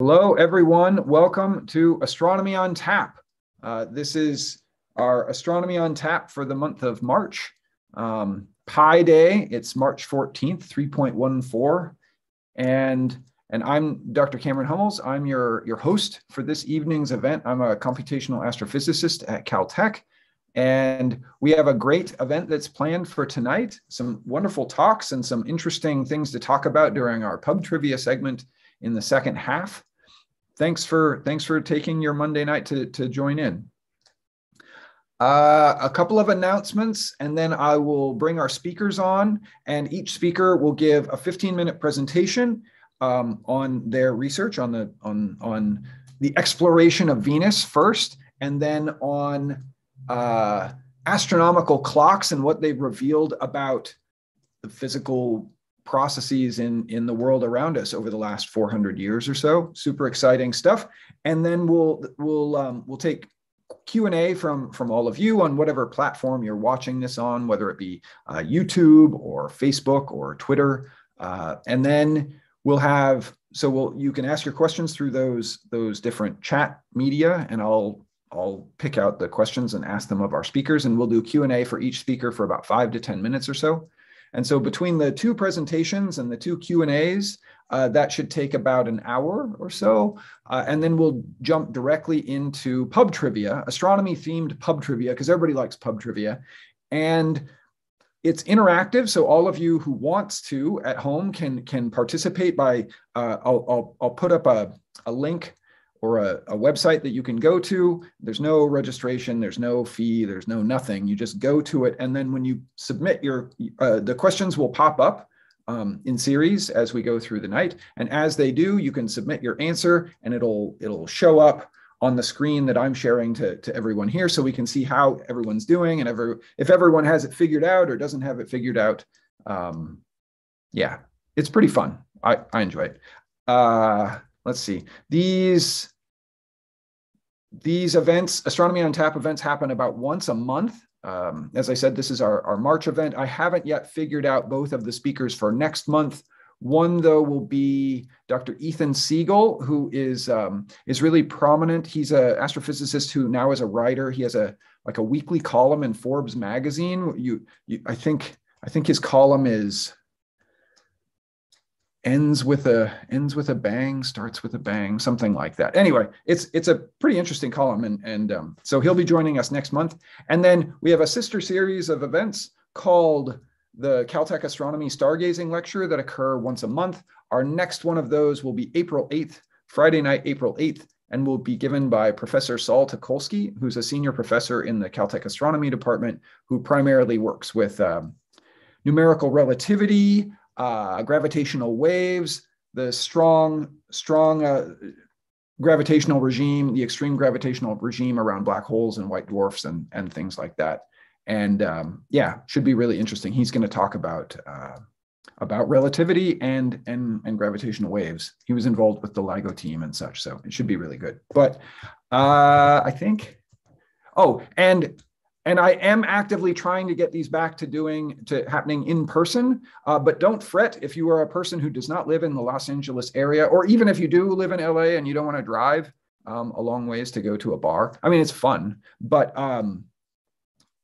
Hello, everyone. Welcome to Astronomy on Tap. Uh, this is our Astronomy on Tap for the month of March. Um, Pi Day, it's March 14th, 3.14. And, and I'm Dr. Cameron Hummels. I'm your, your host for this evening's event. I'm a computational astrophysicist at Caltech. And we have a great event that's planned for tonight, some wonderful talks and some interesting things to talk about during our pub trivia segment in the second half. Thanks for thanks for taking your Monday night to, to join in. Uh, a couple of announcements, and then I will bring our speakers on, and each speaker will give a 15 minute presentation um, on their research on the on on the exploration of Venus first, and then on uh, astronomical clocks and what they've revealed about the physical processes in in the world around us over the last 400 years or so. Super exciting stuff. And then we'll we'll um, we'll take q&a from from all of you on whatever platform you're watching this on whether it be uh, youtube or facebook or twitter. Uh, and then we'll have so we'll you can ask your questions through those those different chat media and i'll I'll pick out the questions and ask them of our speakers, and we'll do Q&A for each speaker for about five to 10 minutes or so. And so between the two presentations and the two Q&As, uh, that should take about an hour or so. Uh, and then we'll jump directly into pub trivia, astronomy themed pub trivia, because everybody likes pub trivia. And it's interactive, so all of you who wants to at home can can participate by, uh, I'll, I'll, I'll put up a, a link or a, a, website that you can go to. There's no registration, there's no fee, there's no nothing. You just go to it, and then when you submit your, uh, the questions will pop up um, in series as we go through the night. And as they do, you can submit your answer, and it'll it'll show up on the screen that I'm sharing to, to everyone here, so we can see how everyone's doing, and every, if everyone has it figured out or doesn't have it figured out. Um, yeah, it's pretty fun. I, I enjoy it. Uh, let's see these these events, Astronomy on Tap events, happen about once a month. Um, as I said, this is our, our March event. I haven't yet figured out both of the speakers for next month. One, though, will be Dr. Ethan Siegel, who is um, is really prominent. He's an astrophysicist who now is a writer. He has a like a weekly column in Forbes magazine. You, you I think I think his column is ends with a ends with a bang starts with a bang something like that. Anyway it's it's a pretty interesting column and and um, so he'll be joining us next month. And then we have a sister series of events called the caltech astronomy stargazing lecture that occur once a month. Our next one of those will be april 8th friday night april 8th and will be given by professor saul Teukolsky who's a senior professor in the caltech astronomy department who primarily works with um, numerical relativity uh, gravitational waves, the strong, strong uh, gravitational regime, the extreme gravitational regime around black holes and white dwarfs and, and things like that. And um, yeah, should be really interesting. He's going to talk about uh, about relativity and, and and gravitational waves. He was involved with the LIGO team and such, so it should be really good. But uh, I think, oh, and and I am actively trying to get these back to doing to happening in person. Uh, but don't fret if you are a person who does not live in the Los Angeles area, or even if you do live in LA and you don't want to drive um, a long ways to go to a bar. I mean, it's fun, but um,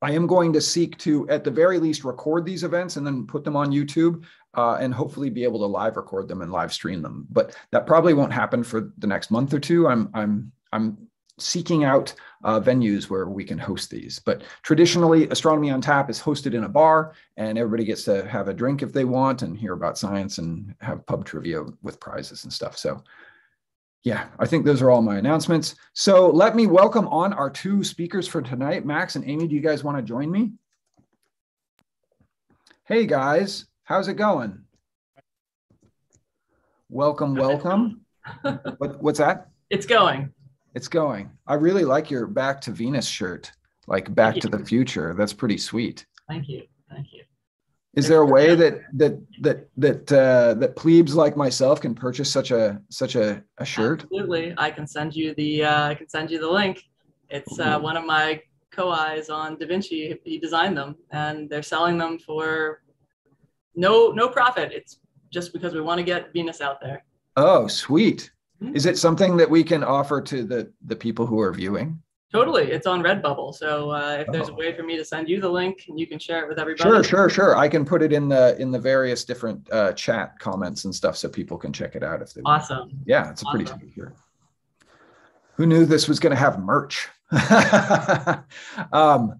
I am going to seek to, at the very least, record these events and then put them on YouTube uh, and hopefully be able to live record them and live stream them. But that probably won't happen for the next month or two. I'm I'm I'm seeking out uh, venues where we can host these. But traditionally, Astronomy on Tap is hosted in a bar, and everybody gets to have a drink if they want and hear about science and have pub trivia with prizes and stuff. So, yeah, I think those are all my announcements. So, let me welcome on our two speakers for tonight. Max and Amy, do you guys want to join me? Hey, guys, how's it going? Welcome, welcome. what, what's that? It's going. It's going. I really like your Back to Venus shirt, like Back to the Future. That's pretty sweet. Thank you. Thank you. Is there a way that that that that uh, that plebes like myself can purchase such a such a, a shirt? Absolutely, I can send you the uh, I can send you the link. It's uh, one of my co-Is on Da Vinci. He designed them, and they're selling them for no no profit. It's just because we want to get Venus out there. Oh, sweet! Mhm. Is it something that we can offer to the the people who are viewing? Totally, it's on Redbubble. So uh, if there's a Oh. way for me to send you the link and you can share it with everybody. Sure, sure, sure. I can put it in the in the various different uh, chat comments and stuff so people can check it out if they want. Awesome. Yeah, it's a pretty Awesome. shirt. Who knew this was going to have merch? um,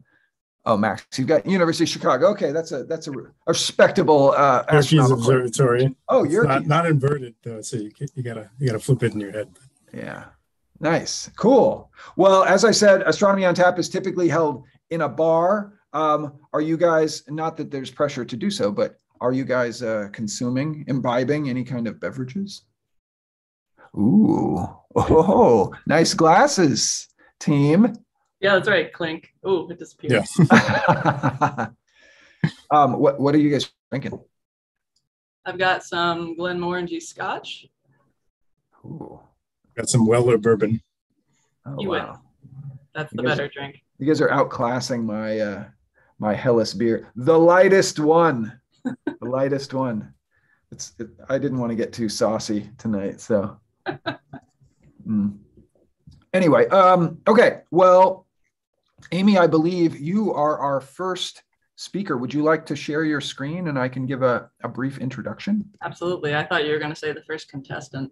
oh, Max, you've got University of Chicago. Okay, that's a that's a respectable uh, Yerkes astronomical- Observatory. Oh, you're not, not inverted though, so you, you gotta you gotta flip it in your head. Yeah. Nice. Cool. Well, as I said, Astronomy on Tap is typically held in a bar. Um, are you guys, not that there's pressure to do so, but are you guys uh, consuming, imbibing any kind of beverages? Ooh. Oh, nice glasses, team. Yeah, that's right. Clink. Oh, it disappeared. Yeah. um, what, what are you guys drinking? I've got some Glenmorangie Scotch. Ooh. Got some Weller bourbon. Oh, You win. wow. That's the You guys- better drink. You guys are outclassing my uh my Helles beer. The lightest one. the lightest one. It's it, I didn't want to get too saucy tonight, so Mm. anyway, um okay. Well, Amy, I believe you are our first speaker. Would you like to share your screen and I can give a, a brief introduction? Absolutely. I thought you were going to say the first contestant.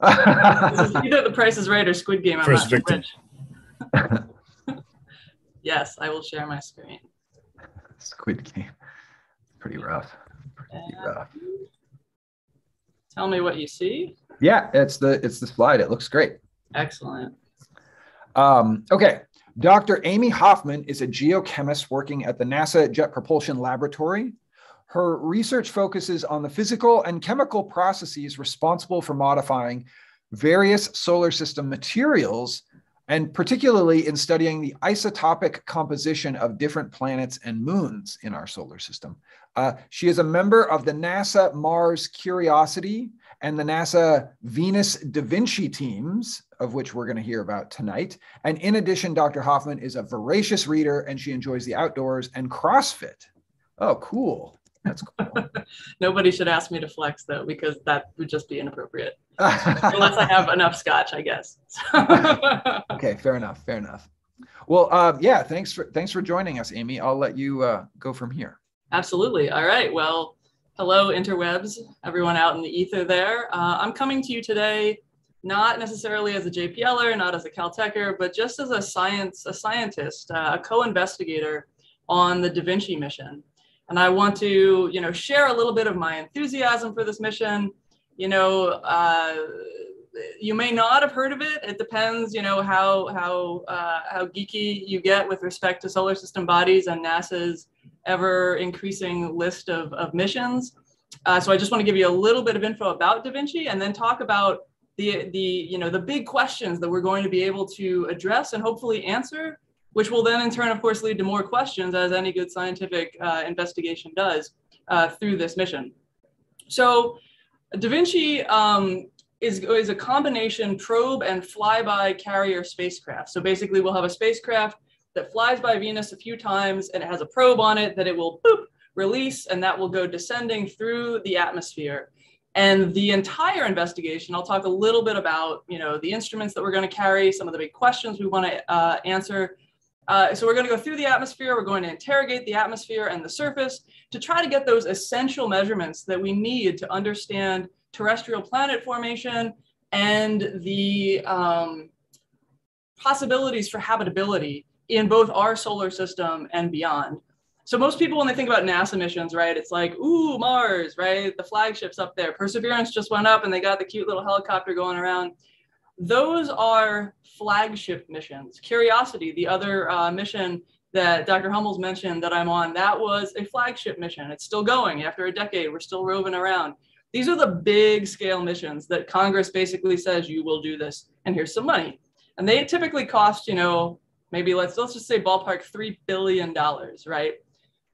This is either The Price is Right or Squid Game. I'm First not victim. which. yes, I will share my screen. Squid Game. Pretty rough. Pretty And rough. Tell me what you see. Yeah, it's the it's the slide. It looks great. Excellent. Um, okay. Dr. Amy Hofmann is a geochemist working at the NASA Jet Propulsion Laboratory. Her research focuses on the physical and chemical processes responsible for modifying various solar system materials, and particularly in studying the isotopic composition of different planets and moons in our solar system. Uh, she is a member of the NASA Mars Curiosity and the NASA Venus Da Vinci teams, of which we're going to hear about tonight. And in addition, Dr. Hofmann is a voracious reader and she enjoys the outdoors and CrossFit. Oh, cool. That's cool. Nobody should ask me to flex though, because that would just be inappropriate. Unless I have enough scotch, I guess. okay, fair enough. Fair enough. Well, uh, yeah, thanks for thanks for joining us, Amy. I'll let you uh, go from here. Absolutely. All right. Well, hello, interwebs, everyone out in the ether there. Uh, I'm coming to you today, not necessarily as a JPLer, not as a Caltecher, but just as a science, a scientist, uh, a co-investigator on the Da Vinci mission. And I want to, you know, share a little bit of my enthusiasm for this mission. You know, uh, you may not have heard of it. It depends, you know, how how uh, how geeky you get with respect to solar system bodies and NASA's ever increasing list of, of missions. Uh, so I just want to give you a little bit of info about Da Vinci and then talk about the, the, you know, the big questions that we're going to be able to address and hopefully answer, which will then in turn, of course, lead to more questions as any good scientific uh, investigation does uh, through this mission. So Da Vinci um, is, is a combination probe and flyby carrier spacecraft. So basically we'll have a spacecraft that flies by Venus a few times and it has a probe on it that it will boop, release and that will go descending through the atmosphere. And the entire investigation, I'll talk a little bit about, you know, the instruments that we're going to carry, some of the big questions we want to uh, answer. Uh, so we're going to go through the atmosphere. We're going to interrogate the atmosphere and the surface to try to get those essential measurements that we need to understand terrestrial planet formation and the um, possibilities for habitability in both our solar system and beyond. So most people, when they think about NASA missions, right, it's like, ooh, Mars, right? The flagship's up there. Perseverance just went up and they got the cute little helicopter going around. Those are flagship missions. Curiosity, the other uh, mission that Dr. Hummels mentioned that I'm on, that was a flagship mission. It's still going after a decade. We're still roving around. These are the big scale missions that Congress basically says you will do this, and here's some money. And they typically cost, you know, maybe let's let's just say ballpark three billion dollars, right?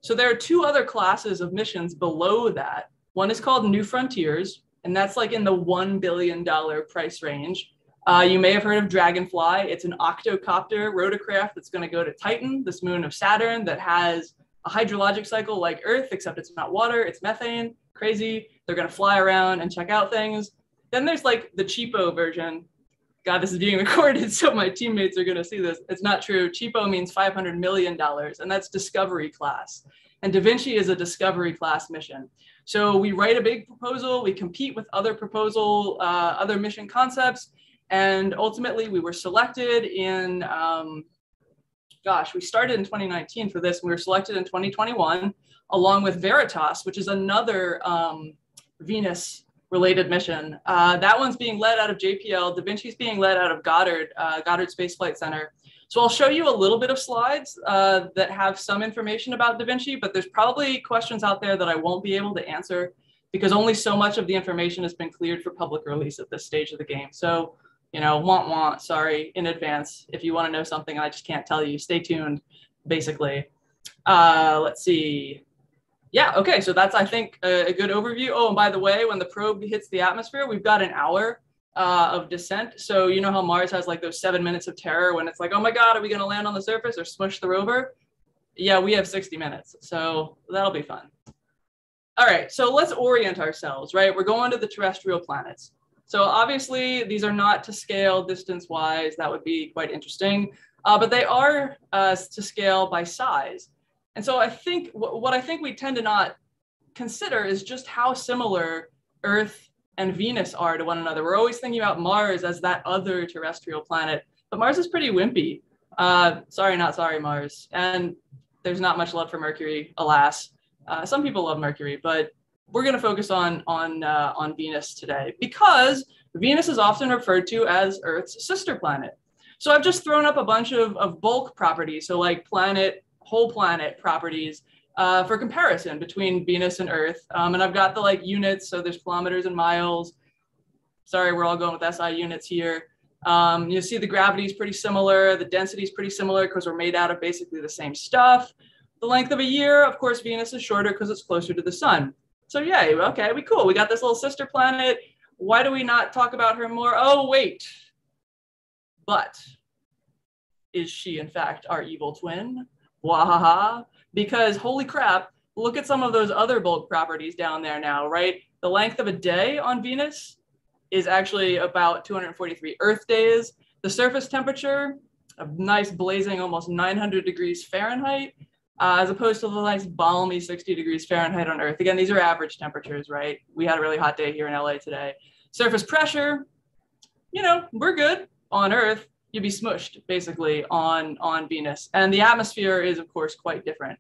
So there are two other classes of missions below that. One is called New Frontiers, and that's like in the one billion dollar price range. Uh, you may have heard of Dragonfly. It's an octocopter rotorcraft that's going to go to Titan, this moon of Saturn that has a hydrologic cycle like Earth, except it's not water, it's methane. Crazy. They're going to fly around and check out things. Then there's like the cheapo version. God, this is being recorded, so my teammates are going to see this. It's not true. Cheapo means $500 million, and that's discovery class. And Da Vinci is a discovery class mission. So we write a big proposal, we compete with other proposal, uh, other mission concepts, and ultimately we were selected in, um, gosh, we started in 2019 for this. We were selected in 2021 along with Veritas, which is another um, Venus related mission. Uh, that one's being led out of JPL. Da Vinci's being led out of Goddard, uh, Goddard Space Flight Center. So I'll show you a little bit of slides uh, that have some information about Da Vinci, but there's probably questions out there that I won't be able to answer because only so much of the information has been cleared for public release at this stage of the game. So, you know, want, want, sorry in advance. If you want to know something I just can't tell you, stay tuned, basically. Uh, let's see yeah, okay. So that's, I think, a, a, good overview. Oh, and by the way, when the probe hits the atmosphere, we've got an hour uh, of descent. So you know how Mars has like those seven minutes of terror when it's like, oh my God, are we going to land on the surface or smush the rover? Yeah, we have 60 minutes. So that'll be fun. All right, so let's orient ourselves, right? We're going to the terrestrial planets. So obviously, these are not to scale distance-wise. That would be quite interesting. Uh, but they are uh, to scale by size. And so I think what I think we tend to not consider is just how similar Earth and Venus are to one another. We're always thinking about Mars as that other terrestrial planet, but Mars is pretty wimpy. Uh, sorry, not sorry, Mars. And there's not much love for Mercury, alas. Uh, some people love Mercury, but we're going to focus on on uh, on Venus today because Venus is often referred to as Earth's sister planet. So I've just thrown up a bunch of, of bulk properties, so like planet whole planet properties uh, for comparison between Venus and Earth. Um, and I've got the like units, so there's kilometers and miles. Sorry, we're all going with SI units here. Um, you see the gravity is pretty similar, the density is pretty similar because we're made out of basically the same stuff. The length of a year, of course, Venus is shorter because it's closer to the sun. So yay, okay, we cool. We got this little sister planet. Why do we not talk about her more? Oh, wait. But is she in fact our evil twin? Wahaha, because holy crap, look at some of those other bulk properties down there now, right? The length of a day on Venus is actually about 243 Earth days. The surface temperature, a nice blazing almost 900 degrees Fahrenheit, uh, as opposed to the nice balmy 60 degrees Fahrenheit on Earth. Again, these are average temperatures, right? We had a really hot day here in LA today. Surface pressure, you know, we're good on Earth you'd be smushed basically on on Venus. And the atmosphere is of course quite different.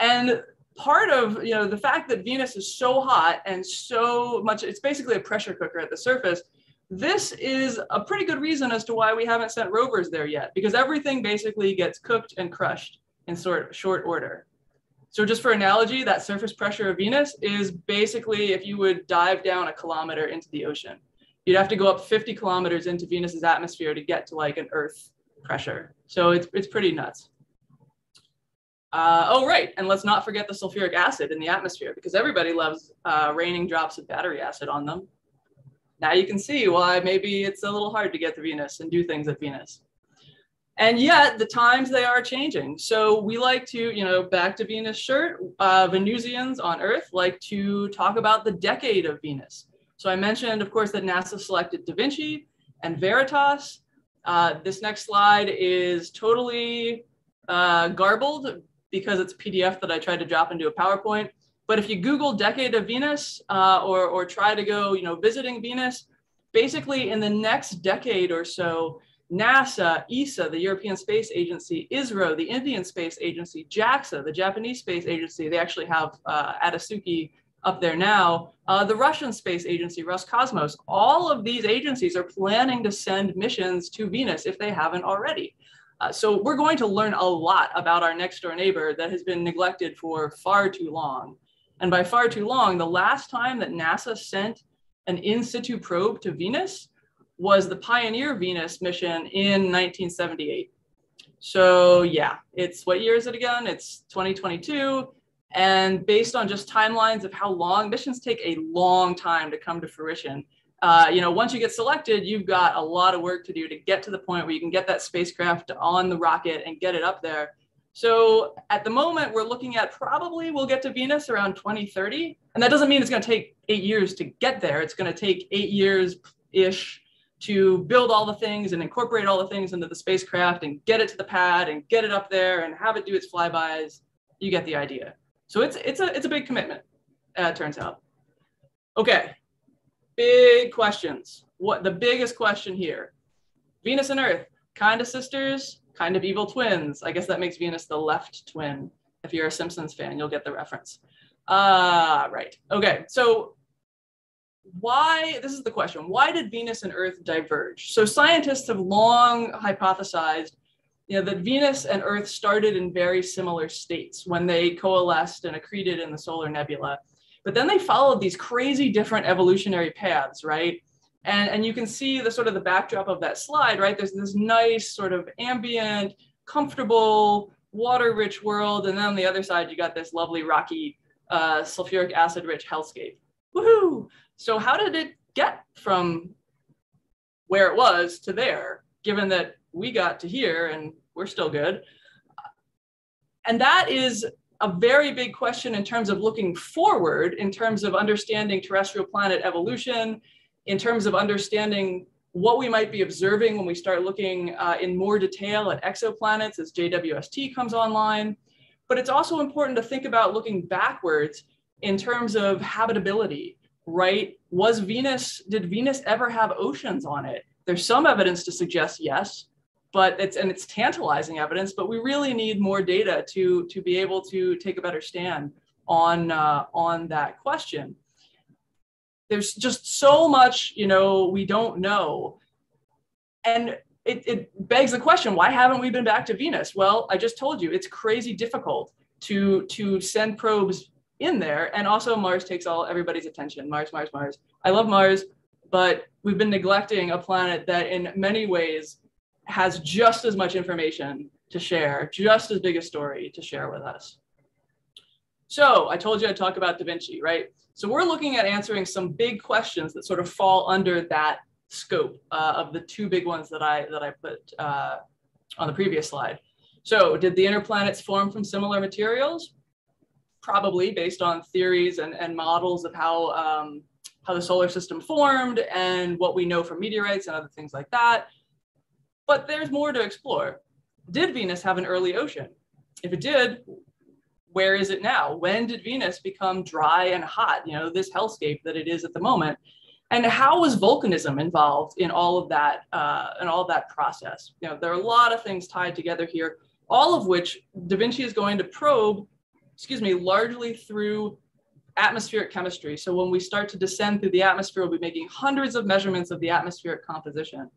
And part of you know the fact that Venus is so hot and so much it's basically a pressure cooker at the surface. This is a pretty good reason as to why we haven't sent rovers there yet, because everything basically gets cooked and crushed in sort of short order. So just for analogy, that surface pressure of Venus is basically if you would dive down a kilometer into the ocean you'd have to go up 50 kilometers into Venus's atmosphere to get to like an Earth pressure. So it's, it's pretty nuts. Uh, oh, right. And let's not forget the sulfuric acid in the atmosphere because everybody loves uh, raining drops of battery acid on them. Now you can see why maybe it's a little hard to get to Venus and do things at Venus. And yet the times they are changing. So we like to, you know, back to Venus shirt, uh, Venusians on Earth like to talk about the decade of Venus. So I mentioned, of course, that NASA selected Da Vinci and Veritas. Uh, this next slide is totally uh, garbled because it's PDF that I tried to drop into a PowerPoint. But if you Google Decade of Venus uh, or, or try to go, you know, visiting Venus, basically in the next decade or so, NASA, ESA, the European Space Agency, ISRO, the Indian Space Agency, JAXA, the Japanese Space Agency, they actually have uh, Akatsuki up there now, uh, the Russian space agency, Roscosmos, all of these agencies are planning to send missions to Venus if they haven't already. Uh, so we're going to learn a lot about our next door neighbor that has been neglected for far too long. And by far too long, the last time that NASA sent an in situ probe to Venus was the Pioneer Venus mission in 1978. So yeah, it's what year is it again? It's 2022 and based on just timelines of how long missions take a long time to come to fruition. Uh, you know, once you get selected, you've got a lot of work to do to get to the point where you can get that spacecraft on the rocket and get it up there. So at the moment, we're looking at probably we'll get to Venus around 2030. And that doesn't mean it's going to take eight years to get there. It's going to take eight years ish to build all the things and incorporate all the things into the spacecraft and get it to the pad and get it up there and have it do its flybys. You get the idea. So it's it's a it's a big commitment. Uh, turns out. Okay, big questions. What the biggest question here? Venus and Earth, kind of sisters, kind of evil twins. I guess that makes Venus the left twin. If you're a Simpsons fan, you'll get the reference. Uh, right. Okay. So why, this is the question, why did Venus and Earth diverge? So scientists have long hypothesized you know, that Venus and Earth started in very similar states when they coalesced and accreted in the solar nebula. But then they followed these crazy different evolutionary paths, right? And, and you can see the sort of the backdrop of that slide, right? There's this nice sort of ambient, comfortable, water-rich world. And then on the other side, you got this lovely rocky, uh, sulfuric acid-rich hellscape. Woohoo! So how did it get from where it was to there, given that we got to here and we're still good? And that is a very big question in terms of looking forward, in terms of understanding terrestrial planet evolution, in terms of understanding what we might be observing when we start looking uh, in more detail at exoplanets as JWST comes online. But it's also important to think about looking backwards in terms of habitability, right? Was Venus, did Venus ever have oceans on it? There's some evidence to suggest yes, but it's, and it's tantalizing evidence, but we really need more data to, to be able to take a better stand on, uh, on that question. There's just so much you know we don't know. And it, it begs the question why haven't we been back to venus? Well i just told you it's crazy difficult to to send probes in there. And also mars takes all everybody's attention. Mars mars mars. I love mars but we've been neglecting a planet that in many ways has just as much information to share just as big a story to share with us so i told you i'd talk about da vinci right so we're looking at answering some big questions that sort of fall under that scope uh, of the two big ones that I that I put uh, on the previous slide. So did the inner planets form from similar materials? Probably based on theories and, and models of how, um, how the solar system formed and what we know from meteorites and other things like that. But there's more to explore. Did Venus have an early ocean? If it did, where is it now? When did Venus become dry and hot? You know, this hellscape that it is at the moment. And how was volcanism involved in all of that, uh, in all of that process? You know, there are a lot of things tied together here, all of which Da Vinci is going to probe, excuse me, largely through atmospheric chemistry. So when we start to descend through the atmosphere, we'll be making hundreds of measurements of the atmospheric composition.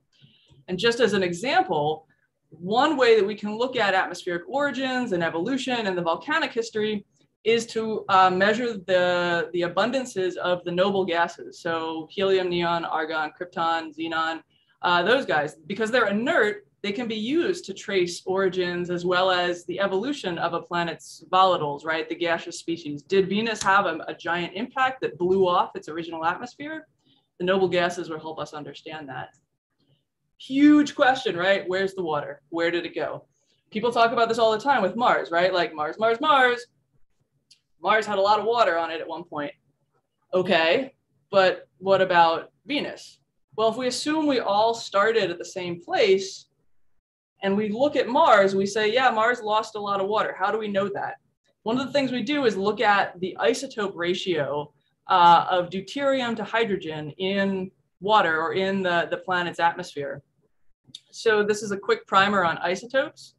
And just as an example, one way that we can look at atmospheric origins and evolution and the volcanic history is to uh, measure the, the abundances of the noble gases. So helium, neon, argon, krypton, xenon, uh, those guys, because they're inert, they can be used to trace origins as well as the evolution of a planet's volatiles, right? The gaseous species. Did Venus have a, a giant impact that blew off its original atmosphere? The noble gases will help us understand that huge question, right? Where's the water? Where did it go? People talk about this all the time with Mars, right? Like Mars, Mars, Mars. Mars had a lot of water on it at one point. Okay, but what about Venus? Well, if we assume we all started at the same place and we look at Mars, we say, yeah, Mars lost a lot of water. How do we know that? One of the things we do is look at the isotope ratio uh, of deuterium to hydrogen in water or in the, the planet's atmosphere. So this is a quick primer on isotopes.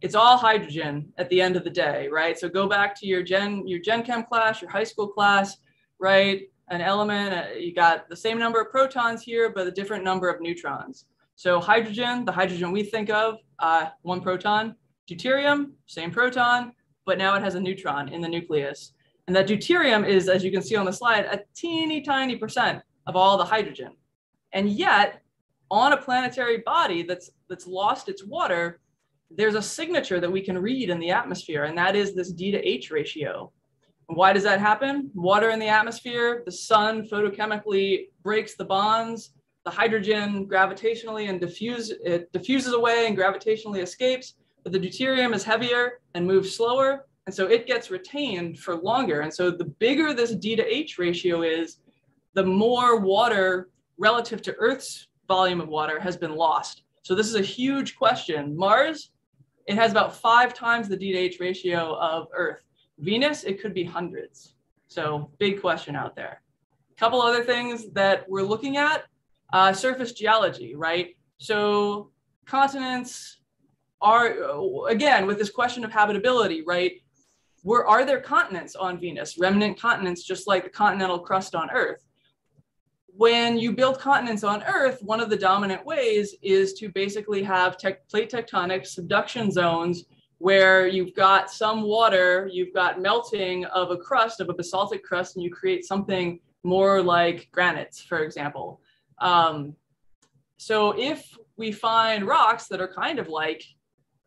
It's all hydrogen at the end of the day, right? So go back to your gen, your gen chem class, your high school class, right? An element, uh, you got the same number of protons here, but a different number of neutrons. So hydrogen, the hydrogen we think of, uh, one proton. Deuterium, same proton, but now it has a neutron in the nucleus. And that deuterium is, as you can see on the slide, a teeny tiny percent of all the hydrogen. And yet, on a planetary body that's that's lost its water, there's a signature that we can read in the atmosphere, and that is this D to H ratio. Why does that happen? Water in the atmosphere, the sun photochemically breaks the bonds, the hydrogen gravitationally and diffuse it diffuses away and gravitationally escapes, but the deuterium is heavier and moves slower. And so it gets retained for longer. And so the bigger this D to H ratio is, the more water relative to Earth's volume of water has been lost. So this is a huge question. Mars, it has about five times the D to H ratio of Earth. Venus, it could be hundreds. So big question out there. A couple other things that we're looking at, uh, surface geology, right? So continents are, again, with this question of habitability, right? Where are there continents on Venus, remnant continents, just like the continental crust on Earth? When you build continents on Earth, one of the dominant ways is to basically have te plate tectonic subduction zones where you've got some water, you've got melting of a crust, of a basaltic crust, and you create something more like granites, for example. Um, so if we find rocks that are kind of like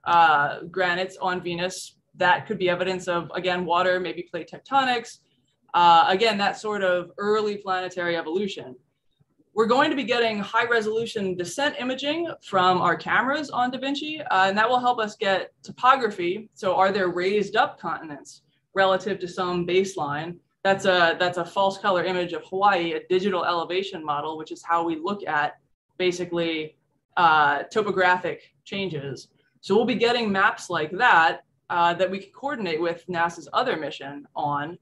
uh, granites on Venus, that could be evidence of, again, water, maybe plate tectonics. Uh, again, that sort of early planetary evolution. We're going to be getting high resolution descent imaging from our cameras on Da Vinci, uh, and that will help us get topography. So are there raised up continents relative to some baseline? That's a, that's a false color image of Hawaii, a digital elevation model, which is how we look at basically uh, topographic changes. So we'll be getting maps like that uh, that we can coordinate with NASA's other mission on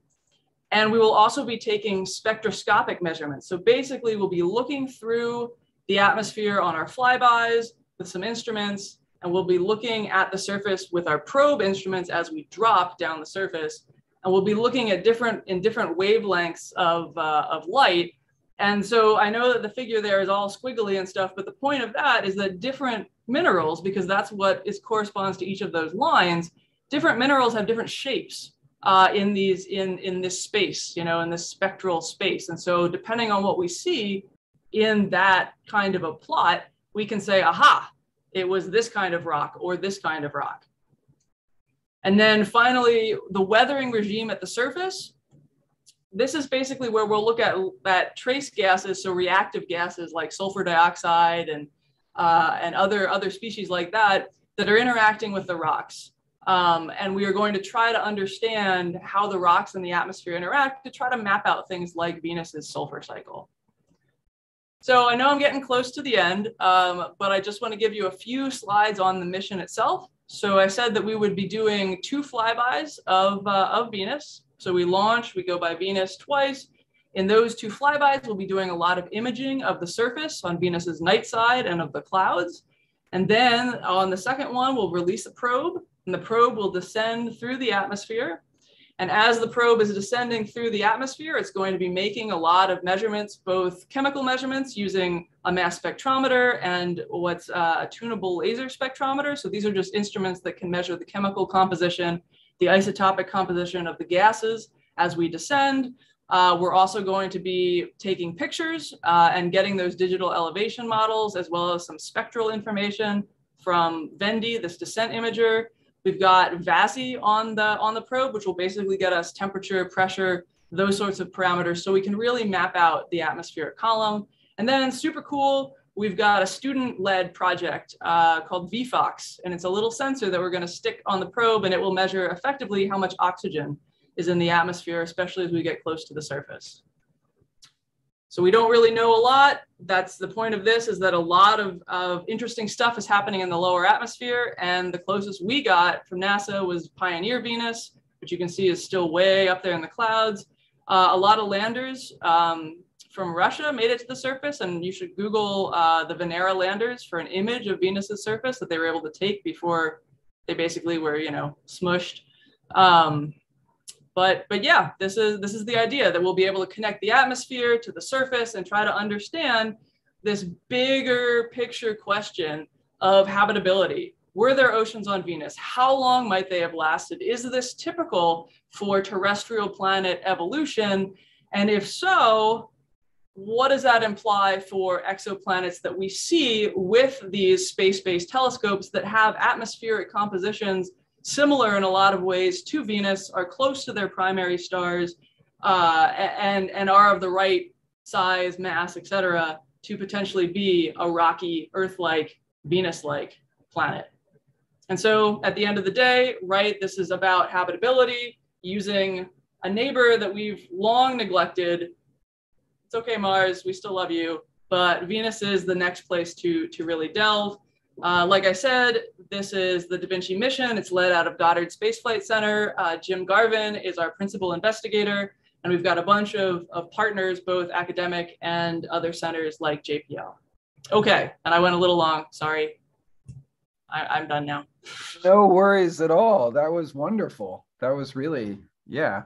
and we will also be taking spectroscopic measurements. So basically we'll be looking through the atmosphere on our flybys with some instruments, and we'll be looking at the surface with our probe instruments as we drop down the surface. And we'll be looking at different in different wavelengths of, uh, of light. And so I know that the figure there is all squiggly and stuff, but the point of that is that different minerals, because that's what is corresponds to each of those lines, different minerals have different shapes uh, in these in in this space, you know, in this spectral space. And so, depending on what we see in that kind of a plot, we can say, "Aha, it was this kind of rock or this kind of rock." And then finally, the weathering regime at the surface. This is basically where we'll look at, at trace gases, so reactive gases like sulfur dioxide and uh, and other other species like that that are interacting with the rocks. Um, and we are going to try to understand how the rocks in the atmosphere interact to try to map out things like Venus's sulfur cycle. So I know I'm getting close to the end, um, but I just want to give you a few slides on the mission itself. So I said that we would be doing two flybys of, uh, of Venus. So we launch, we go by Venus twice. In those two flybys, we'll be doing a lot of imaging of the surface on Venus's night side and of the clouds. And then on the second one, we'll release a probe and the probe will descend through the atmosphere. And as the probe is descending through the atmosphere, it's going to be making a lot of measurements, both chemical measurements using a mass spectrometer and what's a tunable laser spectrometer. So these are just instruments that can measure the chemical composition, the isotopic composition of the gases as we descend. Uh, we're also going to be taking pictures uh, and getting those digital elevation models, as well as some spectral information from VENDI, this descent imager, We've got VASI on the on the probe, which will basically get us temperature, pressure, those sorts of parameters, so we can really map out the atmospheric column. And then super cool, we've got a student-led project uh, called VFOX, and it's a little sensor that we're going to stick on the probe, and it will measure effectively how much oxygen is in the atmosphere, especially as we get close to the surface. So we don't really know a lot. That's the point of this is that a lot of, of interesting stuff is happening in the lower atmosphere. And the closest we got from NASA was Pioneer Venus, which you can see is still way up there in the clouds. Uh, a lot of landers um, from Russia made it to the surface and you should Google uh, the Venera landers for an image of Venus's surface that they were able to take before they basically were, you know, smushed. Um, but but yeah this is this is the idea that we'll be able to connect the atmosphere to the surface and try to understand this bigger picture question of habitability. Were there oceans on venus? How long might they have lasted? Is this typical for terrestrial planet evolution? And if so what does that imply for exoplanets that we see with these space-based telescopes that have atmospheric compositions similar in a lot of ways to Venus, are close to their primary stars, uh, and, and are of the right size, mass, etc., to potentially be a rocky, Earth like, Venus like planet. And so at the end of the day, right, this is about habitability using a neighbor that we've long neglected. It's okay, Mars, we still love you, but Venus is the next place to, to really delve. Uh, like I said, this is the Da Vinci mission. It's led out of Goddard Space Flight Center. Uh, Jim Garvin is our principal investigator, and we've got a bunch of, of partners, both academic and other centers like JPL. Okay, and I went a little long, sorry. I, I'm done now. No worries at all. That was wonderful. That was really, yeah,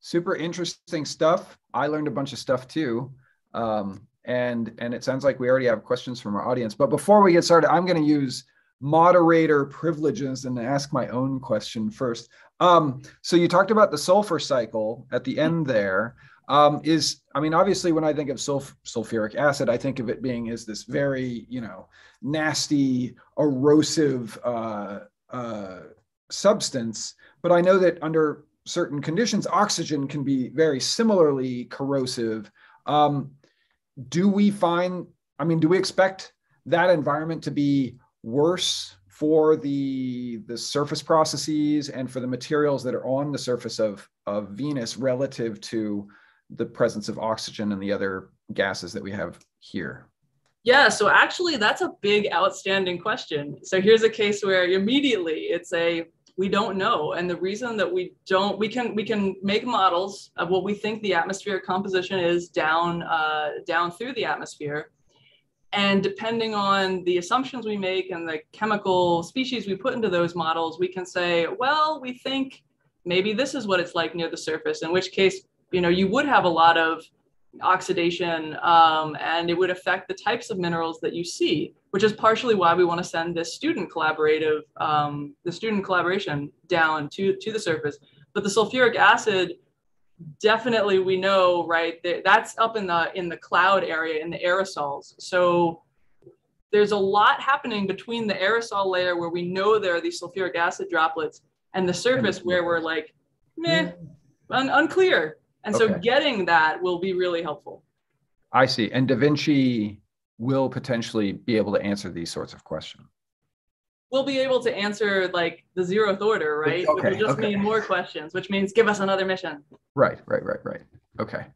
super interesting stuff. I learned a bunch of stuff too. Um, and and it sounds like we already have questions from our audience. But before we get started, I'm going to use moderator privileges and ask my own question first. Um, so you talked about the sulfur cycle at the end there. Um, is I mean, obviously, when I think of sulf- sulfuric acid, I think of it being as this very, you know, nasty, erosive uh, uh, substance. But I know that under certain conditions, oxygen can be very similarly corrosive. Um, do we find, I mean, do we expect that environment to be worse for the the surface processes and for the materials that are on the surface of of Venus relative to the presence of oxygen and the other gases that we have here? Yeah, so actually that's a big outstanding question. So here's a case where immediately it's a we don't know. And the reason that we don't we can we can make models of what we think the atmospheric composition is down uh, down through the atmosphere. And depending on the assumptions we make and the chemical species we put into those models we can say well we think maybe this is what it's like near the surface in which case you know you would have a lot of oxidation um, and it would affect the types of minerals that you see which is partially why we want to send this student collaborative um, the student collaboration down to to the surface. But the sulfuric acid definitely we know right that that's up in the in the cloud area in the aerosols. So there's a lot happening between the aerosol layer where we know there are these sulfuric acid droplets and the surface where we're like meh un- unclear and so Okay. getting that will be really helpful. I see. And Da Vinci will potentially be able to answer these sorts of questions. We'll be able to answer like the zeroth order, right? which Okay, will just okay. mean more questions, which means give us another mission. Right, right, right, right. Okay.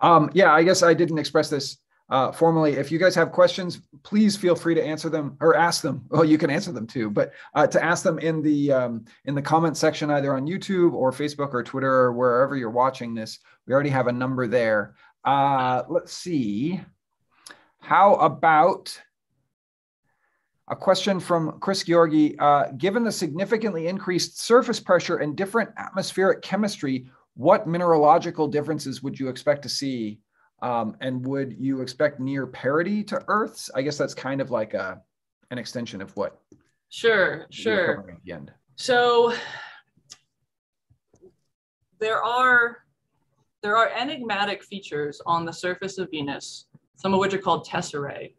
Um, yeah, I guess I didn't express this uh, formally. If you guys have questions, please feel free to answer them or ask them. Well, you can answer them too, but uh, to ask them in the um, in the comment section, either on YouTube or Facebook or Twitter or wherever you're watching this. We already have a number there. Uh, let's see. How about a question from Chris Georgi? Uh, given the significantly increased surface pressure and different atmospheric chemistry, what mineralogical differences would you expect to see? Um, and would you expect near parity to Earth's? I guess that's kind of like a an extension of what Sure, sure. at the end. So there are there are enigmatic features on the surface of Venus, some of which are called tesserae,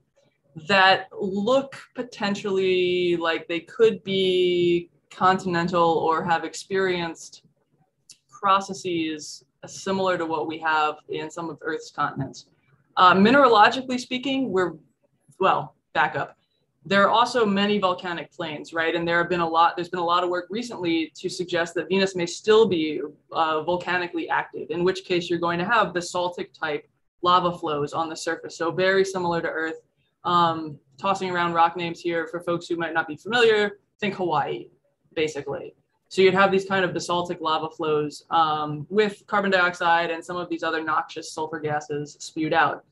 that look potentially like they could be continental or have experienced processes similar to what we have in some of Earth's continents. Uh, mineralogically speaking, we're well, back up there are also many volcanic plains, right? And there have been a lot, there's been a lot of work recently to suggest that Venus may still be uh, volcanically active, in which case you're going to have basaltic type lava flows on the surface. So very similar to Earth. Um, tossing around rock names here for folks who might not be familiar, think Hawaii, basically. So you'd have these kind of basaltic lava flows um, with carbon dioxide and some of these other noxious sulfur gases spewed out.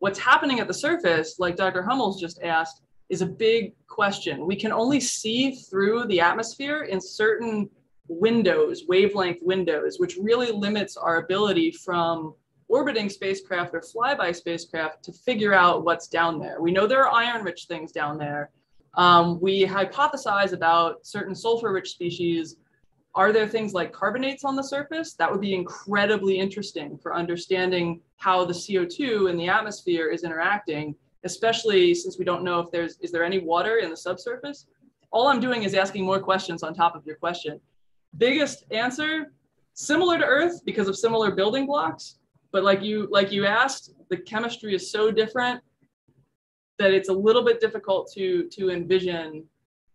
What's happening at the surface, like Dr. Hummels just asked, is a big question. We can only see through the atmosphere in certain windows, wavelength windows, which really limits our ability from orbiting spacecraft or flyby spacecraft to figure out what's down there. We know there are iron rich things down there. Um, we hypothesize about certain sulfur rich species. Are there things like carbonates on the surface? That would be incredibly interesting for understanding how the CO2 in the atmosphere is interacting especially since we don't know if there's is there any water in the subsurface all i'm doing is asking more questions on top of your question biggest answer similar to earth because of similar building blocks but like you like you asked the chemistry is so different that it's a little bit difficult to to envision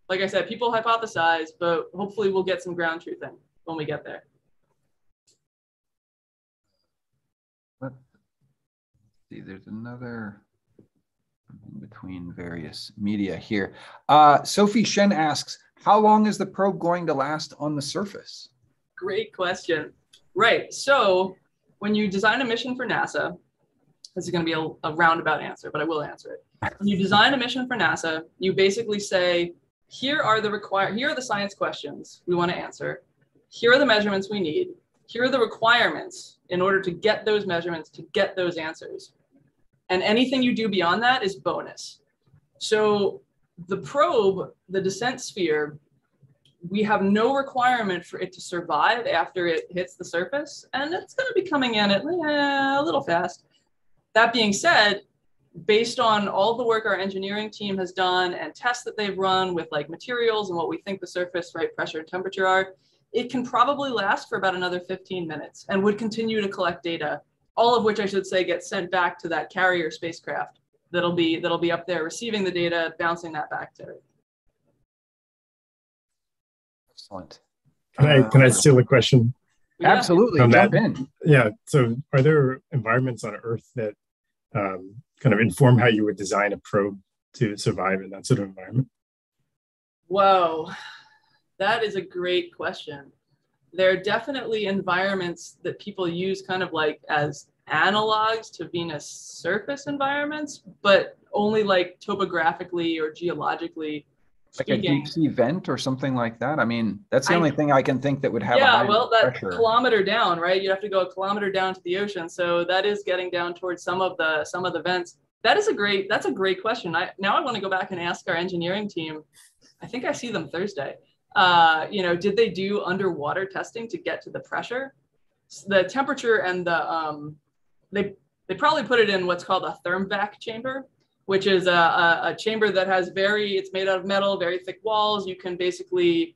like I said, people hypothesize, but hopefully we'll get some ground truth truthing when we get there. Let's see, there's another between various media here. Uh, Sophie Shen asks, how long is the probe going to last on the surface? Great question. Right. So when you design a mission for NASA, this is going to be a, a roundabout answer, but I will answer it. When you design a mission for NASA, you basically say, here are the require here are the science questions we want to answer. Here are the measurements we need. Here are the requirements in order to get those measurements, to get those answers. And anything you do beyond that is bonus. So the probe, the descent sphere, we have no requirement for it to survive after it hits the surface, and it's going to be coming in at a little fast. That being said, based on all the work our engineering team has done and tests that they've run with like materials and what we think the surface right pressure and temperature are, it can probably last for about another 15 minutes and would continue to collect data, all of which I should say gets sent back to that carrier spacecraft that'll be that'll be up there receiving the data, bouncing that back to Earth. Excellent. Can I can I steal a question? Yeah. Absolutely. Jump that- in. Yeah. So, are there environments on Earth that um, kind of inform how you would design a probe to survive in that sort of environment? Whoa, that is a great question. There are definitely environments that people use kind of like as analogs to Venus surface environments, but only like topographically or geologically Like a deep sea vent or something like that. I mean, that's the I- only thing I can think that would have. yeah, well, that pressure. kilometer down, right? You have to go a kilometer down to the ocean, so that is getting down towards some of the some of the vents. That is a great. That's a great question. I now I want to go back and ask our engineering team. I think I see them Thursday. Uh, you know, did they do underwater testing to get to the pressure, the temperature, and the um, they they probably put it in what's called a thermvac chamber, which is a, a, a chamber that has very it's made out of metal, very thick walls. You can basically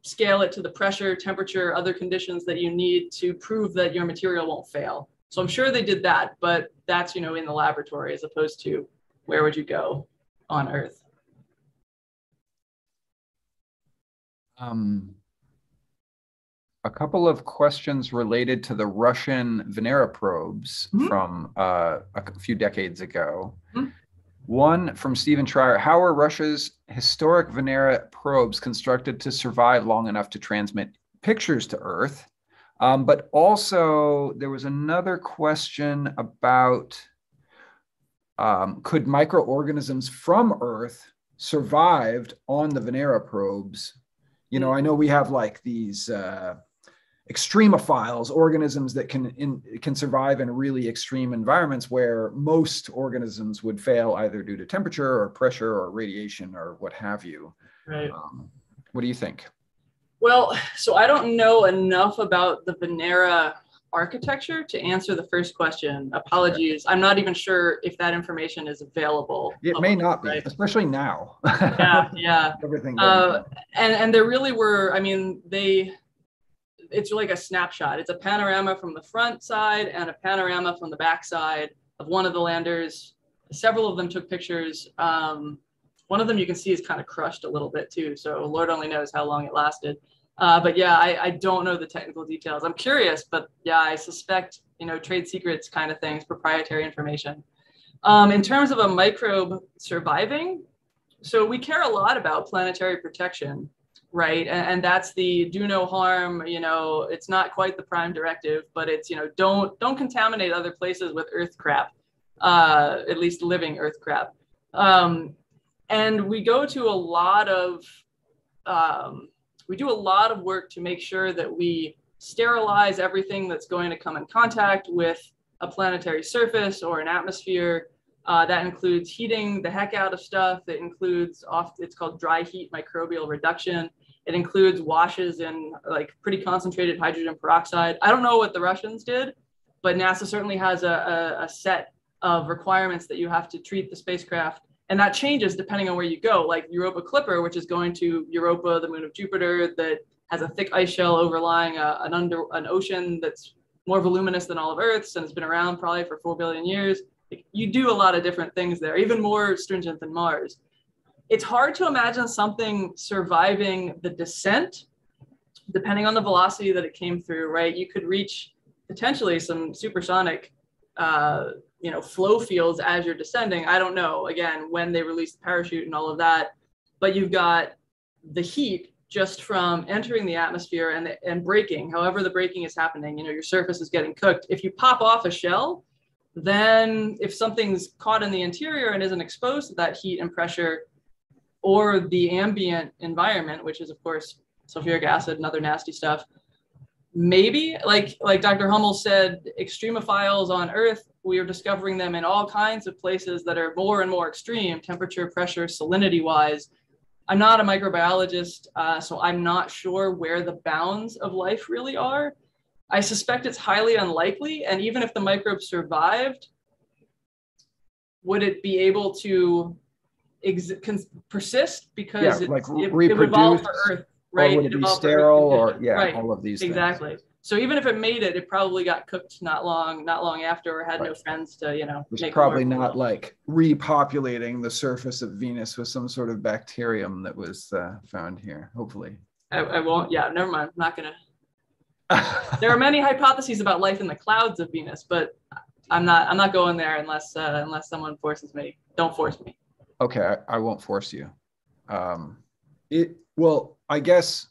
scale it to the pressure, temperature, other conditions that you need to prove that your material won't fail. So I'm sure they did that, but that's you know in the laboratory as opposed to where would you go on Earth? Um, a couple of questions related to the Russian Venera probes Mhm. from uh, a few decades ago. Mhm. One from Stephen Trier How are Russia's historic Venera probes constructed to survive long enough to transmit pictures to Earth? Um, but also, there was another question about um, could microorganisms from Earth survived on the Venera probes? You know, I know we have like these uh, extremophiles, organisms that can in, can survive in really extreme environments where most organisms would fail either due to temperature or pressure or radiation or what have you. Right. Um, what do you think? Well, so I don't know enough about the Venera architecture to answer the first question. Apologies. I'm not even sure if that information is available. It may not be, right? especially now. Yeah, yeah. Everything. Uh, and and there really were i mean they it's like a snapshot. It's a panorama from the front side and a panorama from the back side of one of the landers. Several of them took pictures. Um, one of them you can see is kind of crushed a little bit too so lord only knows how long it lasted. Uh, but yeah I, I don't know the technical details. I'm curious but yeah i suspect you know trade secrets kind of things proprietary information. Um, in terms of a microbe surviving so we care a lot about planetary protection right and, and that's the do no harm you know it's not quite the prime directive but it's you know don't don't contaminate other places with earth crap uh, at least living earth crap um, and we go to a lot of um, we do a lot of work to make sure that we sterilize everything that's going to come in contact with a planetary surface or an atmosphere uh, that includes heating the heck out of stuff. It includes off. It's called dry heat microbial reduction. It includes washes in like pretty concentrated hydrogen peroxide. I don't know what the Russians did, but NASA certainly has a, a, a set of requirements that you have to treat the spacecraft, and that changes depending on where you go. Like Europa Clipper, which is going to Europa, the moon of Jupiter, that has a thick ice shell overlying a, an under an ocean that's more voluminous than all of Earth's and has been around probably for four billion years you do a lot of different things there, even more stringent than Mars. It's hard to imagine something surviving the descent, depending on the velocity that it came through, right? You could reach potentially some supersonic, uh, you know, flow fields as you're descending. I don't know, again, when they release the parachute and all of that, but you've got the heat just from entering the atmosphere and, and breaking, however the breaking is happening, you know, your surface is getting cooked. If you pop off a shell, then if something's caught in the interior and isn't exposed to that heat and pressure or the ambient environment, which is of course sulfuric acid and other nasty stuff, maybe like like Dr. Hummel said, extremophiles on Earth, we are discovering them in all kinds of places that are more and more extreme, temperature, pressure, salinity wise. I'm not a microbiologist, uh, so I'm not sure where the bounds of life really are. I suspect it's highly unlikely. And even if the microbe survived, would it be able to ex- persist because yeah, like it, reproduce, it for Earth, right? Or would it, it be sterile or yeah, right. all of these things. exactly. Things. So even if it made it, it probably got cooked not long, not long after, or had right. no friends to, you know. It's probably not like repopulating the surface of Venus with some sort of bacterium that was uh, found here. Hopefully. I, I, won't. Yeah, never mind. I'm not gonna there are many hypotheses about life in the clouds of Venus, but I'm not I'm not going there unless uh, unless someone forces me. Don't force me. Okay, I, I won't force you. Um, it well, I guess.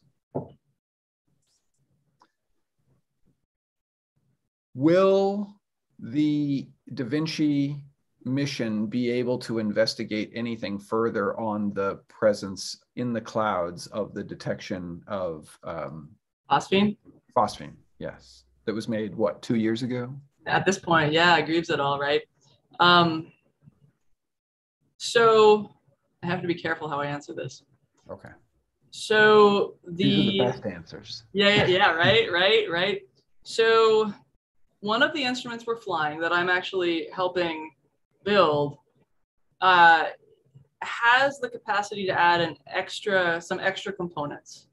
Will the Da Vinci mission be able to investigate anything further on the presence in the clouds of the detection of um, phosphine? Phosphine, yes. That was made, what, two years ago? At this point, yeah, Greaves et al., right? Um, so I have to be careful how I answer this. Okay. So the, These are the best answers. Yeah, yeah, yeah, right, right, right. So one of the instruments we're flying that I'm actually helping build uh, has the capacity to add an extra, some extra components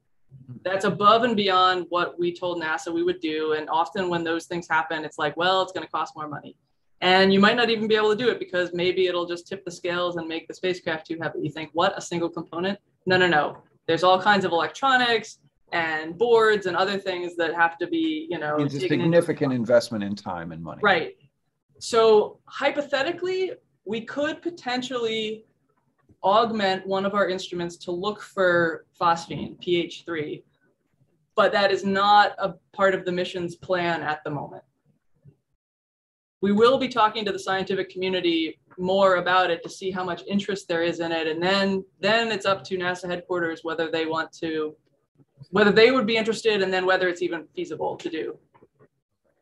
that's above and beyond what we told NASA we would do. And often when those things happen, it's like, well, it's going to cost more money. And you might not even be able to do it because maybe it'll just tip the scales and make the spacecraft too heavy. You think, what, a single component? No, no, no. There's all kinds of electronics and boards and other things that have to be, you know, it's a significant investment in time and money. Right. So hypothetically, we could potentially augment one of our instruments to look for phosphine, PH3, but that is not a part of the mission's plan at the moment. We will be talking to the scientific community more about it to see how much interest there is in it. And then, then it's up to NASA headquarters whether they want to, whether they would be interested and then whether it's even feasible to do.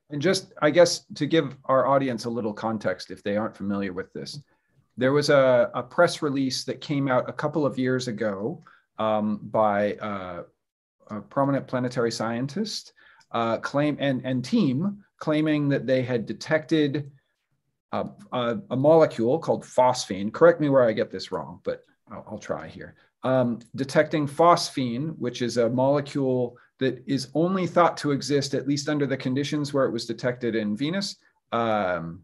And just, I guess, to give our audience a little context, if they aren't familiar with this, there was a, a press release that came out a couple of years ago um, by uh, a prominent planetary scientist uh, claim and, and team claiming that they had detected a, a, a, molecule called phosphine. Correct me where I get this wrong, but I'll, I'll try here. Um, detecting phosphine, which is a molecule that is only thought to exist, at least under the conditions where it was detected in Venus, um,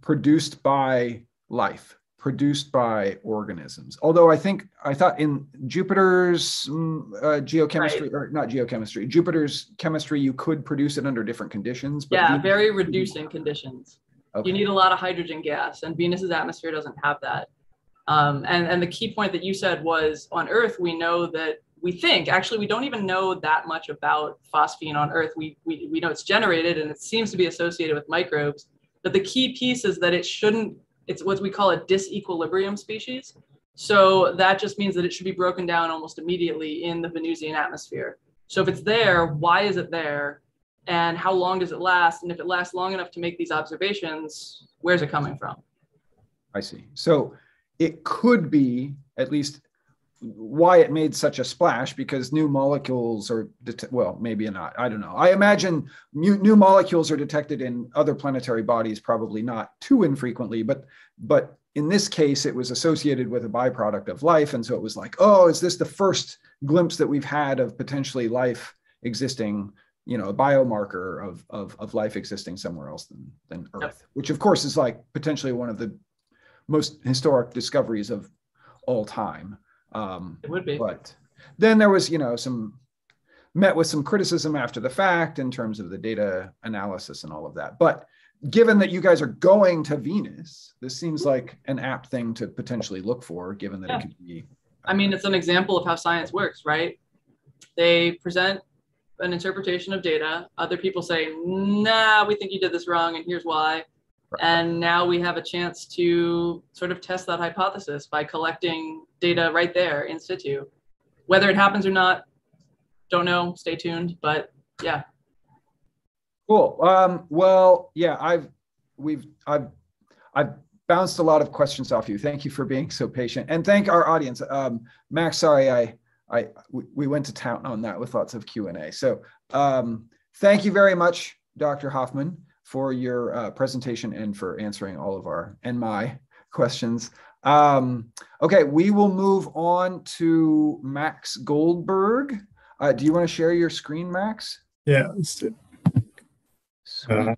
produced by life produced by organisms. Although I think I thought in Jupiter's mm, uh, geochemistry right. or not geochemistry, Jupiter's chemistry, you could produce it under different conditions. yeah, very reducing conditions. Okay. You need a lot of hydrogen gas, and Venus's atmosphere doesn't have that. Um, and and the key point that you said was on Earth, we know that we think actually we don't even know that much about phosphine on Earth. We we we know it's generated and it seems to be associated with microbes. But the key piece is that it shouldn't it's what we call a disequilibrium species. So that just means that it should be broken down almost immediately in the Venusian atmosphere. So if it's there, why is it there? And how long does it last? And if it lasts long enough to make these observations, where's it coming from? I see. So it could be, at least why it made such a splash because new molecules are det- well maybe not i don't know i imagine new, new molecules are detected in other planetary bodies probably not too infrequently but but in this case it was associated with a byproduct of life and so it was like oh is this the first glimpse that we've had of potentially life existing you know a biomarker of of, of life existing somewhere else than than earth yep. which of course is like potentially one of the most historic discoveries of all time. Um, it would be. But then there was, you know, some met with some criticism after the fact in terms of the data analysis and all of that. But given that you guys are going to Venus, this seems like an apt thing to potentially look for, given that yeah. it could be. I mean, it's an example of how science works, right? They present an interpretation of data. Other people say, nah, we think you did this wrong, and here's why. Right. And now we have a chance to sort of test that hypothesis by collecting data right there in situ. Whether it happens or not, don't know. Stay tuned. But yeah. Cool. Um, well, yeah, I've we've I've I've bounced a lot of questions off you. Thank you for being so patient, and thank our audience. Um, Max, sorry, I I we went to town on that with lots of Q and A. So um, thank you very much, Dr. Hofmann, for your uh, presentation and for answering all of our and my questions. Um, okay, we will move on to Max Goldberg. Uh, do you want to share your screen, Max? Yeah, let's do uh,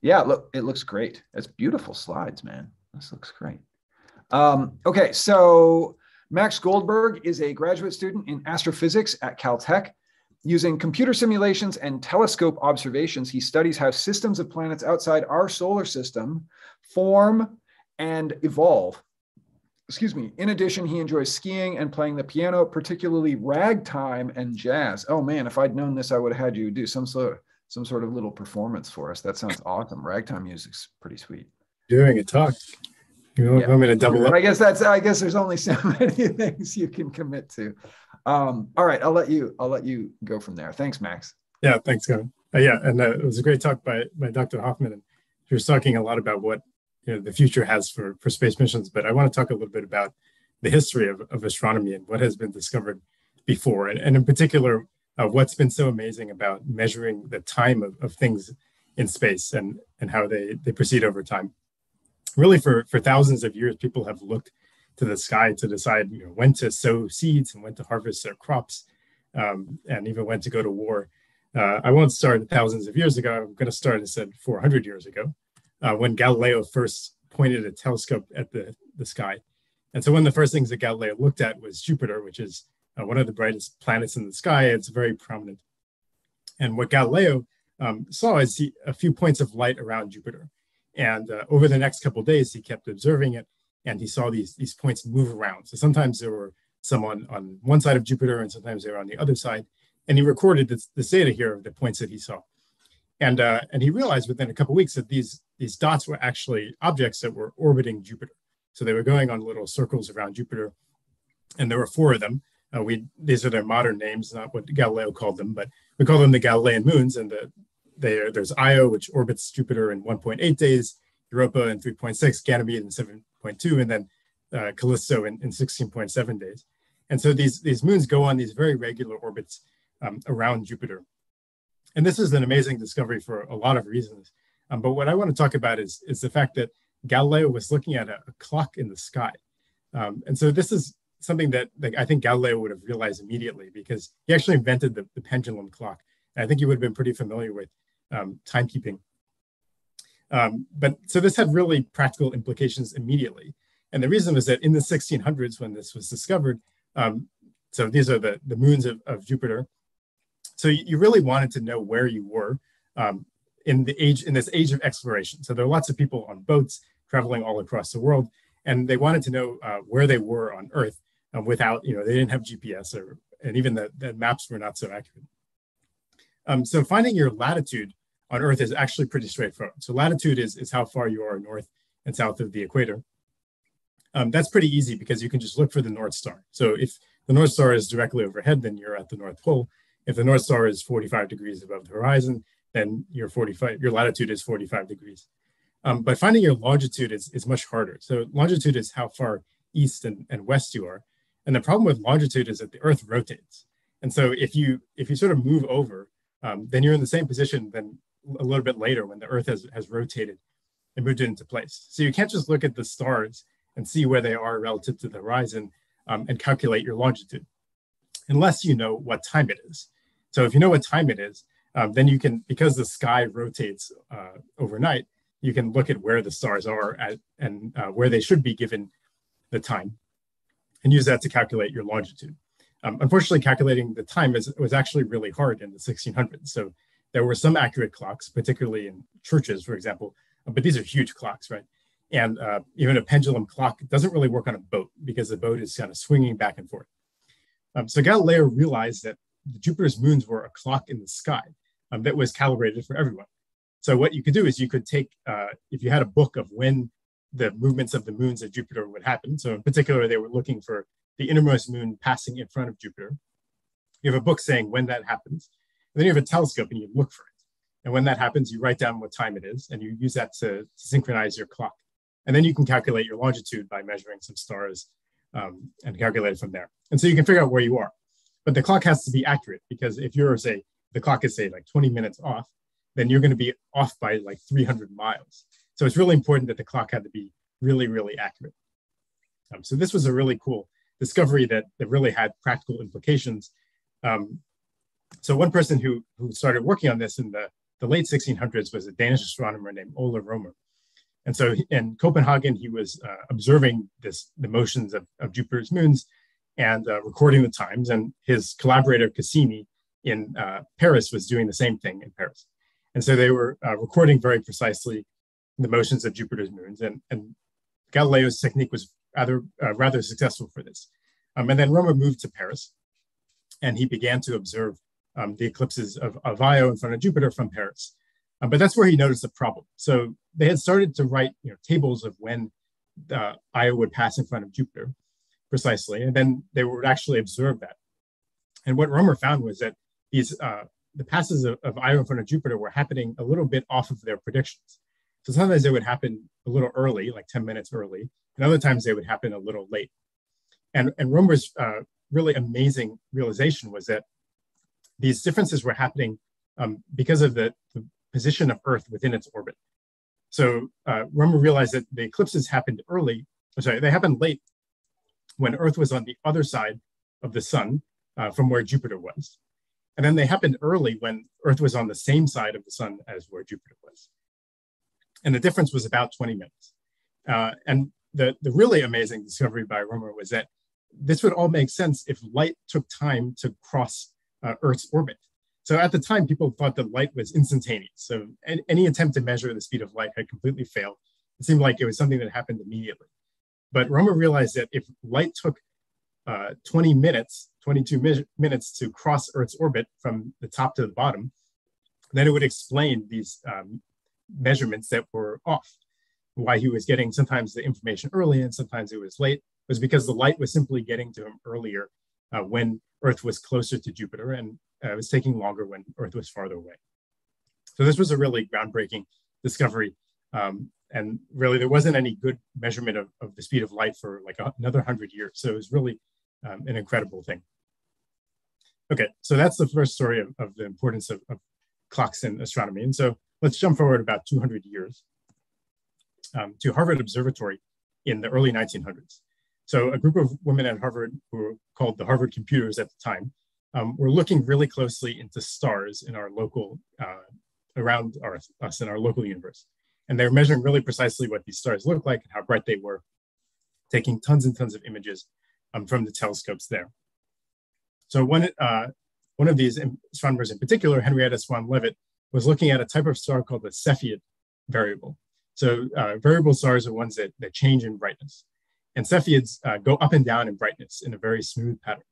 yeah, look, it looks great. It's beautiful slides, man. This looks great. Um, okay, so Max Goldberg is a graduate student in astrophysics at Caltech. Using computer simulations and telescope observations, he studies how systems of planets outside our solar system form and evolve. Excuse me. In addition, he enjoys skiing and playing the piano, particularly ragtime and jazz. Oh man, if I'd known this, I would have had you do some sort of some sort of little performance for us. That sounds awesome. Ragtime music's pretty sweet. Doing a talk. You want, yeah. want me to double up? I guess that's. I guess there's only so many things you can commit to. Um, all right, I'll let you. I'll let you go from there. Thanks, Max. Yeah, thanks, Kevin. Uh, yeah, and uh, it was a great talk by by Dr. Hofmann, and he was talking a lot about what you know the future has for for space missions. But I want to talk a little bit about the history of, of astronomy and what has been discovered before, and, and in particular, uh, what's been so amazing about measuring the time of, of things in space and and how they they proceed over time really for for thousands of years people have looked to the sky to decide you know, when to sow seeds and when to harvest their crops um, and even when to go to war. Uh, i won't start thousands of years ago. I'm going to start i said 400 years ago uh, when galileo first pointed a telescope at the, the sky. And so one of the first things that galileo looked at was jupiter which is uh, one of the brightest planets in the sky. It's very prominent. And what galileo um, saw is he, a few points of light around jupiter. And uh, over the next couple days, he kept observing it, and he saw these these points move around. So sometimes there were some on, on one side of Jupiter, and sometimes they were on the other side. And he recorded this, this data here of the points that he saw. And uh, and he realized within a couple weeks that these these dots were actually objects that were orbiting Jupiter. So they were going on little circles around Jupiter, and there were four of them. Uh, we these are their modern names, not what Galileo called them, but we call them the Galilean moons. And the there, there's Io, which orbits Jupiter in 1.8 days, Europa in 3.6, Ganymede in 7.2, and then uh, Callisto in, in 16.7 days. And so these, these moons go on these very regular orbits um, around Jupiter. And this is an amazing discovery for a lot of reasons. Um, but what I want to talk about is, is the fact that Galileo was looking at a, a clock in the sky. Um, and so this is something that like, I think Galileo would have realized immediately because he actually invented the, the pendulum clock. And I think he would have been pretty familiar with um, timekeeping. Um, but so this had really practical implications immediately. And the reason was that in the 1600s, when this was discovered, um, so these are the, the moons of, of Jupiter. So you really wanted to know where you were um, in the age in this age of exploration. So there are lots of people on boats traveling all across the world, and they wanted to know uh, where they were on Earth um, without, you know, they didn't have GPS or and even the, the maps were not so accurate. Um, so finding your latitude on Earth is actually pretty straightforward. So latitude is, is how far you are north and south of the equator. Um, that's pretty easy because you can just look for the North Star. So if the North Star is directly overhead, then you're at the North Pole. If the North Star is 45 degrees above the horizon, then your 45 your latitude is 45 degrees. Um, but finding your longitude is, is much harder. So longitude is how far east and, and west you are. And the problem with longitude is that the Earth rotates. And so if you if you sort of move over um, then you're in the same position than a little bit later when the Earth has, has rotated and moved it into place. So you can't just look at the stars and see where they are relative to the horizon um, and calculate your longitude, unless you know what time it is. So if you know what time it is, um, then you can, because the sky rotates uh, overnight, you can look at where the stars are at, and uh, where they should be given the time and use that to calculate your longitude. Um, unfortunately, calculating the time is, was actually really hard in the 1600s. So there were some accurate clocks, particularly in churches, for example, but these are huge clocks, right? And uh, even a pendulum clock doesn't really work on a boat because the boat is kind of swinging back and forth. Um, so Galileo realized that the Jupiter's moons were a clock in the sky um, that was calibrated for everyone. So what you could do is you could take, uh, if you had a book of when the movements of the moons of Jupiter would happen. So in particular, they were looking for the innermost moon passing in front of Jupiter. You have a book saying when that happens. And then you have a telescope and you look for it. And when that happens, you write down what time it is and you use that to, to synchronize your clock. And then you can calculate your longitude by measuring some stars um, and calculate it from there. And so you can figure out where you are. But the clock has to be accurate because if you're, say, the clock is, say, like 20 minutes off, then you're going to be off by like 300 miles. So it's really important that the clock had to be really, really accurate. Um, so this was a really cool discovery that, that really had practical implications. Um, so one person who, who started working on this in the, the late 1600s was a Danish astronomer named Ole Rømer. And so in Copenhagen, he was uh, observing this, the motions of, of Jupiter's moons and uh, recording the times. And his collaborator Cassini in uh, Paris was doing the same thing in Paris. And so they were uh, recording very precisely the motions of Jupiter's moons. And, and Galileo's technique was rather, uh, rather successful for this. Um, and then Rømer moved to Paris and he began to observe um, the eclipses of, of Io in front of Jupiter from Paris. Um, but that's where he noticed the problem. So they had started to write you know, tables of when uh, Io would pass in front of Jupiter precisely, and then they would actually observe that. And what Romer found was that these uh, the passes of, of Io in front of Jupiter were happening a little bit off of their predictions. So sometimes they would happen a little early, like 10 minutes early, and other times they would happen a little late. And, and Romer's uh, really amazing realization was that these differences were happening um, because of the, the, position of Earth within its orbit. So uh, Rømer realized that the eclipses happened early, sorry, they happened late when Earth was on the other side of the sun uh, from where Jupiter was. And then they happened early when Earth was on the same side of the sun as where Jupiter was. And the difference was about 20 minutes. Uh, and the, the really amazing discovery by Rømer was that this would all make sense if light took time to cross uh, Earth's orbit. So at the time, people thought that light was instantaneous. So any, attempt to measure the speed of light had completely failed. It seemed like it was something that happened immediately. But Rømer realized that if light took uh, 20 minutes, 22 mi minutes to cross Earth's orbit from the top to the bottom, then it would explain these um, measurements that were off. Why he was getting sometimes the information early and sometimes it was late was because the light was simply getting to him earlier uh, when Earth was closer to Jupiter and uh, it was taking longer when Earth was farther away. So this was a really groundbreaking discovery. Um, and really there wasn't any good measurement of, of the speed of light for like another 100 years. So it was really um, an incredible thing. Okay, so that's the first story of, of the importance of, of, clocks in astronomy. And so let's jump forward about 200 years um, to Harvard Observatory in the early 1900s. So a group of women at Harvard who were called the Harvard Computers at the time um, were looking really closely into stars in our local, uh, around our, us in our local universe. And they were measuring really precisely what these stars looked like and how bright they were, taking tons and tons of images um, from the telescopes there. So one, uh, one of these astronomers in particular, Henrietta Swan Leavitt, was looking at a type of star called the Cepheid variable. So uh, variable stars are ones that, that change in brightness. And Cepheids uh, go up and down in brightness in a very smooth pattern.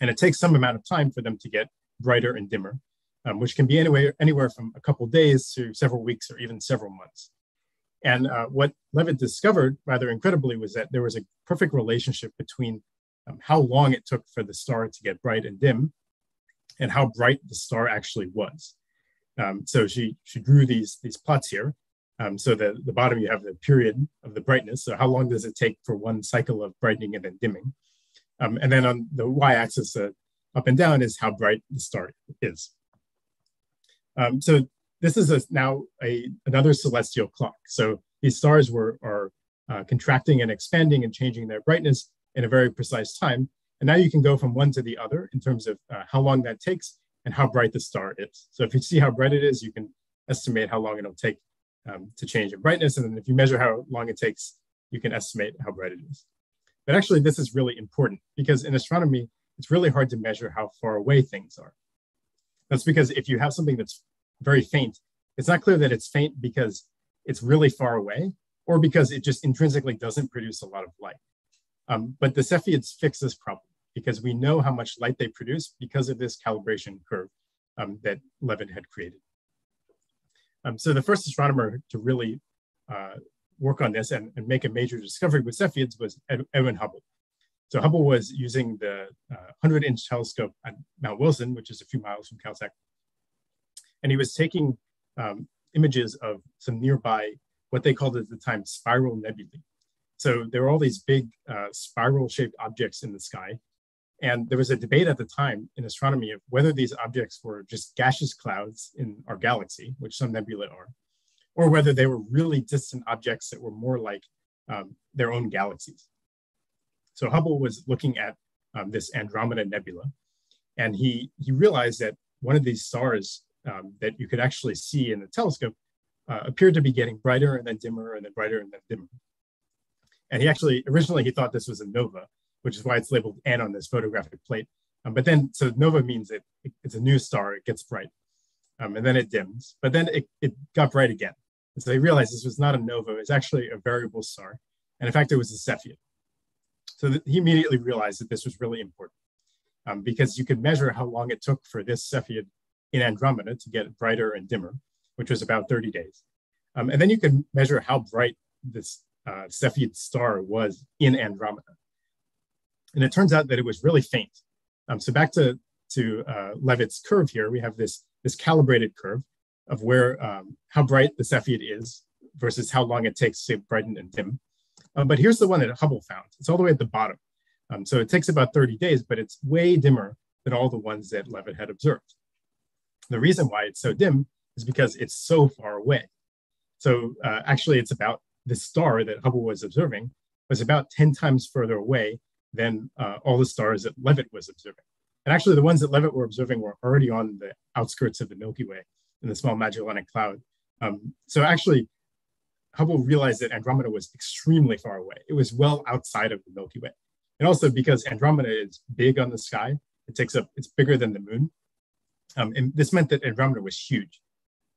And it takes some amount of time for them to get brighter and dimmer, um, which can be anywhere, anywhere from a couple days to several weeks or even several months. And uh, what Leavitt discovered rather incredibly was that there was a perfect relationship between um, how long it took for the star to get bright and dim and how bright the star actually was. Um, so she, she drew these, these plots here. Um, so the, the bottom you have the period of the brightness. So how long does it take for one cycle of brightening and then dimming? Um, and then on the y-axis uh, up and down is how bright the star is. Um, so this is a, now a, another celestial clock. So these stars were, are uh, contracting and expanding and changing their brightness in a very precise time. And now you can go from one to the other in terms of uh, how long that takes and how bright the star is. So if you see how bright it is, you can estimate how long it'll take um, to change in brightness. And then if you measure how long it takes, you can estimate how bright it is. But actually, this is really important because in astronomy, it's really hard to measure how far away things are. That's because if you have something that's very faint, it's not clear that it's faint because it's really far away or because it just intrinsically doesn't produce a lot of light. Um, but the Cepheids fix this problem because we know how much light they produce because of this calibration curve um, that Leavitt had created. Um, so the first astronomer to really uh, work on this and, and, make a major discovery with Cepheids was Ed, Edwin Hubble. So Hubble was using the 100-inch uh, telescope at Mount Wilson, which is a few miles from Caltech, and he was taking um, images of some nearby, what they called at the time, spiral nebulae. So there were all these big uh, spiral-shaped objects in the sky, and there was a debate at the time in astronomy of whether these objects were just gaseous clouds in our galaxy, which some nebulae are, or whether they were really distant objects that were more like um, their own galaxies. So Hubble was looking at um, this Andromeda Nebula, and he, he realized that one of these stars um, that you could actually see in the telescope uh, appeared to be getting brighter and then dimmer and then brighter and then dimmer. And he actually, originally he thought this was a nova, which is why it's labeled N on this photographic plate. Um, but then, so nova means it, it, it's a new star, it gets bright, um, and then it dims, but then it, it got bright again. And so they realized this was not a nova, it's actually a variable star. And in fact, it was a Cepheid. So he immediately realized that this was really important um, because you could measure how long it took for this Cepheid in Andromeda to get brighter and dimmer, which was about 30 days. Um, and then you could measure how bright this uh, Cepheid star was in Andromeda. And it turns out that it was really faint. Um, so back to, to uh, Leavitt's curve here, we have this, this calibrated curve of where um, how bright the Cepheid is versus how long it takes to brighten and dim. Um, but here's the one that Hubble found. It's all the way at the bottom. Um, so it takes about 30 days, but it's way dimmer than all the ones that Leavitt had observed. The reason why it's so dim is because it's so far away. So uh, actually, it's about the star that Hubble was observing was about 10 times further away than uh, all the stars that Leavitt was observing. And actually, the ones that Leavitt were observing were already on the outskirts of the Milky Way in the small Magellanic Cloud. Um, so actually, Hubble realized that Andromeda was extremely far away. It was well outside of the Milky Way. And also because Andromeda is big on the sky, it takes up, it's bigger than the moon. Um, and this meant that Andromeda was huge.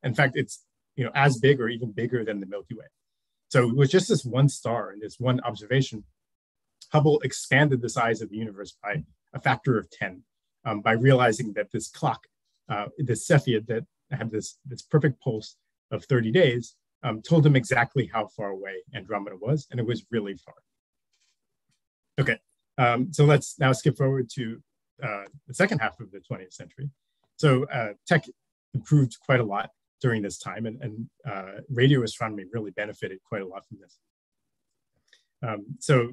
In fact, it's you know as big or even bigger than the Milky Way. So it was just this one star and this one observation Hubble expanded the size of the universe by a factor of 10 um, by realizing that this clock, uh, this Cepheid that had this, this perfect pulse of 30 days, um, told him exactly how far away Andromeda was, and it was really far. Okay, um, so let's now skip forward to uh, the second half of the 20th century. So uh, tech improved quite a lot during this time, and, and uh, radio astronomy really benefited quite a lot from this. Um, so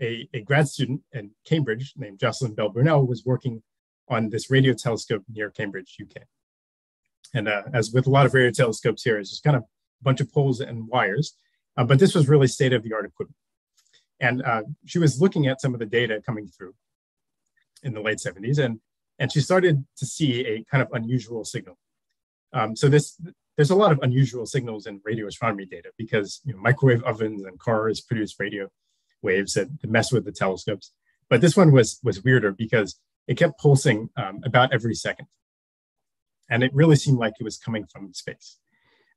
a, a grad student in Cambridge named Jocelyn Bell Burnell was working on this radio telescope near Cambridge, UK. And uh, as with a lot of radio telescopes here, it's just kind of a bunch of poles and wires, uh, but this was really state of the art equipment. And uh, she was looking at some of the data coming through in the late 70s, and, and she started to see a kind of unusual signal. Um, so this there's a lot of unusual signals in radio astronomy data because you know, microwave ovens and cars produce radio waves that, mess with the telescopes. But this one was was weirder because it kept pulsing um, about every second, and it really seemed like it was coming from space.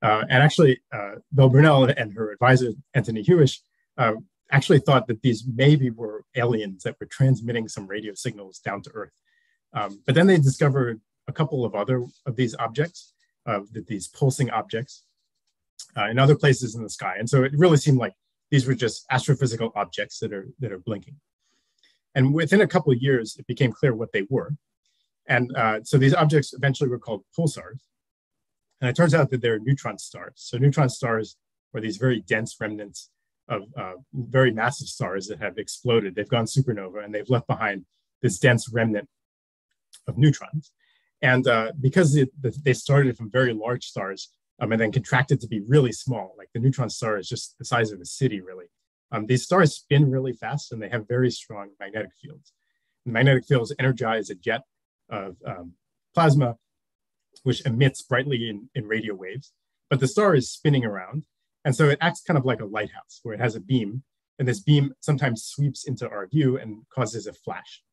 Uh, and actually, uh, Bell Burnell and her advisor Anthony Hewish uh, actually thought that these maybe were aliens that were transmitting some radio signals down to Earth. Um, but then they discovered a couple of other of these objects, uh, these pulsing objects, uh, in other places in the sky. And so it really seemed like these were just astrophysical objects that are, that are blinking. And within a couple of years, it became clear what they were. And uh, so these objects eventually were called pulsars. And it turns out that they're neutron stars. So neutron stars are these very dense remnants of uh, very massive stars that have exploded. They've gone supernova and they've left behind this dense remnant of neutrons. And uh, because it, they started from very large stars, um, and then contracted to be really small. Like the neutron star is just the size of a city, really. Um, these stars spin really fast and they have very strong magnetic fields. And magnetic fields energize a jet of um, plasma, which emits brightly in, in radio waves. but the star is spinning around. And so it acts kind of like a lighthouse where it has a beam, and this beam sometimes sweeps into our view and causes a flash.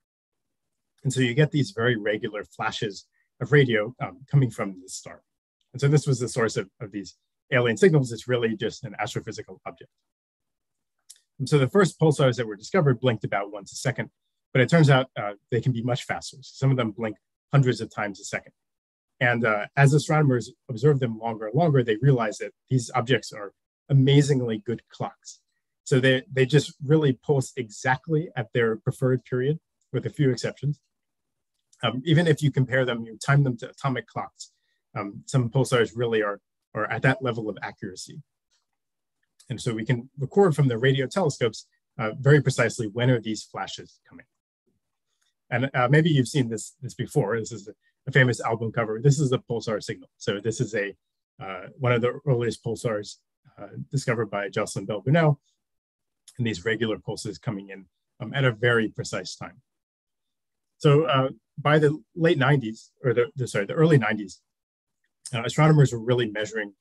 And so you get these very regular flashes of radio um, coming from the star. And so this was the source of, of these alien signals. It's really just an astrophysical object. And so the first pulsars that were discovered blinked about once a second, but it turns out uh, they can be much faster. So some of them blink hundreds of times a second. And uh, as astronomers observe them longer and longer, they realize that these objects are amazingly good clocks. So they, they just really pulse exactly at their preferred period, with a few exceptions. Um, even if you compare them, you time them to atomic clocks, um, some pulsars really are, are at that level of accuracy. And so we can record from the radio telescopes uh, very precisely when are these flashes coming. And uh, maybe you've seen this, this before. This is a, famous album cover. This is a pulsar signal. So this is a uh, one of the earliest pulsars uh, discovered by Jocelyn Bell Burnell, and these regular pulses coming in um, at a very precise time. So uh, by the late 90s, or the, the sorry, the early 90s, uh, astronomers were really measuring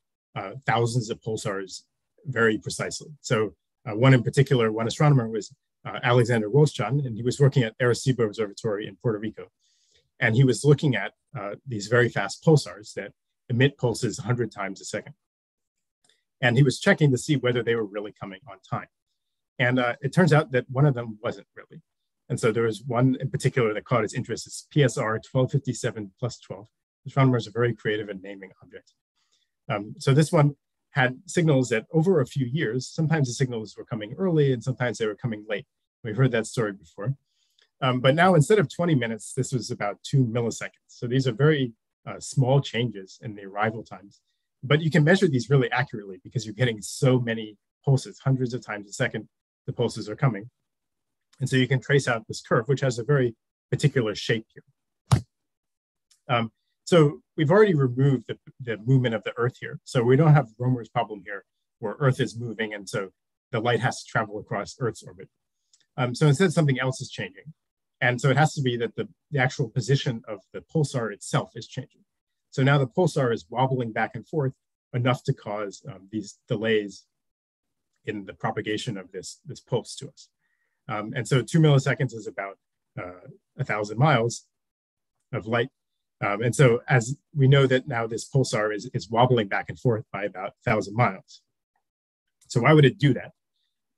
thousands of pulsars very precisely. So uh, one in particular, one astronomer was uh, Aleksander Wolszczan, and he was working at Arecibo Observatory in Puerto Rico. And he was looking at uh, these very fast pulsars that emit pulses 100 times a second. And he was checking to see whether they were really coming on time. And uh, it turns out that one of them wasn't really. And so there was one in particular that caught his interest. It's PSR 1257 plus 12. Astronomers are very creative in naming objects. Um, so this one had signals that over a few years, sometimes the signals were coming early and sometimes they were coming late. We've heard that story before. Um, but now instead of 20 minutes, this was about two milliseconds. So these are very uh, small changes in the arrival times. But you can measure these really accurately because you're getting so many pulses, hundreds of times a second, the pulses are coming. And so you can trace out this curve, which has a very particular shape here. Um, so we've already removed the, the movement of the Earth here. So we don't have Romer's problem here where Earth is moving and so the light has to travel across Earth's orbit. Um, so instead something else is changing. And so it has to be that the, the actual position of the pulsar itself is changing. So now the pulsar is wobbling back and forth enough to cause um, these delays in the propagation of this, this pulse to us. Um, and so two milliseconds is about uh, a thousand miles of light um, and so as we know that now this pulsar is, is wobbling back and forth by about 1,000 miles. So why would it do that?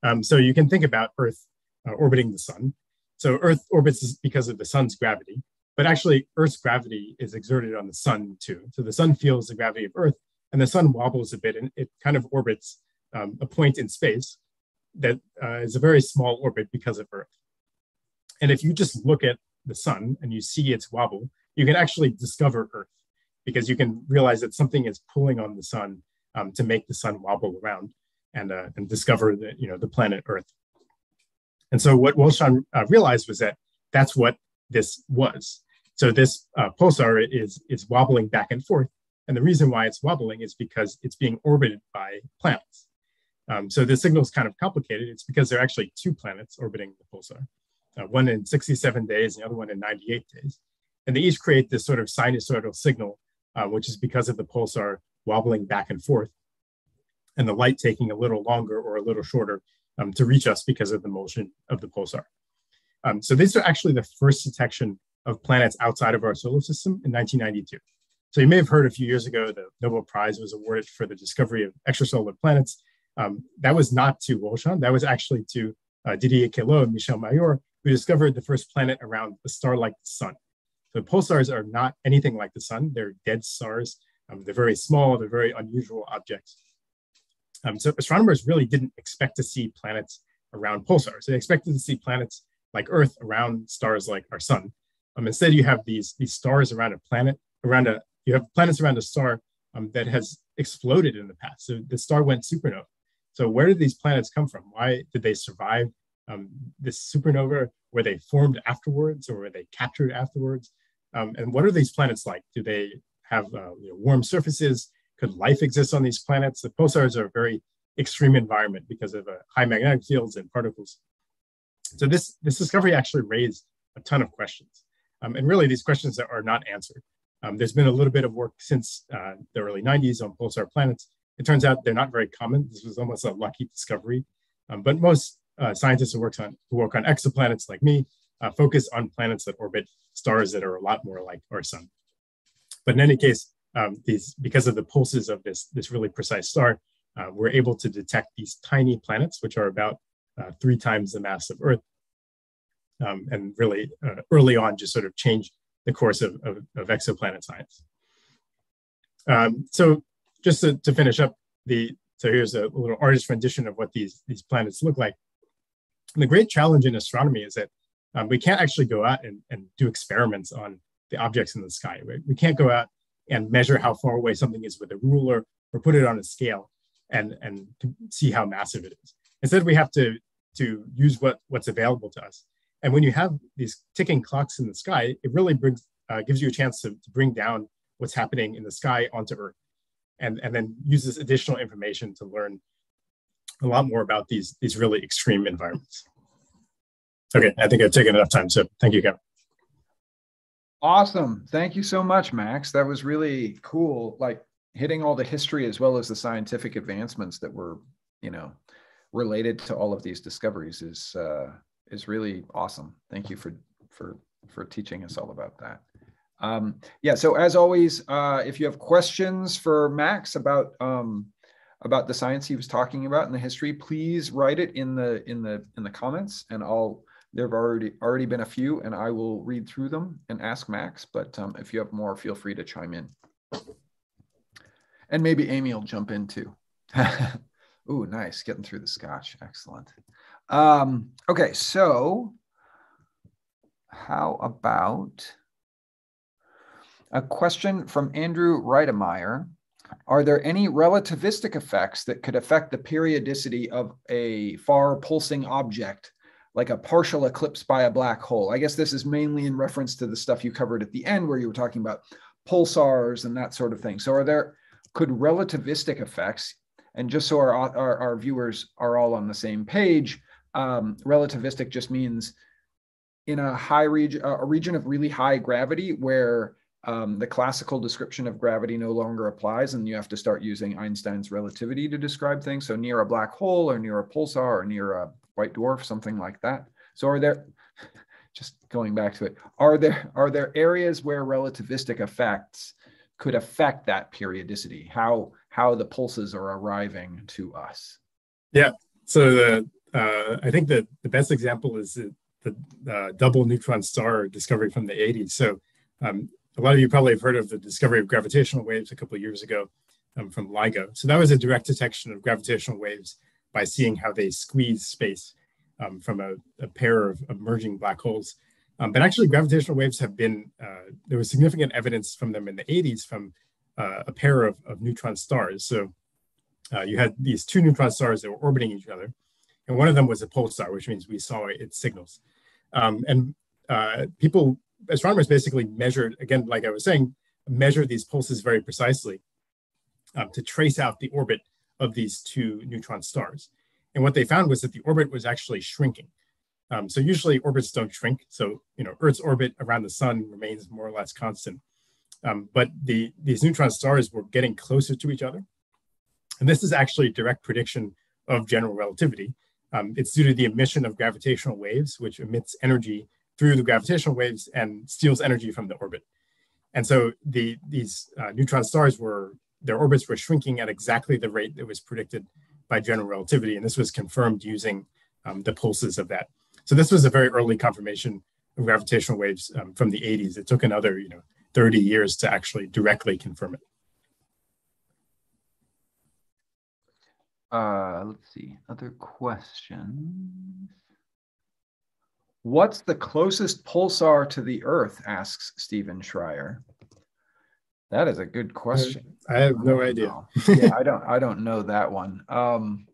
Um, so you can think about Earth uh, orbiting the sun. So Earth orbits because of the sun's gravity, but actually Earth's gravity is exerted on the sun too. So the sun feels the gravity of Earth and the sun wobbles a bit and it kind of orbits um, a point in space that uh, is a very small orbit because of Earth. And if you just look at the sun and you see its wobble, you can actually discover Earth because you can realize that something is pulling on the sun um, to make the sun wobble around and, uh, and discover the, you know, the planet Earth. And so what Wolszczan uh, realized was that that's what this was. So this uh, pulsar is, is wobbling back and forth. And the reason why it's wobbling is because it's being orbited by planets. Um, so the signal is kind of complicated. It's because there are actually two planets orbiting the pulsar, uh, one in 67 days, and the other one in 98 days. And they each create this sort of sinusoidal signal, uh, which is because of the pulsar wobbling back and forth and the light taking a little longer or a little shorter um, to reach us because of the motion of the pulsar. Um, so these are actually the first detection of planets outside of our solar system in 1992. So you may have heard a few years ago the Nobel Prize was awarded for the discovery of extrasolar planets. Um, that was not to Wolszczan, that was actually to uh, Didier Queloz and Michel Mayor, who discovered the first planet around a star like the sun. So pulsars are not anything like the sun. They're dead stars. Um, they're very small. They're very unusual objects. Um, so astronomers really didn't expect to see planets around pulsars. They expected to see planets like Earth around stars like our sun. Um, instead, you have these, these stars around a planet, around a, you have planets around a star um, that has exploded in the past. So the star went supernova. So where did these planets come from? Why did they survive um, this supernova? Were they formed afterwards or were they captured afterwards? Um, and what are these planets like? Do they have uh, you know, warm surfaces? Could life exist on these planets? The pulsars are a very extreme environment because of uh, high magnetic fields and particles. So this, this discovery actually raised a ton of questions. Um, and really these questions are not answered. Um, there's been a little bit of work since uh, the early 90s on pulsar planets. It turns out they're not very common. This was almost a lucky discovery. Um, but most uh, scientists who, works on, who work on exoplanets like me uh, focus on planets that orbit stars that are a lot more like our sun. But in any case, um, these because of the pulses of this, this really precise star, uh, we're able to detect these tiny planets, which are about uh, three times the mass of Earth. Um, and really uh, early on just sort of change the course of, of, of exoplanet science. Um, so just to, to, finish up the, so here's a little artist rendition of what these, these planets look like. And the great challenge in astronomy is that um, we can't actually go out and, and do experiments on the objects in the sky. We, we can't go out and measure how far away something is with a ruler or put it on a scale and, and see how massive it is. Instead, we have to, to use what, what's available to us. And when you have these ticking clocks in the sky, it really brings, uh, gives you a chance to, to bring down what's happening in the sky onto Earth and, and then use this additional information to learn a lot more about these, these really extreme environments. Okay, I think I've taken enough time. So thank you, Kevin. Awesome. Thank you so much, Max. That was really cool. Like hitting all the history as well as the scientific advancements that were, you know, related to all of these discoveries is uh, is really awesome. Thank you for for for teaching us all about that. Um, yeah. So as always, uh, if you have questions for Max about um, about the science he was talking about in the history, please write it in the in the in the comments, and I'll. There have already already been a few, and I will read through them and ask Max. But um, if you have more, feel free to chime in. And maybe Amy will jump in too. Ooh, nice. Getting through the scotch. Excellent. Um, okay, so how about a question from Andrew Reidemeyer? Are there any relativistic effects that could affect the periodicity of a far pulsing object, like a partial eclipse by a black hole? I guess this is mainly in reference to the stuff you covered at the end, where you were talking about pulsars and that sort of thing. So, are there could relativistic effects, and just so our, our, our viewers are all on the same page, um, relativistic just means in a high region, a region of really high gravity where um, the classical description of gravity no longer applies and you have to start using Einstein's relativity to describe things. So near a black hole or near a pulsar or near a white dwarf, something like that. So are there, just going back to it, are there, are there areas where relativistic effects could affect that periodicity, how, how the pulses are arriving to us? Yeah, so the uh, I think that the best example is the, the uh, double neutron star discovery from the 80s. So um, a lot of you probably have heard of the discovery of gravitational waves a couple of years ago um, from LIGO. So that was a direct detection of gravitational waves by seeing how they squeeze space um, from a, a, pair of, of, merging black holes. Um, but actually, gravitational waves have been, uh, there was significant evidence from them in the 80s from uh, a pair of, of neutron stars. So uh, you had these two neutron stars that were orbiting each other and one of them was a pulsar, which means we saw its signals. Um, and uh, people, astronomers basically measured, again, like I was saying, measured these pulses very precisely um, to trace out the orbit of these two neutron stars. And what they found was that the orbit was actually shrinking. Um, so usually orbits don't shrink. So, you know, Earth's orbit around the sun remains more or less constant. Um, but the, these neutron stars were getting closer to each other. And this is actually a direct prediction of general relativity. Um, it's due to the emission of gravitational waves, which emits energy through the gravitational waves and steals energy from the orbit. And so the, these uh, neutron stars were, their orbits were shrinking at exactly the rate that was predicted by general relativity. And this was confirmed using um, the pulses of that. So this was a very early confirmation of gravitational waves um, from the 80s. It took another, you know, 30 years to actually directly confirm it. Uh, let's see, other questions. What's the closest pulsar to the Earth? asks Stephen Schreier. That is a good question. I have no idea. yeah, I don't. I don't know that one. Um,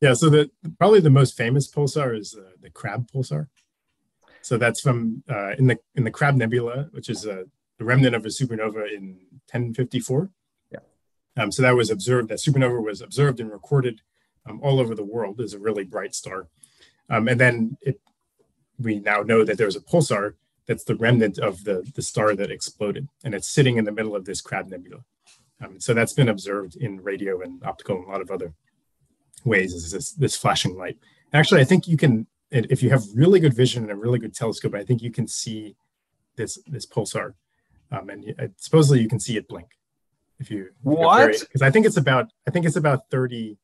yeah, so the probably the most famous pulsar is uh, the Crab pulsar. So that's from uh, in the in the Crab Nebula, which is a, a remnant of a supernova in 1054. Um, so that was observed, that supernova was observed and recorded um, all over the world as a really bright star. Um, and then it, we now know that there's a pulsar that's the remnant of the, the star that exploded. And it's sitting in the middle of this Crab Nebula. Um, so that's been observed in radio and optical and a lot of other ways is this, this flashing light. Actually, I think you can, if you have really good vision and a really good telescope, I think you can see this this pulsar, um, and uh, supposedly you can see it blink. If you what? Because I think it's about I think it's about thirty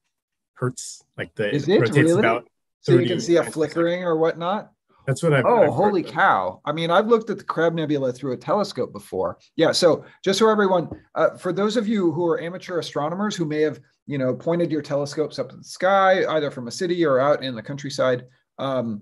hertz. Like the is it, rotates really? about. So you can see a flickering or whatnot. That's what I've. Oh, I've holy cow! I mean, I've looked at the Crab Nebula through a telescope before. Yeah. So just so everyone, uh, for those of you who are amateur astronomers who may have, you know, pointed your telescopes up to the sky, either from a city or out in the countryside, um,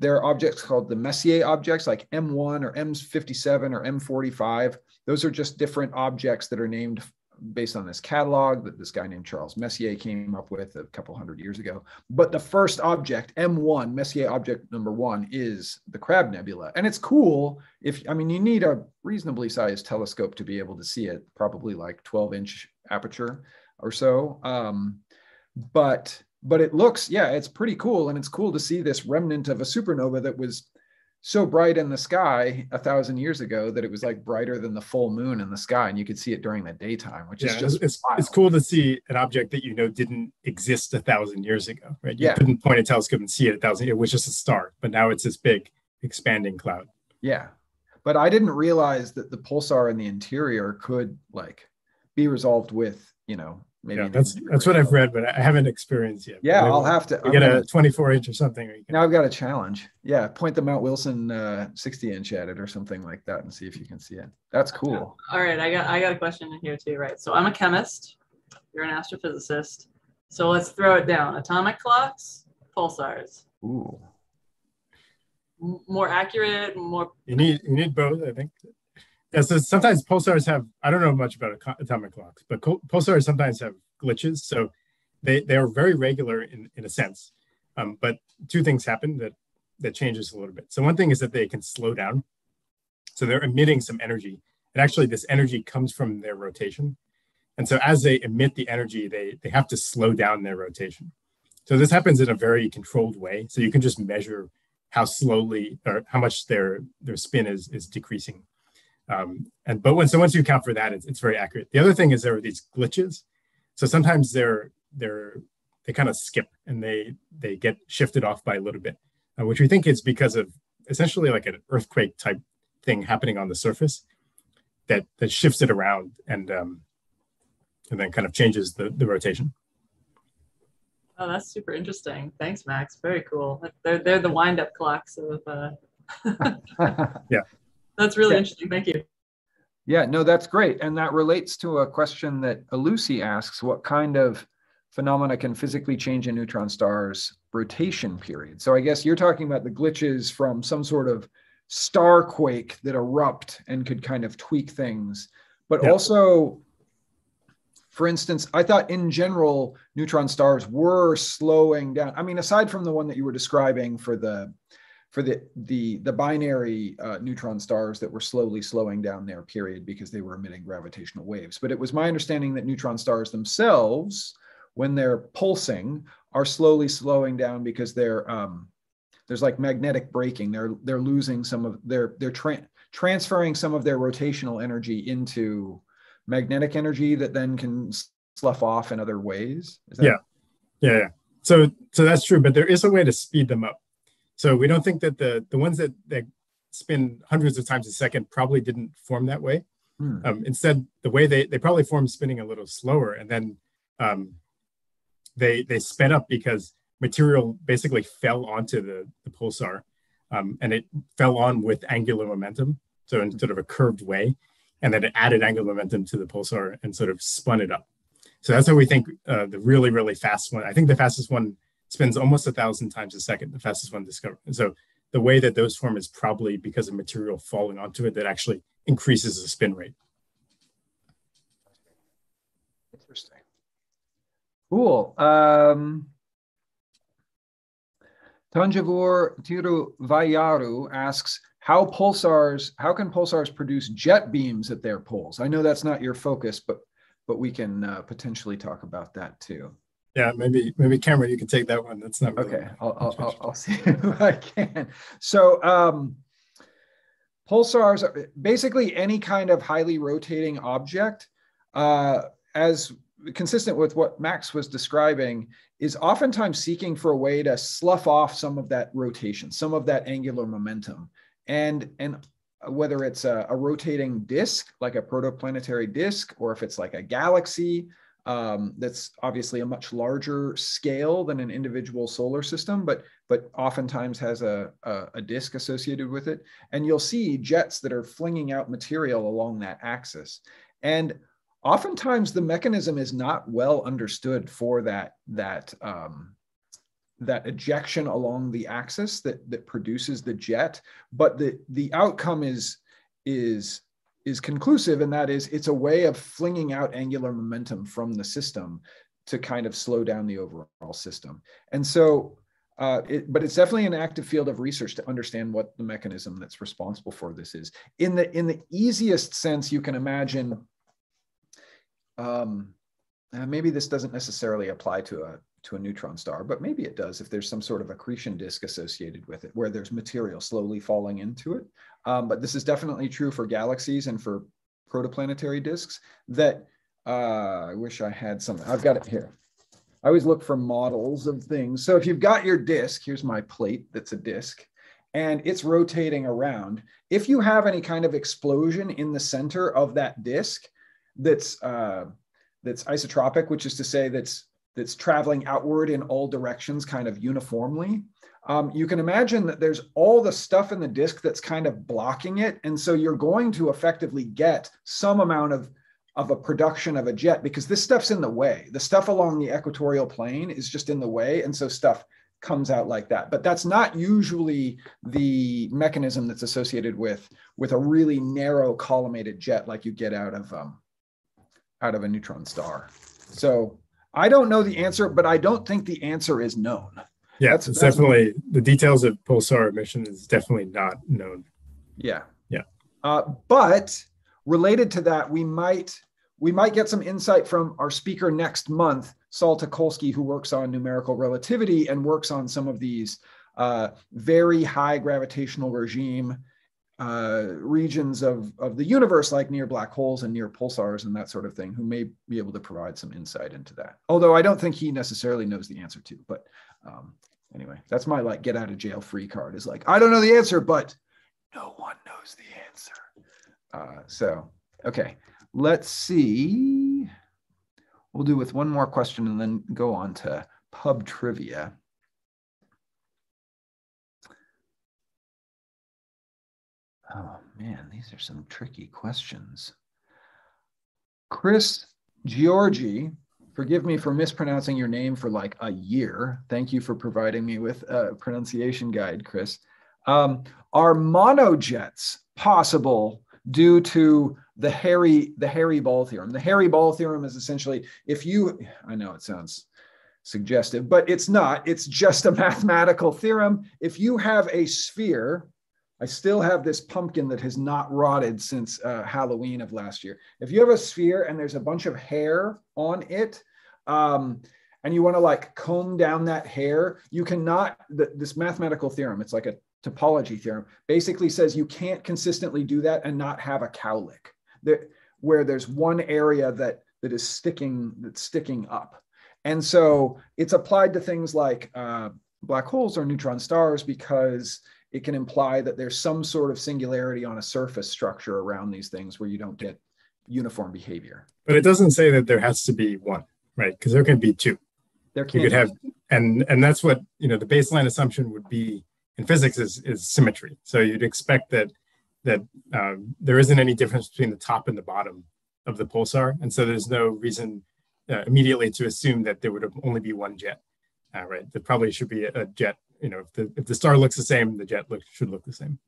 there are objects called the Messier objects, like M1 or M57 or M45. Those are just different objects that are named based on this catalog that this guy named Charles Messier came up with a couple hundred years ago. But the first object, M1, Messier object number one, is the Crab Nebula. And it's cool if, I mean, you need a reasonably sized telescope to be able to see it, probably like 12 inch aperture or so. Um, but but it looks yeah it's pretty cool and it's cool to see this remnant of a supernova that was so bright in the sky a thousand years ago that it was like brighter than the full moon in the sky and you could see it during the daytime which yeah, is just it's, it's cool to see an object that you know didn't exist a thousand years ago right? You yeah. couldn't point a telescope and see it a thousand it was just a star but now it's this big expanding cloud. Yeah but i didn't realize that the pulsar in the interior could like be resolved with you know Maybe yeah, that's that's what I've read, but I haven't experienced yet. Yeah, I'll have to get gonna, a 24 inch or something. Now I've got a challenge. Yeah, point the Mount Wilson uh, 60 inch at it or something like that, and see if you can see it. That's cool. All right, I got I got a question in here too. Right, so I'm a chemist. You're an astrophysicist. So let's throw it down. Atomic clocks, pulsars. Ooh. more accurate, more. You need you need both, I think. Yeah, so sometimes pulsars have, I don't know much about atomic clocks, but pulsars sometimes have glitches. So they, they are very regular in, in a sense. Um, but two things happen that, that changes a little bit. So one thing is that they can slow down. So they're emitting some energy. And actually this energy comes from their rotation. And so as they emit the energy, they, they have to slow down their rotation. So this happens in a very controlled way. So you can just measure how slowly or how much their, their spin is, is decreasing. Um, and but when so once you account for that, it's, it's very accurate. The other thing is there are these glitches. So sometimes they're they're they kind of skip and they they get shifted off by a little bit, uh, which we think is because of essentially like an earthquake type thing happening on the surface that that shifts it around and um, and then kind of changes the the rotation. Oh, that's super interesting. Thanks, Max. Very cool. They're they're the wind up clocks of. Uh... yeah. That's really yeah. interesting. Thank you. Yeah, no, that's great. And that relates to a question that Lucy asks what kind of phenomena can physically change a neutron star's rotation period? So I guess you're talking about the glitches from some sort of star quake that erupt and could kind of tweak things. But yeah. also, for instance, I thought in general, neutron stars were slowing down. I mean, aside from the one that you were describing for the for the the the binary uh, neutron stars that were slowly slowing down their period because they were emitting gravitational waves. But it was my understanding that neutron stars themselves, when they're pulsing, are slowly slowing down because they're um, there's like magnetic braking. They're they're losing some of their they're tra- transferring some of their rotational energy into magnetic energy that then can slough off in other ways. yeah, yeah, yeah. So so that's true, but there is a way to speed them up. So we don't think that the the ones that that spin hundreds of times a second probably didn't form that way. Hmm. Um, instead, the way they they probably formed spinning a little slower, and then um, they they sped up because material basically fell onto the the pulsar, um, and it fell on with angular momentum, so in sort of a curved way, and then it added angular momentum to the pulsar and sort of spun it up. So that's how we think uh, the really really fast one. I think the fastest one spins almost a thousand times a second, the fastest one discovered. And so the way that those form is probably because of material falling onto it that actually increases the spin rate. Interesting. Cool. Um, Tanjavur Tiruvayaru asks, how pulsars, how can pulsars produce jet beams at their poles? I know that's not your focus, but but we can uh, potentially talk about that too. Yeah, maybe maybe Cameron, you can take that one. That's not really okay. I'll, I'll, I'll, see if I can. So um, pulsars are basically any kind of highly rotating object uh, as consistent with what max was describing is oftentimes seeking for a way to slough off some of that rotation some of that angular momentum and and whether it's a, a rotating disk like a protoplanetary disk or if it's like a galaxy um, that's obviously a much larger scale than an individual solar system, but but oftentimes has a, a, a, disk associated with it. And you'll see jets that are flinging out material along that axis. And oftentimes the mechanism is not well understood for that that um, that ejection along the axis that that produces the jet, but the the outcome is is is conclusive, and that is it's a way of flinging out angular momentum from the system to kind of slow down the overall system. And so, uh, it, but it's definitely an active field of research to understand what the mechanism that's responsible for this is. In the in the easiest sense you can imagine, um, uh, maybe this doesn't necessarily apply to a to a neutron star, but maybe it does if there's some sort of accretion disk associated with it, where there's material slowly falling into it. Um, but this is definitely true for galaxies and for protoplanetary disks that uh, I wish I had something. I've got it here. I always look for models of things. So if you've got your disk, here's my plate that's a disk, and it's rotating around. If you have any kind of explosion in the center of that disk that's, uh, that's isotropic, which is to say that's that's traveling outward in all directions kind of uniformly. Um, you can imagine that there's all the stuff in the disk that's kind of blocking it. And so you're going to effectively get some amount of, of a production of a jet because this stuff's in the way. The stuff along the equatorial plane is just in the way. And so stuff comes out like that. But that's not usually the mechanism that's associated with, with a really narrow collimated jet like you get out of, um, out of a neutron star. So I don't know the answer, but I don't think the answer is known. Yeah, that's, it's that's definitely the details of pulsar emission is definitely not known. Yeah. Yeah. Uh, but related to that, we might we might get some insight from our speaker next month, Saul Teukolsky, who works on numerical relativity and works on some of these uh, very high gravitational regime uh, regions of, of the universe, like near black holes and near pulsars and that sort of thing, who may be able to provide some insight into that. Although I don't think he necessarily knows the answer to. But um, anyway, that's my like get out of jail free card. Is like I don't know the answer, but no one knows the answer. Uh, so okay, let's see. We'll do with one more question and then go on to pub trivia. Oh man, these are some tricky questions. Chris Georgi, forgive me for mispronouncing your name for like a year. Thank you for providing me with a pronunciation guide, Chris. Um, are monojets possible due to the hairy the hairy ball theorem? The hairy ball theorem is essentially if you I know it sounds suggestive, but it's not. It's just a mathematical theorem. If you have a sphere I still have this pumpkin that has not rotted since uh, Halloween of last year. If you have a sphere and there's a bunch of hair on it, um, and you want to like comb down that hair, you cannot, the, this mathematical theorem, it's like a topology theorem, basically says you can't consistently do that and not have a cowlick there, where there's one area that, that is sticking, that's sticking up. And so it's applied to things like uh, black holes or neutron stars because it can imply that there's some sort of singularity on a surface structure around these things where you don't get uniform behavior. But it doesn't say that there has to be one, right? Because there can be two. There can you could have, and and that's what you know. The baseline assumption would be in physics is is symmetry. So you'd expect that that um, there isn't any difference between the top and the bottom of the pulsar, and so there's no reason uh, immediately to assume that there would only be one jet. Uh, right, there probably should be a, a jet you know, if the if the star looks the same, the jet look, should look the same.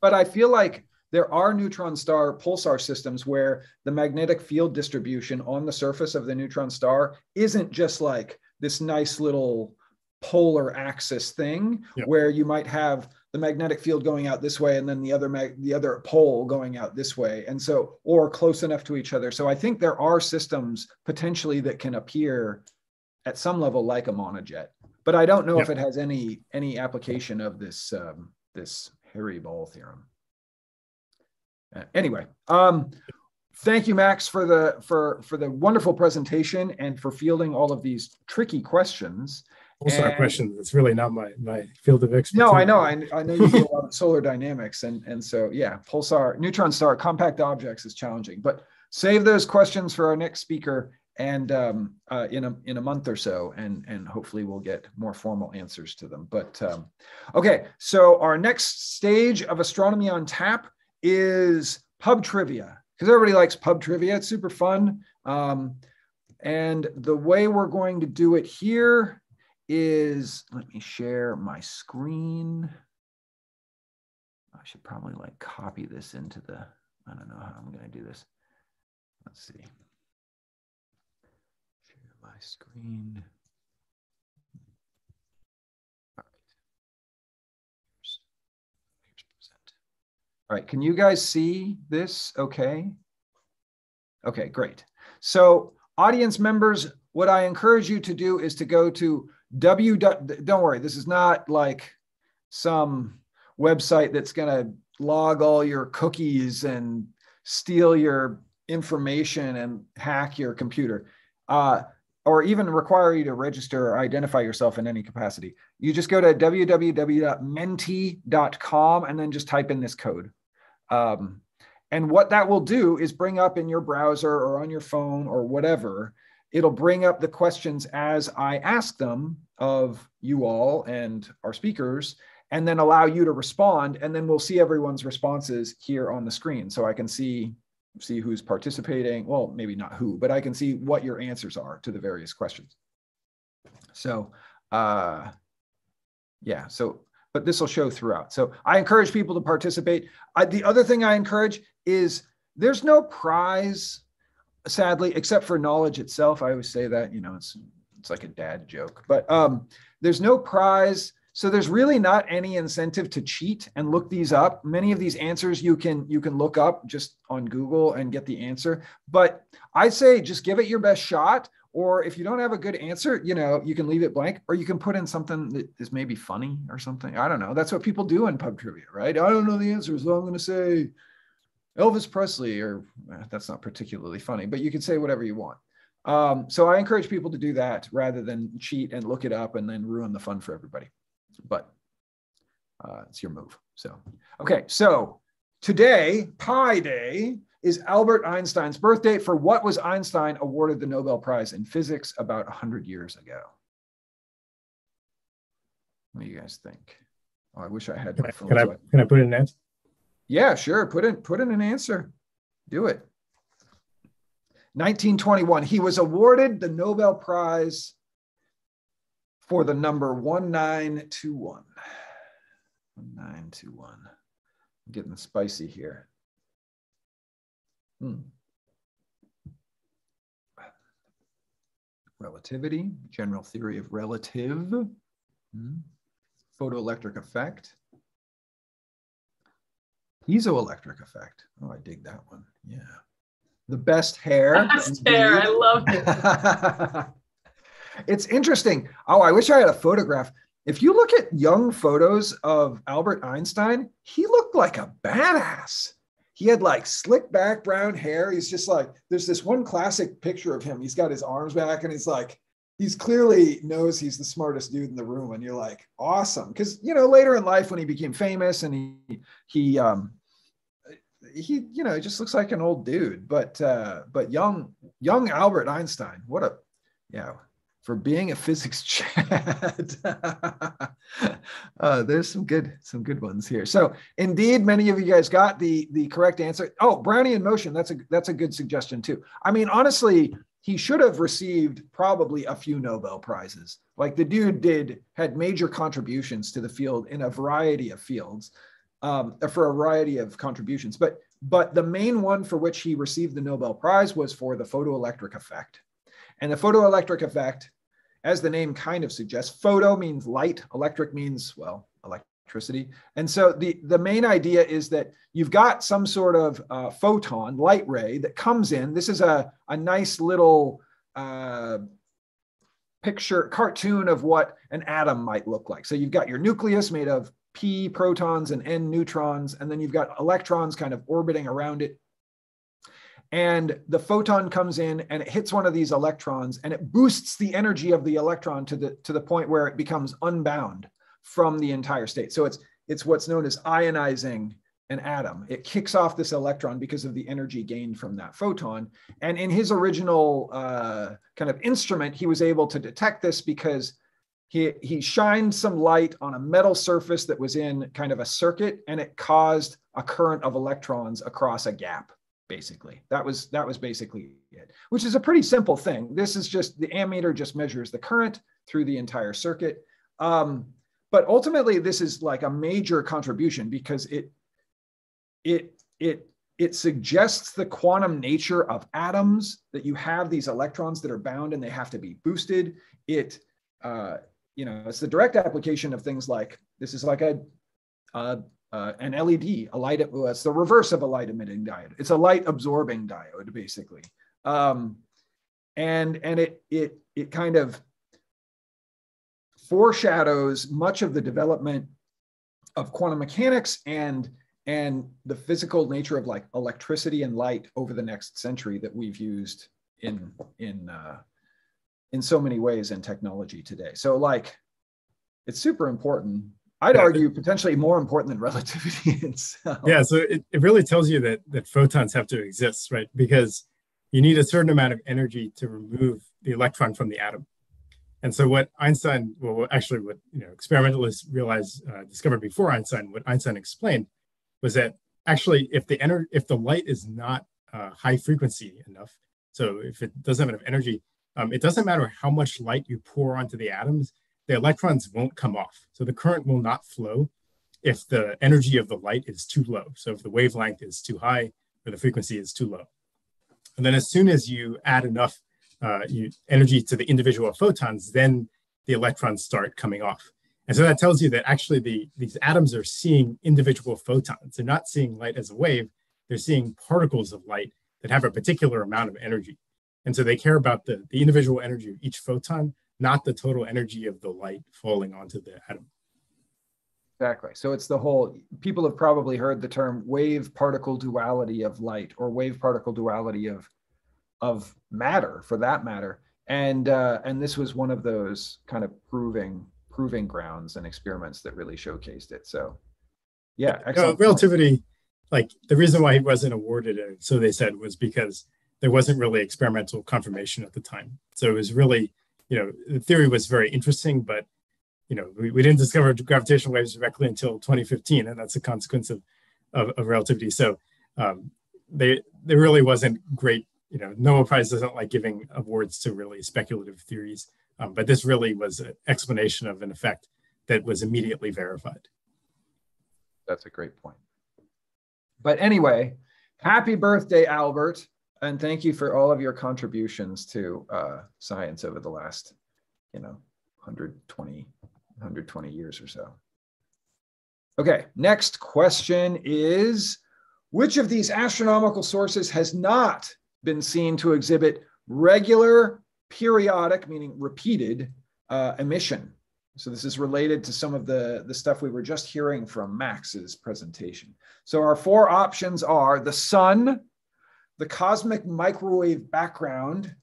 But I feel like there are neutron star pulsar systems where the magnetic field distribution on the surface of the neutron star isn't just like this nice little polar axis thing yep. where you might have the magnetic field going out this way and then the other mag- the other pole going out this way and so or close enough to each other so i think there are systems potentially that can appear at some level like a monojet but I don't know yep. if it has any any application of this um, this hairy ball theorem. Uh, anyway, um, thank you, Max, for the for for the wonderful presentation and for fielding all of these tricky questions. Pulsar And- questions. It's really not my my field of expertise. No, I know. I, I know you do a lot of solar dynamics, and and so yeah, pulsar, neutron star, compact objects is challenging. But save those questions for our next speaker, and um, uh, in a in a month or so, and and hopefully we'll get more formal answers to them. But um, okay, so our next stage of astronomy on tap is pub trivia because everybody likes pub trivia. It's super fun. Um, and the way we're going to do it here is let me share my screen. I should probably like copy this into the, I don't know how I'm going to do this. Let's see. Share my screen. All right. Here's- here's present. All right, can you guys see this okay? Okay, great. So audience members, what I encourage you to do is to go to w. Don't worry, this is not like some website that's going to log all your cookies and steal your information and hack your computer, uh, or even require you to register or identify yourself in any capacity. You just go to www.menti.com and then just type in this code. Um, and what that will do is bring up in your browser or on your phone or whatever, it'll bring up the questions as I ask them of you all and our speakers, and then allow you to respond. And then we'll see everyone's responses here on the screen. So I can see, see who's participating. Well, maybe not who, but I can see what your answers are to the various questions. So uh, yeah, so but this will show throughout. So I encourage people to participate. I, the other thing I encourage is there's no prize, sadly, except for knowledge itself. I always say that, you know, it's it's like a dad joke, but um, there's no prize. So there's really not any incentive to cheat and look these up. Many of these answers you can you can look up just on Google and get the answer. But I say just give it your best shot. Or if you don't have a good answer, you know, you can leave it blank, or you can put in something that is maybe funny or something. I don't know. That's what people do in pub trivia, right? I don't know the answer, so I'm going to say Elvis Presley, or eh, that's not particularly funny, but you can say whatever you want. Um, so I encourage people to do that rather than cheat and look it up and then ruin the fun for everybody. But uh, it's your move. So, okay. So today, Pi Day, is Albert Einstein's birthday. For what was Einstein awarded the Nobel Prize in Physics about 100 years ago? What do you guys think? Oh, I wish I had Can I, can I, can I put in an answer? yeah, sure. Put in put in an answer. Do it. 1921. He was awarded the Nobel Prize for the number 1921. 1921. I'm getting spicy here. Hmm. Relativity, general theory of relative, Hmm. photoelectric effect, piezoelectric effect. Oh, I dig that one. Yeah. The best hair. Best hair. I love it. it's interesting. Oh, I wish I had a photograph. If you look at young photos of Albert Einstein, he looked like a badass. He had like slick back brown hair. He's just like, there's this one classic picture of him. He's got his arms back and he's like, he's clearly knows he's the smartest dude in the room. And you're like, awesome. Cause you know, later in life when he became famous and he, he, um, he, you know, just looks like an old dude, but, uh, but young, young Albert Einstein, what a, yeah, for being a physics chat. uh, there's some good some good ones here. So indeed, many of you guys got the the correct answer. Oh, Brownian motion. That's a that's a good suggestion too. I mean, honestly, he should have received probably a few Nobel prizes. Like the dude did had major contributions to the field in a variety of fields, um, for a variety of contributions. But but the main one for which he received the Nobel Prize was for the photoelectric effect. And the photoelectric effect, as the name kind of suggests, photo means light, electric means, well, electricity. And so the, the main idea is that you've got some sort of uh, photon, light ray that comes in. This is a, a nice little uh, picture, cartoon of what an atom might look like. So you've got your nucleus made of p protons and n neutrons, and then you've got electrons kind of orbiting around it. And the photon comes in and it hits one of these electrons and it boosts the energy of the electron to the, to the point where it becomes unbound from the entire state. So it's, it's what's known as ionizing an atom. It kicks off this electron because of the energy gained from that photon. And in his original uh, kind of instrument, he was able to detect this because he, he shined some light on a metal surface that was in kind of a circuit and it caused a current of electrons across a gap basically. That was that was basically it which is a pretty simple thing. This is just the ammeter just measures the current through the entire circuit. Um, but ultimately this is like a major contribution because it it it it suggests the quantum nature of atoms that you have these electrons that are bound and they have to be boosted. It uh, you know it's the direct application of things like this is like a, a uh, an LED, a light, well, it's the reverse of a light emitting diode. It's a light absorbing diode, basically. Um, and and it, it, it kind of foreshadows much of the development of quantum mechanics and, and the physical nature of like electricity and light over the next century that we've used in, in, uh, in so many ways in technology today. So like, it's super important I'd yeah. argue potentially more important than relativity itself. Yeah, so it, it really tells you that that photons have to exist, right? Because you need a certain amount of energy to remove the electron from the atom. And so what Einstein, well, actually what you know experimentalists realized, uh, discovered before Einstein, what Einstein explained was that actually if the ener- if the light is not uh, high frequency enough, so if it doesn't have enough energy, um, it doesn't matter how much light you pour onto the atoms, the electrons won't come off. So the current will not flow if the energy of the light is too low. So if the wavelength is too high or the frequency is too low. And then as soon as you add enough uh, you, energy to the individual photons, then the electrons start coming off. And so that tells you that actually the, these atoms are seeing individual photons. They're not seeing light as a wave, they're seeing particles of light that have a particular amount of energy. And so they care about the, the individual energy of each photon not the total energy of the light falling onto the atom. Exactly. So it's the whole, people have probably heard the term wave particle duality of light or wave particle duality of, of matter for that matter. And, uh, and this was one of those kind of proving, proving grounds and experiments that really showcased it. So yeah, excellent. relativity, like the reason why he wasn't awarded it, so they said, was because there wasn't really experimental confirmation at the time. So it was really you know, the theory was very interesting, but you know, we, we didn't discover gravitational waves directly until 2015, and that's a consequence of, of, of relativity. So um, they there really wasn't great. You know, Nobel Prize doesn't like giving awards to really speculative theories, um, but this really was an explanation of an effect that was immediately verified. That's a great point. But anyway, happy birthday, Albert. And thank you for all of your contributions to uh, science over the last, you know, 120, 120 years or so. Okay, next question is, which of these astronomical sources has not been seen to exhibit regular, periodic, meaning repeated uh, emission? So this is related to some of the, the stuff we were just hearing from Max's presentation. So our four options are the sun, the cosmic microwave background,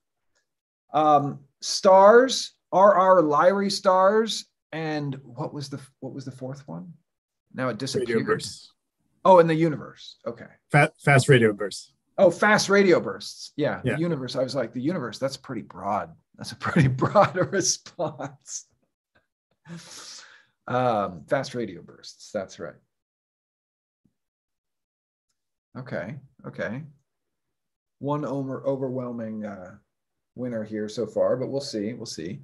um, stars, RR Lyrae stars, and what was the what was the fourth one? Now it disappeared. Radio bursts. Oh, in the universe. Okay. Fast, fast radio bursts. Oh, fast radio bursts. Yeah, yeah, the universe. I was like, the universe. That's pretty broad. That's a pretty broad response. um, fast radio bursts. That's right. Okay. Okay one over, overwhelming uh, winner here so far, but we'll see. We'll see.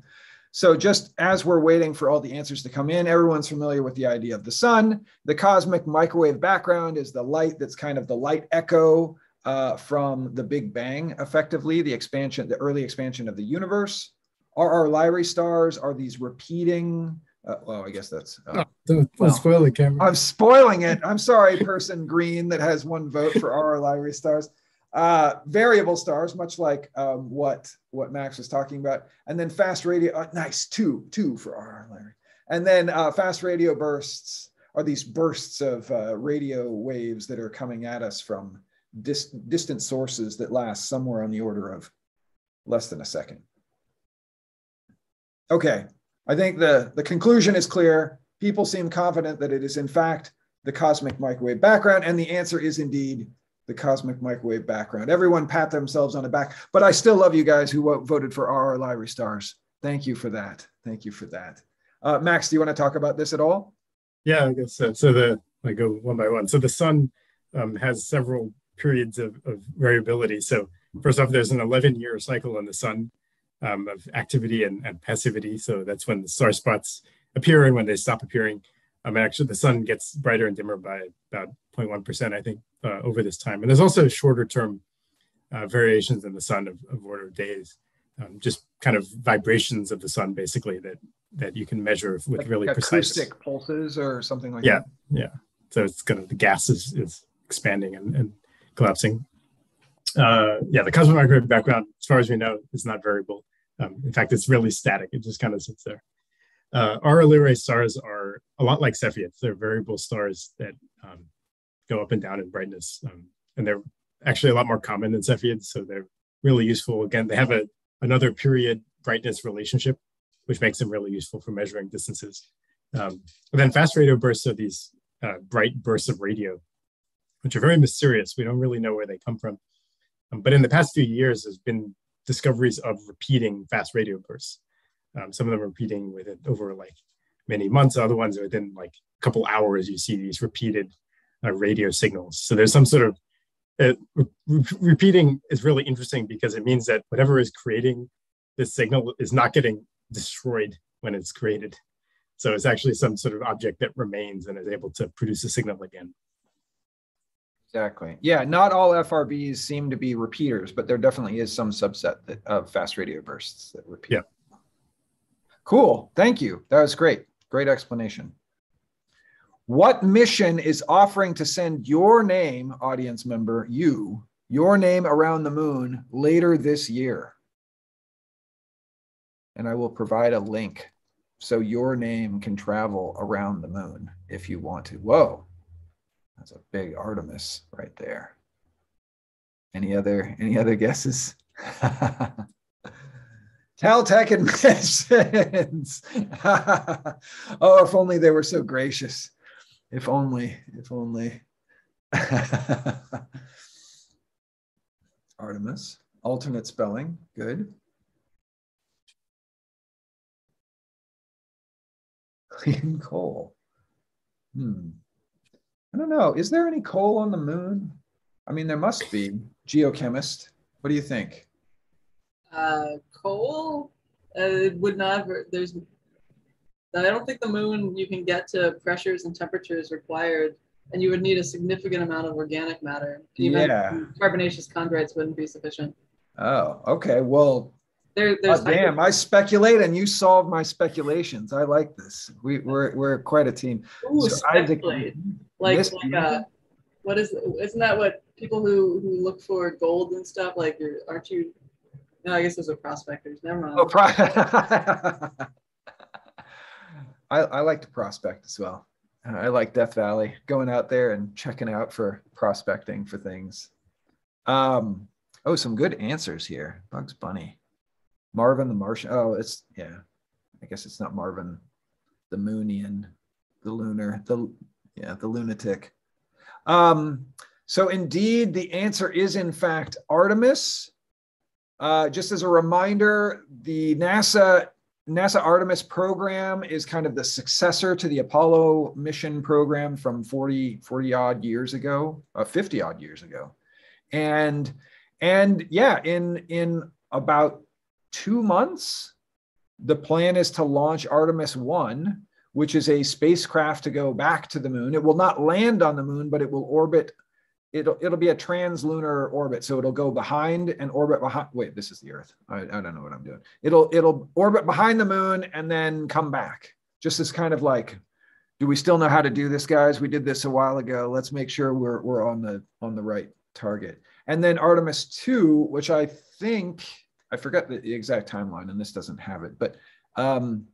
So just as we're waiting for all the answers to come in, everyone's familiar with the idea of the sun. The cosmic microwave background is the light that's kind of the light echo uh, from the Big Bang, effectively, the expansion, the early expansion of the universe. RR Lyrae stars are these repeating, uh, well, I guess that's. Uh, oh, well, spoil it, Cameron. I'm spoiling it. I'm sorry, person green that has one vote for RR Lyrae stars uh, variable stars, much like um, what what Max was talking about, and then fast radio. Uh, nice, two two for RR Larry, and then uh, fast radio bursts are these bursts of uh, radio waves that are coming at us from dis distant sources that last somewhere on the order of less than a second. Okay, I think the, the conclusion is clear. People seem confident that it is in fact the cosmic microwave background, and the answer is indeed the cosmic microwave background. Everyone pat themselves on the back, but I still love you guys who voted for RR Lyrae stars. Thank you for that. Thank you for that. Uh, Max, do you want to talk about this at all? Yeah, I guess so. So the I go one by one. So the sun um, has several periods of, of, variability. So first off, there's an 11 year cycle in the sun um, of activity and, and, passivity. So that's when the star spots appear and when they stop appearing. Um, actually, the sun gets brighter and dimmer by about 0.1%, I think, uh, over this time. And there's also shorter term uh, variations in the sun of, of order of days, um, just kind of vibrations of the sun, basically, that that you can measure with like really acoustic precise pulses or something like yeah, that. Yeah, yeah. So it's kind of the gas is, is expanding and, and collapsing. Uh, yeah, the cosmic microwave background, as far as we know, is not variable. Um, in fact, it's really static. It just kind of sits there. Uh, RR Lyrae stars are a lot like Cepheids. They're variable stars that um, go up and down in brightness, um, and they're actually a lot more common than Cepheids. So they're really useful. Again, they have a another period brightness relationship, which makes them really useful for measuring distances. Um, and then fast radio bursts are these uh, bright bursts of radio, which are very mysterious. We don't really know where they come from. Um, but in the past few years, there's been discoveries of repeating fast radio bursts. Um, some of them are repeating within over like many months. Other ones within like a couple hours, you see these repeated uh, radio signals. So there's some sort of uh, re- repeating is really interesting because it means that whatever is creating this signal is not getting destroyed when it's created. So it's actually some sort of object that remains and is able to produce a signal again. Exactly. Yeah, not all FRBs seem to be repeaters, but there definitely is some subset that, of fast radio bursts that repeat. Yeah. Cool. Thank you. That was great. Great explanation. What mission is offering to send your name, audience member, you, your name around the moon later this year? And I will provide a link so your name can travel around the moon if you want to. Whoa, that's a big Artemis right there. Any other any other guesses? Caltech admissions. oh, if only they were so gracious. If only, if only. Artemis, alternate spelling, good. Clean coal. Hmm. I don't know. Is there any coal on the moon? I mean, there must be. Geochemist. What do you think? Uh, coal? Uh, would not. There's. I don't think the moon you can get to pressures and temperatures required, and you would need a significant amount of organic matter. Even yeah. carbonaceous chondrites wouldn't be sufficient. Oh, okay. Well, there, there's oh, damn, I speculate and you solve my speculations. I like this. We, we're, we're quite a team. Ooh, so speculate. like, like uh, what is, isn't that what people who, who look for gold and stuff, like, you're, aren't you? No, I guess those are prospectors. Never mind. Oh, pro- I, I like to prospect as well. I like Death Valley, going out there and checking out for prospecting for things. Um, oh, some good answers here. Bugs Bunny. Marvin the Martian. Oh, it's yeah. I guess it's not Marvin, the Moonian, the lunar, the yeah, the lunatic. Um, so indeed, the answer is in fact Artemis. Uh, just as a reminder, the NASA NASA Artemis program is kind of the successor to the Apollo mission program from 40, 40 odd years ago, uh, 50 odd years ago. And and yeah, in in about two months, the plan is to launch Artemis 1, which is a spacecraft to go back to the moon. It will not land on the moon, but it will orbit. It'll, it'll be a translunar orbit. So it'll go behind and orbit behind. Wait, this is the Earth. I, I don't know what I'm doing. It'll, it'll orbit behind the moon and then come back. Just as kind of like, do we still know how to do this, guys? We did this a while ago. Let's make sure we're, we're on the on the right target. And then Artemis 2, which I think I forget the exact timeline, and this doesn't have it, but um,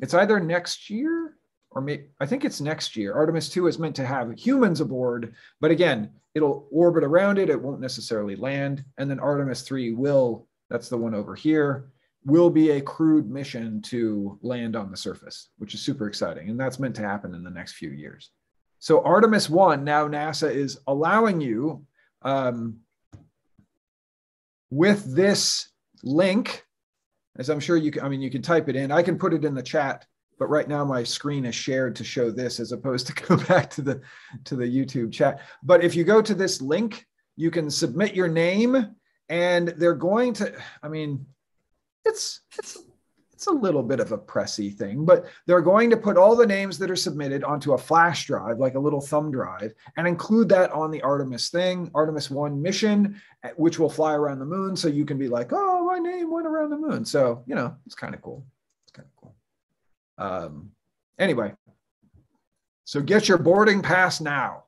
it's either next year or may, I think it's next year. Artemis 2 is meant to have humans aboard, but again, it'll orbit around it. It won't necessarily land. And then Artemis 3 will, that's the one over here, will be a crewed mission to land on the surface, which is super exciting. And that's meant to happen in the next few years. So Artemis 1, now NASA is allowing you um, with this link, as I'm sure you can, I mean, you can type it in. I can put it in the chat, but right now my screen is shared to show this as opposed to go back to the to the YouTube chat. But if you go to this link, you can submit your name and they're going to, I mean, it's it's it's a little bit of a pressy thing, but they're going to put all the names that are submitted onto a flash drive, like a little thumb drive, and include that on the Artemis thing, Artemis 1 mission, eh, which will fly around the moon. So you can be like, oh, my name went around the moon. So, you know, it's kind of cool. It's kind of cool. Um, anyway, so get your boarding pass now.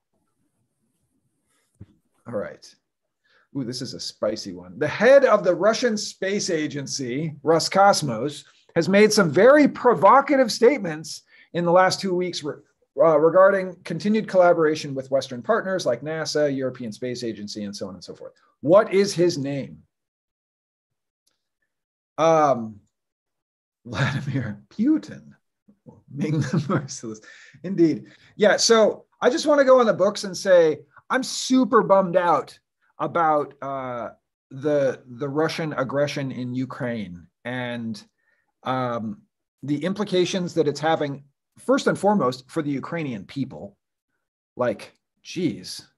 All right. Ooh, this is a spicy one. The head of the Russian space agency, Roscosmos, has made some very provocative statements in the last two weeks re- uh, regarding continued collaboration with Western partners like NASA, European Space Agency, and so on and so forth. What is his name? Um, Vladimir Putin. Ming the Merciless. Indeed. Yeah. So I just want to go on the books and say I'm super bummed out about uh, the the Russian aggression in Ukraine and um, the implications that it's having, first and foremost, for the Ukrainian people. Like, geez.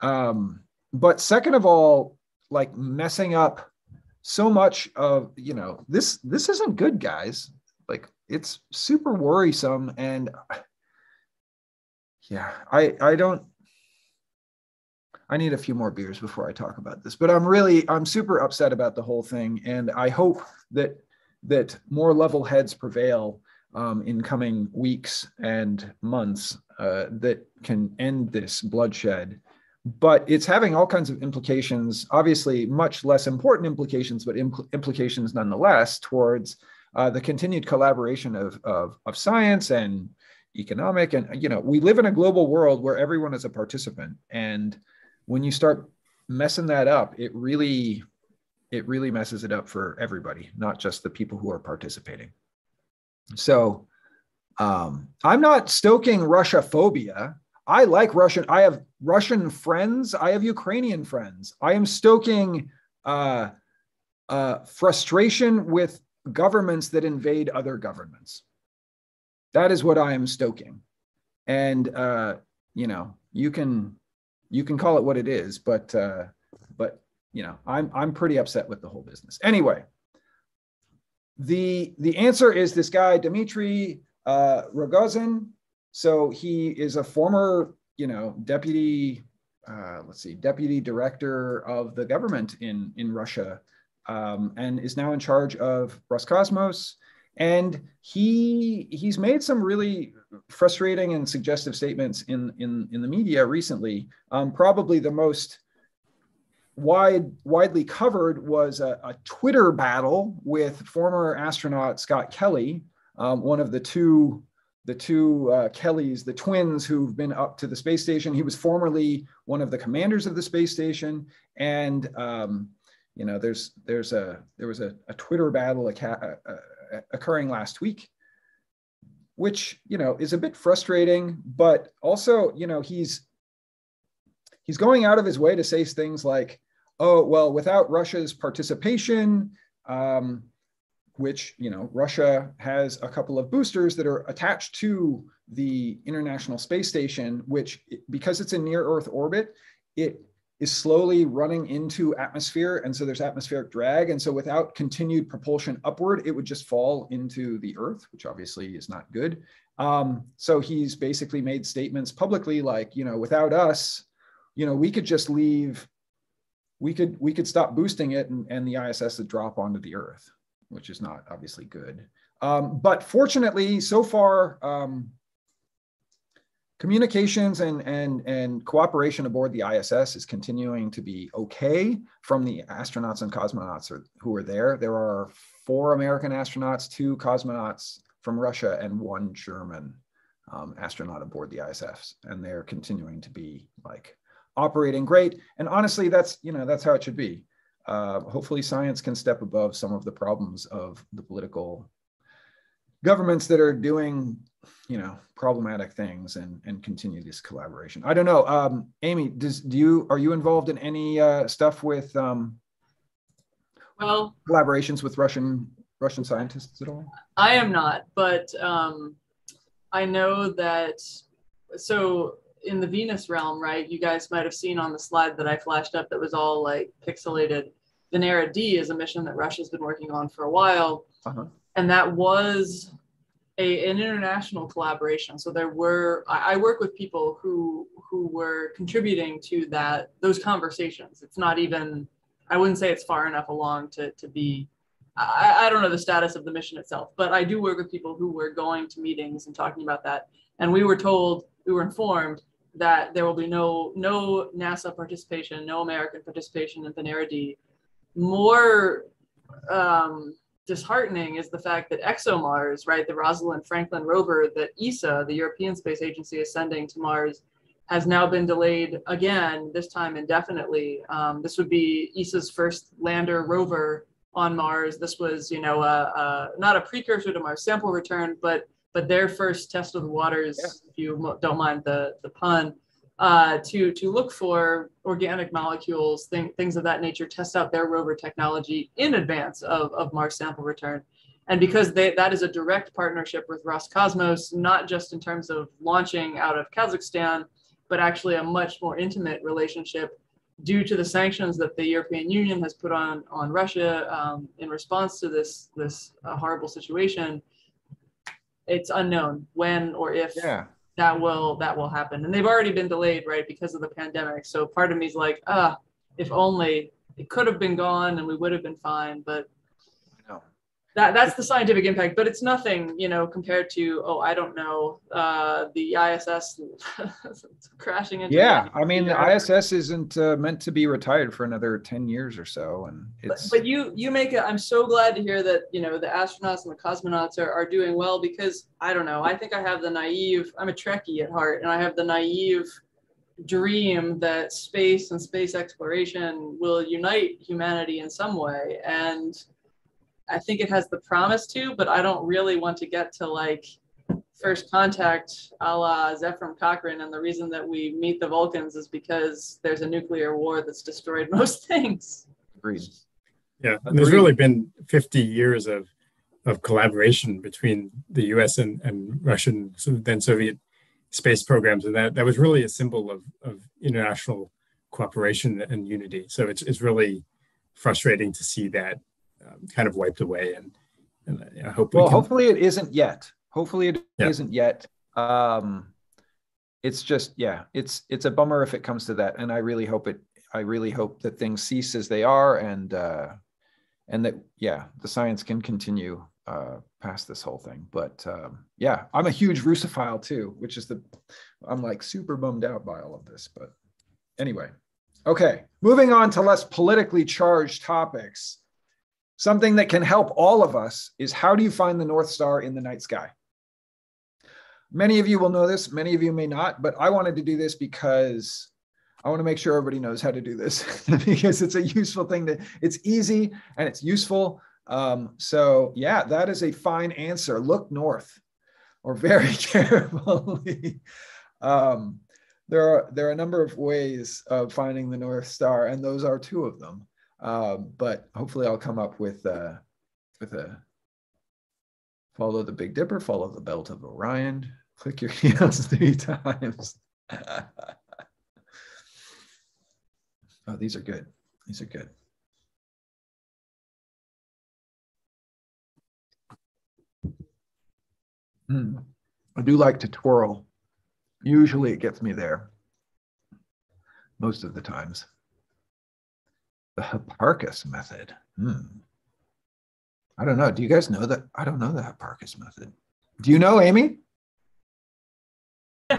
Um, but second of all, like messing up so much of you know this this isn't good guys like it's super worrisome and yeah i i don't I need a few more beers before I talk about this, but I'm really I'm super upset about the whole thing, and I hope that that more level heads prevail um, in coming weeks and months uh, that can end this bloodshed. But it's having all kinds of implications, obviously much less important implications, but impl- implications nonetheless towards uh, the continued collaboration of, of, of science and economic. And, you know, we live in a global world where everyone is a participant. And when you start messing that up, it really it really messes it up for everybody, not just the people who are participating. So um, I'm not stoking Russia phobia. I like Russian. I have Russian friends. I have Ukrainian friends. I am stoking uh, uh, frustration with governments that invade other governments. That is what I am stoking. And uh, you know, you can you can call it what it is, but uh, but you know, I'm I'm pretty upset with the whole business. Anyway, the the answer is this guy Dmitry uh, Rogozin. So he is a former, you know, deputy. Uh, let's see, deputy director of the government in in Russia, um, and is now in charge of Roscosmos. And he he's made some really frustrating and suggestive statements in in in the media recently. Um, probably the most wide widely covered was a, a, Twitter battle with former astronaut Scott Kelly, um, one of the two the two uh, Kellys, the twins who've been up to the space station. He was formerly one of the commanders of the space station, and um, you know, there's there's a there was a, a Twitter battle occurring last week, which you know is a bit frustrating, but also you know he's he's going out of his way to say things like oh, well, without Russia's participation, um, which, you know, Russia has a couple of boosters that are attached to the International Space Station, which, because it's in near Earth orbit, it is slowly running into atmosphere. And so there's atmospheric drag. And so without continued propulsion upward, it would just fall into the Earth, which obviously is not good. Um, so he's basically made statements publicly like, you know, without us, you know, we could just leave we could we could stop boosting it and, and the ISS would drop onto the Earth, which is not obviously good. Um, but fortunately, so far, um, communications and, and, and cooperation aboard the ISS is continuing to be okay from the astronauts and cosmonauts who are there. There are four American astronauts, two cosmonauts from Russia, and one German. um, astronaut aboard the ISS, and they're continuing to be like operating great. And honestly, that's you know that's how it should be. Uh, hopefully, science can step above some of the problems of the political governments that are doing you know problematic things and and continue this collaboration. I don't know um amy does do you are you involved in any uh stuff with um well collaborations with russian russian scientists at all? I am not but um i know that so in the venus realm right you guys might have seen on the slide that i flashed up that was all like pixelated. Venera d is a mission that russia's been working on for a while. Uh-huh. And that was a, an international collaboration. So there were I, I work with people who who were contributing to that those conversations. It's not even I wouldn't say it's far enough along to to be I, I don't know the status of the mission itself, but I do work with people who were going to meetings and talking about that. And we were told, we were informed that there will be no no NASA participation, no American participation in Venera D. More um, disheartening is the fact that ExoMars, right, the Rosalind Franklin rover that ESA, the European Space Agency, is sending to Mars, has now been delayed again, this time indefinitely. Um, this would be ESA's first lander rover on Mars. This was, you know, not a precursor to Mars sample return, but but their first test of the waters, yeah. if you don't mind the, the pun, uh, to, to look for organic molecules, thing, things of that nature, test out their rover technology in advance of, of Mars sample return. And because they, that is a direct partnership with Roscosmos, not just in terms of launching out of Kazakhstan, but actually a much more intimate relationship due to the sanctions that the European Union has put on, on Russia um, in response to this, this uh, horrible situation. It's unknown when or if yeah that will that will happen. And they've already been delayed right because of the pandemic. So part of me is like ah if only it could have been gone and we would have been fine. But that that's the scientific impact but it's nothing you know compared to oh i don't know uh, the iss crashing into yeah i mean the iss isn't uh, meant to be retired for another 10 years or so and it's but, but you you make it i'm so glad to hear that you know the astronauts and the cosmonauts are, are doing well because i don't know i think i have the naive i'm a trekkie at heart and i have the naive dream that space and space exploration will unite humanity in some way and I think it has the promise to, but I don't really want to get to like first contact a la Zefram Cochrane. And the reason that we meet the Vulcans is because there's a nuclear war that's destroyed most things. Agreed. Yeah, and there's really been 50 years of of collaboration between the U.S. and, and Russian, then Soviet space programs, and that that was really a symbol of of international cooperation and unity. So it's it's really frustrating to see that um, kind of wiped away. And, and I hope. Well, we can... hopefully it isn't yet. Hopefully it yeah. not yet. Um, it's just yeah, it's it's a bummer if it comes to that, and I really hope it. I really hope that things cease as they are, and uh, and that yeah, the science can continue uh, past this whole thing. But um, yeah, I'm a huge Russophile too, which is the I'm like super bummed out by all of this. But anyway, okay, moving on to less politically charged topics. Something that can help all of us is how do you find the North Star in the night sky? Many of you will know this, many of you may not, but I wanted to do this because I want to make sure everybody knows how to do this because it's a useful thing that it's easy and it's useful. Um, so yeah, that is a fine answer. Look north or very carefully. um, there are there are a number of ways of finding the North Star, and those are two of them. Um, but hopefully I'll come up with uh, with a follow the Big Dipper, follow the belt of Orion, click your heels three times. oh, these are good. These are good. Hmm. I do like to twirl. Usually it gets me there most of the times. The Hipparchus method. Hmm. I don't know. Do you guys know that? I don't know the Hipparchus method. Do you know, Amy?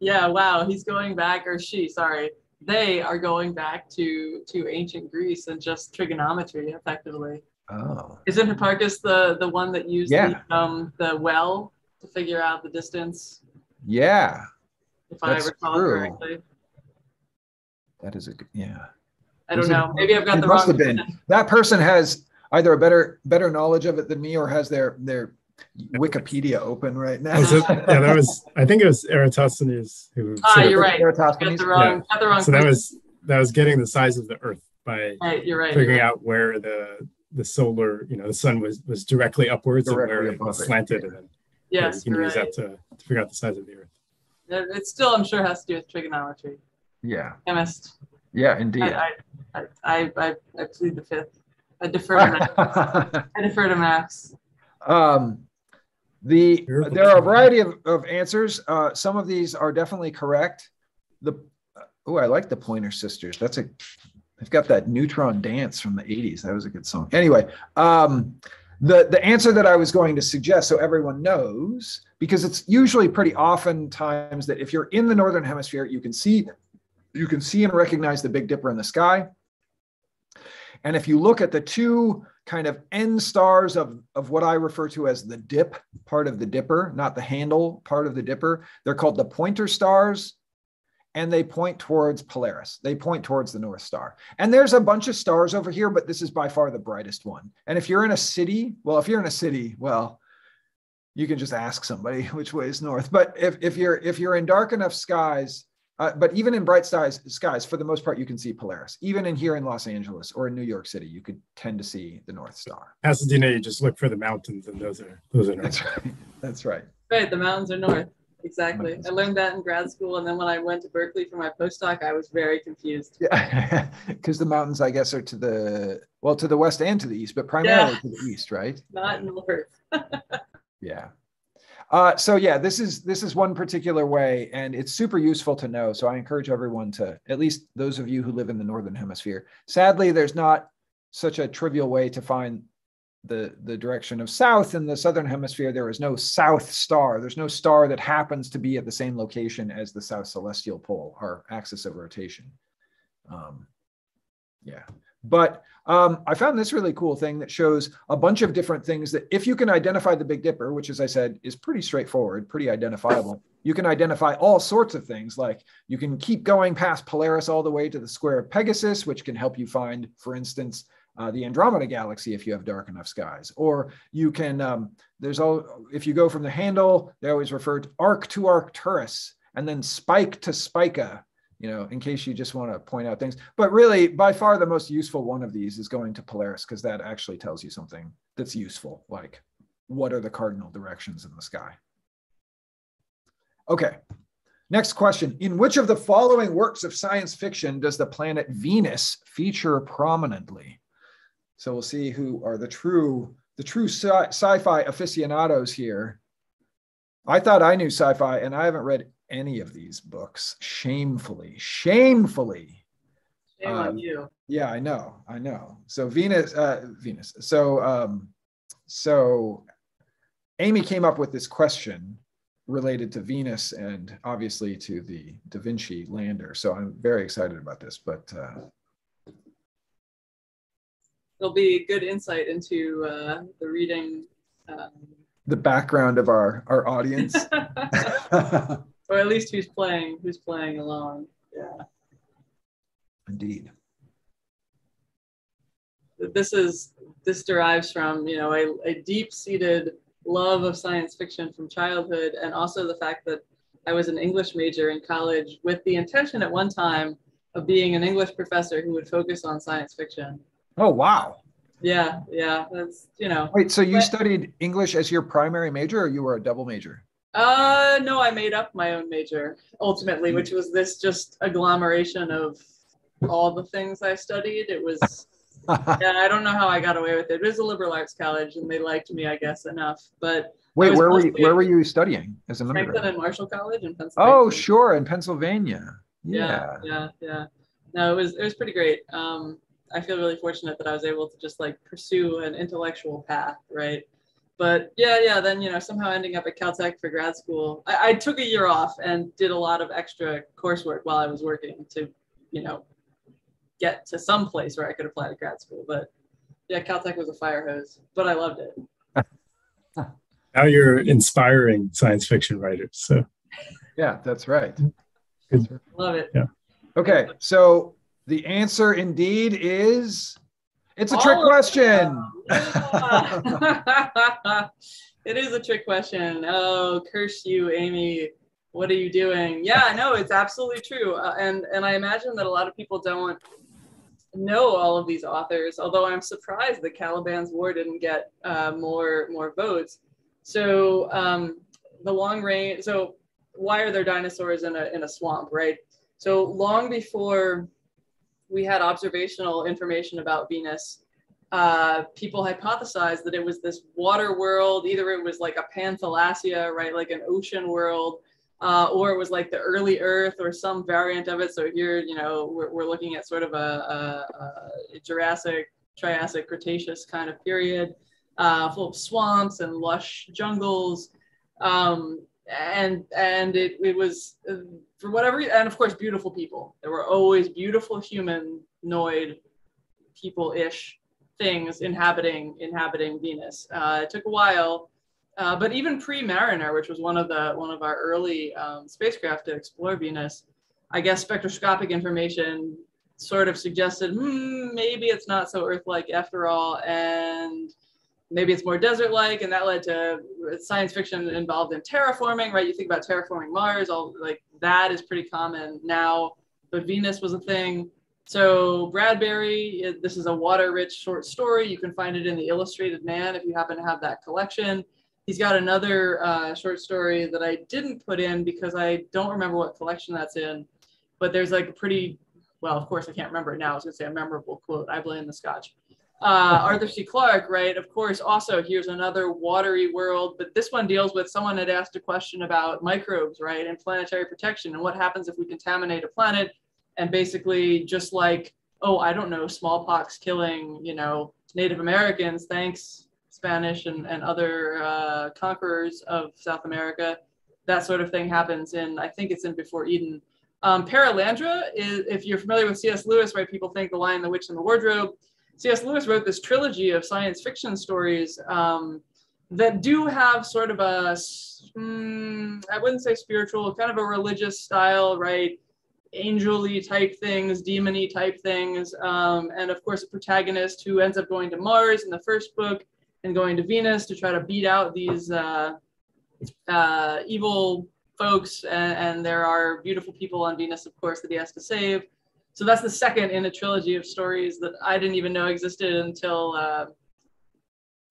yeah, wow. He's going back, or she, sorry. They are going back to to ancient Greece and just trigonometry effectively. Oh. Isn't Hipparchus the the one that used yeah. the, um, the well to figure out the distance? Yeah. If I recall true. correctly. That is a good, yeah. I don't know. Maybe I've got it the must wrong. have been. That person has either a better better knowledge of it than me or has their their Wikipedia open right now. Was it- yeah, that was. I think it was Eratosthenes who. Ah, you're right. Got the wrong. Got the wrong. So that was that was getting the size of the Earth by Right, you're right. figuring you're right. out where the the solar, you know, the sun was was directly upwards Directly and where it was it, slanted, yeah. and then Yes, you can you're use that to, to figure out the size of the Earth. It it still, I'm sure, has to do with trigonometry. Yeah. Chemist. Yeah, indeed. I, I, I, I, I plead the fifth. I defer to Max. I defer to Max. um, the there are a variety of, of answers. Uh, some of these are definitely correct. The oh, I like the Pointer Sisters. That's a they've got that neutron dance from the 80s. That was a good song. Anyway, um, the the answer that I was going to suggest, so everyone knows, because it's usually pretty often times that if you're in the northern hemisphere, you can see you can see and recognize the Big Dipper in the sky. And if you look at the two kind of end stars of, of what I refer to as the dip part of the dipper, not the handle part of the dipper, they're called the pointer stars and they point towards Polaris. They point towards the North Star. And there's a bunch of stars over here, but this is by far the brightest one. And if you're in a city, well, if you're in a city, well, you can just ask somebody which way is north. But if, if you're if you're in dark enough skies, uh, but even in bright skies, skies, for the most part, you can see Polaris. Even in here in Los Angeles or in New York City, you could tend to see the North Star. Pasadena, you just look for the mountains, and those are those are That's North. right. That's right. Right, the mountains are north. Exactly. I learned that in grad school, and then when I went to Berkeley for my postdoc, I was very confused. Yeah, because the mountains, I guess, are to the well, to the west and to the east, but primarily Yeah. to the east, right? Not north. Yeah. Uh, so yeah, this is this is one particular way, and it's super useful to know. So I encourage everyone to, at least those of you who live in the northern hemisphere. Sadly, there's not such a trivial way to find the the direction of south in the southern hemisphere. There is no south star. There's no star that happens to be at the same location as the south celestial pole, our axis of rotation. Um, yeah, but um, I found this really cool thing that shows a bunch of different things that if you can identify the Big Dipper, which as I said is pretty straightforward, pretty identifiable, you can identify all sorts of things like you can keep going past Polaris all the way to the square of Pegasus, which can help you find, for instance, uh, the Andromeda galaxy if you have dark enough skies. Or you can, um, there's all, if you go from the handle, they always refer to arc to Arcturus and then spike to Spica you know, in case you just want to point out things. But really, by far the most useful one of these is going to Polaris because that actually tells you something that's useful, like what are the cardinal directions in the sky. Okay, next question. In which of the following works of science fiction does the planet Venus feature prominently? So we'll see who are the true the true sci- sci-fi aficionados here. I thought I knew sci-fi, and I haven't read any of these books. Shamefully, shamefully. Shame Um, on you. Yeah, I know, I know. So Venus, uh, Venus. So, um, so Amy came up with this question related to Venus and obviously to the Da Vinci lander. So I'm very excited about this. But uh, It'll be good insight into uh, the reading, um, the background of our our audience. or at least who's playing, who's playing along. Yeah. Indeed. this is this derives from you know a, a deep-seated love of science fiction from childhood and also the fact that i was an english major in college with the intention at one time of being an english professor who would focus on science fiction Oh wow. yeah yeah that's you know Wait, so you But- studied English as your primary major, or you were a double major? Uh no i made up my own major ultimately which was this just agglomeration of all the things i studied it was yeah i don't know how i got away with it it was a liberal arts college and they liked me i guess enough but Wait, where were you, where were you studying as an Franklin undergrad? and Marshall College in Pennsylvania. Oh, sure, in Pennsylvania. yeah, yeah, yeah. No, it was it was pretty great. Um, I feel really fortunate that I was able to just like pursue an intellectual path, right? But yeah, yeah. Then you know, somehow ending up at Caltech for grad school, I, I took a year off and did a lot of extra coursework while I was working to, you know, get to some place where I could apply to grad school. But yeah, Caltech was a fire hose, but I loved it. Now you're inspiring science fiction writers. So Yeah, that's right. Good. Love it. Yeah. Okay, so the answer indeed is it's a All trick question. Yeah. it is a trick question. Oh, curse you, Amy. What are you doing? Yeah, no, it's absolutely true. Uh, and and I imagine that a lot of people don't know all of these authors. Although I'm surprised that Caliban's War didn't get uh, more more votes. So um, the long range. So why are there dinosaurs in a in a swamp, right? So long before we had observational information about Venus, uh, people hypothesized that it was this water world. Either it was like a panthalasia, right, like an ocean world, uh, or it was like the early Earth or some variant of it. So here, you know, we're, we're looking at sort of a, a, a Jurassic, Triassic, Cretaceous kind of period, uh, full of swamps and lush jungles. Um, and and it, it was for whatever and of course beautiful people. There were always beautiful humanoid people-ish things inhabiting inhabiting venus. Uh, it took a while uh, but even pre-mariner which was one of the one of our early um, spacecraft to explore venus i guess spectroscopic information sort of suggested hmm, maybe it's not so earth-like after all and maybe it's more desert-like and that led to science fiction involved in terraforming right? You think about terraforming mars all like that is pretty common now but venus was a thing. So bradbury this is a water-rich short story. You can find it in the illustrated man if you happen to have that collection. He's got another uh, short story that i didn't put in because i don't remember what collection that's in but there's like a pretty well of course i can't remember it now. I was to say a memorable quote. I blame the scotch uh, Arthur C. Clarke, right? Of course, also here's another watery world, but this one deals with someone had asked a question about microbes, right, and planetary protection, and what happens if we contaminate a planet, and basically just like, oh, I don't know, smallpox killing, you know, Native Americans, thanks Spanish and, and other uh, conquerors of South America, that sort of thing happens in, I think it's in Before Eden. Um, Perelandra is, if you're familiar with C.S. Lewis, right, people think The Lion, the Witch, and the Wardrobe C.S. Lewis wrote this trilogy of science fiction stories um, that do have sort of a, mm, I wouldn't say spiritual, kind of a religious style, right? Angel-y type things, demon-y type things, um, and of course a protagonist who ends up going to Mars in the first book and going to Venus to try to beat out these uh, uh, evil folks, and, and there are beautiful people on Venus, of course, that he has to save so that's the second in a trilogy of stories that I didn't even know existed until uh,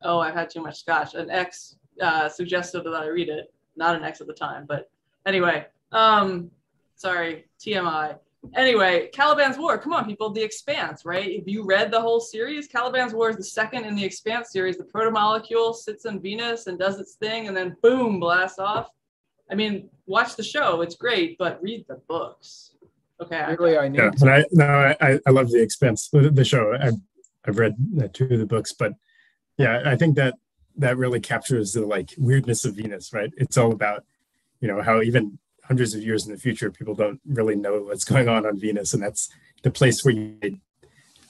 oh I've had too much scotch. An ex uh, suggested that I read it, not an ex at the time, but anyway. Um, sorry, TMI. Anyway, Caliban's War. Come on, people. The Expanse, right? If you read the whole series, Caliban's War is the second in the Expanse series. The protomolecule sits in Venus and does its thing, and then boom, blasts off. I mean, watch the show. It's great, but read the books. Okay. Really, I need. Yeah, and I no, I I love the Expanse the, the show. I've I've read uh, two of the books, but yeah, I think that that really captures the like weirdness of Venus, right? It's all about you know how even hundreds of years in the future, people don't really know what's going on on Venus, and that's the place where you did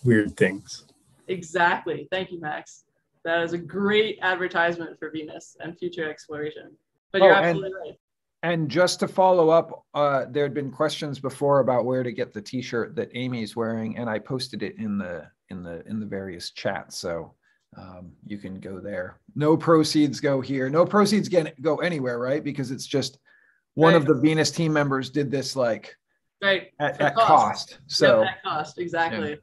weird things. Exactly. Thank you, Max. That is a great advertisement for Venus and future exploration. But you're Oh, and- absolutely right. And just to follow up, uh, there had been questions before about where to get the T-shirt that Amy's wearing, and I posted it in the in the in the various chats, so um, you can go there. No proceeds go here. No proceeds get go anywhere, right? Because it's just one of the Venus team members did this like Right. at, at cost. cost. So at cost, exactly.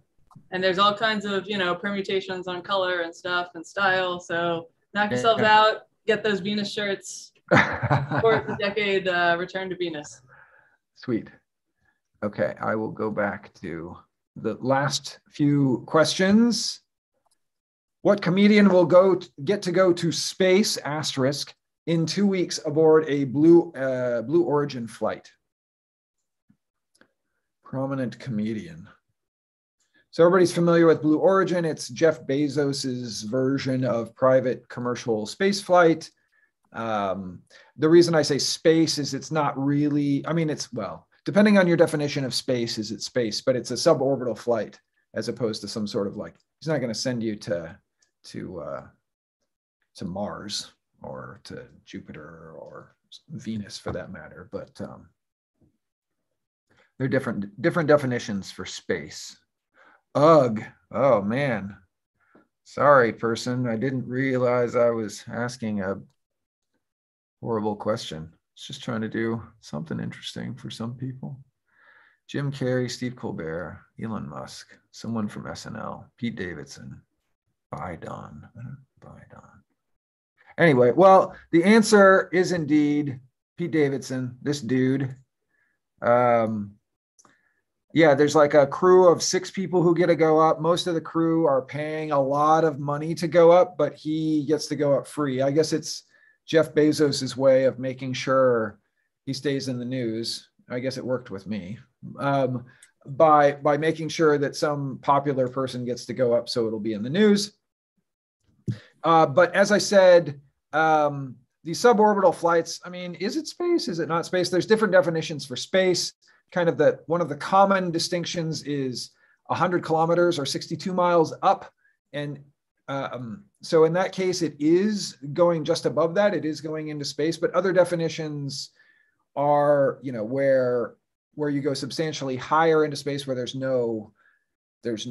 And there's all kinds of, you know, permutations on color and stuff and style. So knock yourselves Yeah. out, get those Venus shirts for the decade uh, return to Venus. Sweet. Okay, I will go back to the last few questions. What comedian will go get to go to space asterisk in two weeks aboard a blue uh, Blue Origin flight? Prominent comedian. So everybody's familiar with Blue Origin. It's Jeff Bezos's version of private commercial space flight. Um, the reason I say space is it's not really, I mean, it's well, depending on your definition of space, is it space, but it's a suborbital flight as opposed to some sort of like, he's not going to send you to, to, uh, to Mars or to Jupiter or Venus for that matter, but um, they're different different definitions for space. Ugh. Oh man. Sorry, person. I didn't realize I was asking a horrible question. It's just trying to do something interesting for some people. Jim Carrey, Steve Colbert, Elon Musk, someone from SNL, Pete Davidson. Bye Don. Anyway, well, the answer is indeed Pete Davidson, this dude. Um, yeah, there's like a crew of six people who get to go up. Most of the crew are paying a lot of money to go up, but he gets to go up free. I guess it's Jeff Bezos's way of making sure he stays in the news. I guess it worked with me um, by by making sure that some popular person gets to go up, so it'll be in the news. Uh, but as I said, um, the suborbital flights. I mean, is it space? Is it not space? There's different definitions for space kind of the one of the common distinctions is 100 kilometers or 62 miles up and um, so in that case it is going just above that. It is going into space but other definitions are you know where where you go substantially higher into space where there's no there's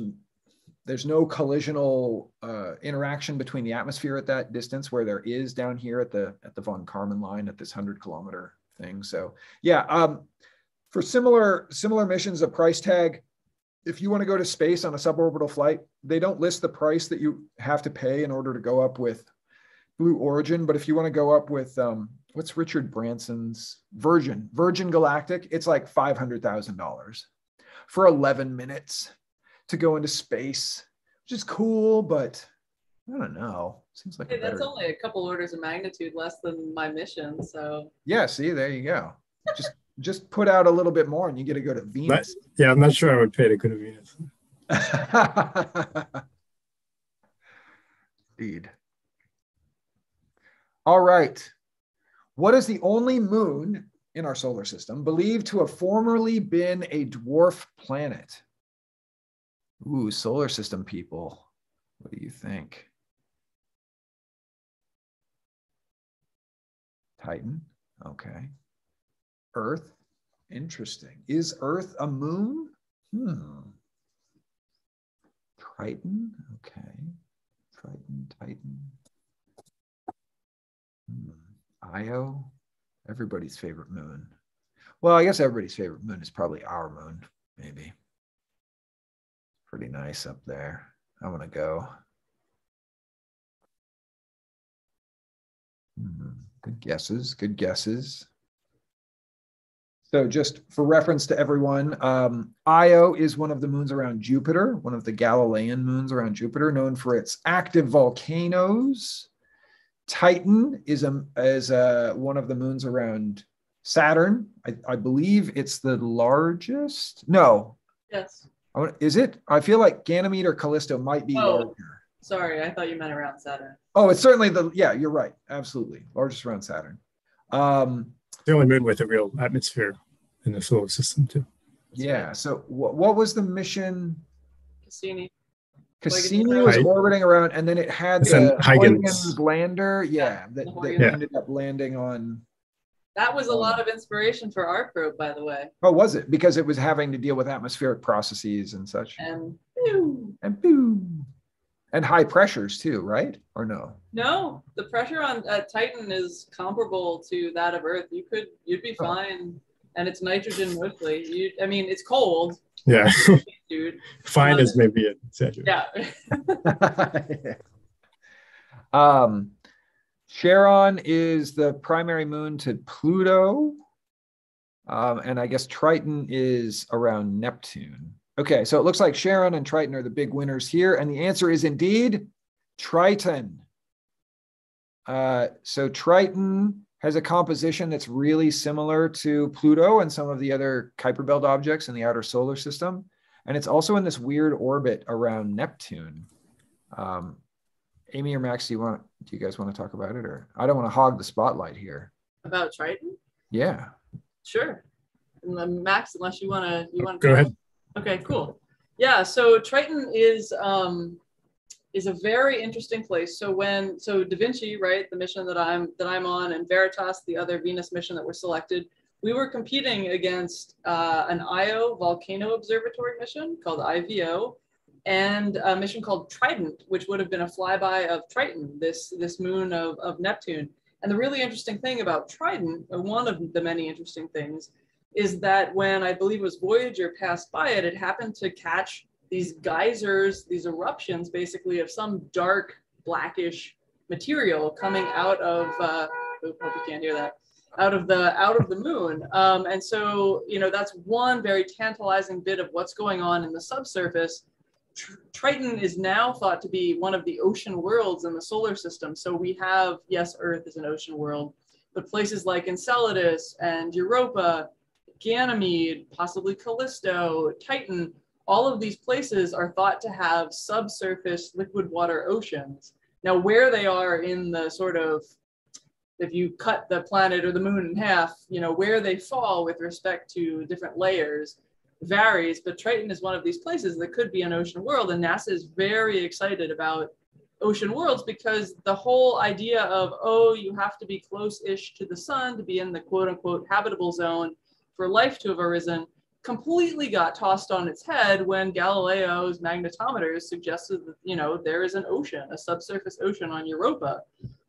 there's no collisional uh, interaction between the atmosphere at that distance where there is down here at the at the von Karman line at this 100 kilometer thing. So yeah um, for similar similar missions, a price tag, if you want to go to space on a suborbital flight, they don't list the price that you have to pay in order to go up with Blue Origin. But if you want to go up with um, what's Richard Branson's Virgin, Virgin Galactic, it's like five hundred thousand dollars for eleven minutes to go into space, which is cool, but I don't know. Seems like hey, that's better... only a couple orders of magnitude less than my mission. So yeah, see, there you go. Just just put out a little bit more and you get to go to Venus. But, yeah, I'm not sure I would pay to go to Venus. Indeed. All right. What is the only moon in our solar system believed to have formerly been a dwarf planet? Ooh, solar system people. What do you think? Titan. Okay. Earth. Interesting. Is Earth a moon? Hmm. Triton. Okay. Triton, Titan. Hmm. Io. Everybody's favorite moon. Well, I guess everybody's favorite moon is probably our moon, maybe. Pretty nice up there. I want to go. Hmm. Good guesses. Good guesses. So just for reference to everyone, um, Io is one of the moons around Jupiter, one of the Galilean moons around Jupiter, known for its active volcanoes. Titan is a, is a, one of the moons around Saturn. I, I believe it's the largest. No. Yes. Is it? I feel like Ganymede or Callisto might be oh, larger. Sorry, I thought you meant around Saturn. Oh, it's certainly the yeah. You're right. Absolutely, largest around Saturn. Um, the only moon with a real atmosphere in the solar system too. Yeah. So what, what was the mission? Cassini. Cassini was orbiting around, and then it had the Huygens lander. Yeah, that, that yeah. ended up landing on. That was a um, lot of inspiration for our probe, by the way. Oh, was it? Because it was having to deal with atmospheric processes and such. And boom. And boom and high pressures too, right? Or no? No, the pressure on uh, Titan is comparable to that of Earth. You could, you'd be oh. fine, and it's nitrogen mostly. You, I mean, it's cold. Yeah, dude. Fine is maybe an exaggeration. Yeah. um, Charon is the primary moon to Pluto, um, and I guess Triton is around Neptune. Okay, so it looks like Charon and Triton are the big winners here. And the answer is indeed Triton. Uh, so Triton has a composition that's really similar to Pluto and some of the other Kuiper Belt objects in the outer solar system. And it's also in this weird orbit around Neptune. Um, Amy or Max, do you want do you guys want to talk about it or I don't want to hog the spotlight here. About Triton? Yeah. Sure. Max, unless you want to you want to go ahead. Okay, cool. Yeah, so Triton is um, is a very interesting place. So when so Da Vinci, right, the mission that I'm that I'm on, and Veritas, the other Venus mission that were selected, we were competing against uh, an Io volcano observatory mission called IVO, and a mission called Trident, which would have been a flyby of Triton, this this moon of, of Neptune. And the really interesting thing about Trident, or one of the many interesting things, is that when I believe it was Voyager passed by it, it happened to catch these geysers, these eruptions, basically of some dark blackish material coming out of. Uh, hope you can't hear that. Out of the out of the moon, um, and so you know that's one very tantalizing bit of what's going on in the subsurface. Tr- Triton is now thought to be one of the ocean worlds in the solar system. So we have yes, Earth is an ocean world, but places like Enceladus and Europa, Ganymede, possibly Callisto, Titan all of these places are thought to have subsurface liquid water oceans. Now, where they are in the sort of, if you cut the planet or the moon in half, you know, where they fall with respect to different layers varies, but Triton is one of these places that could be an ocean world. And NASA is very excited about ocean worlds because the whole idea of, oh, you have to be close ish to the sun to be in the quote unquote habitable zone for life to have arisen completely got tossed on its head when Galileo's magnetometers suggested that, you know, there is an ocean, a subsurface ocean on Europa.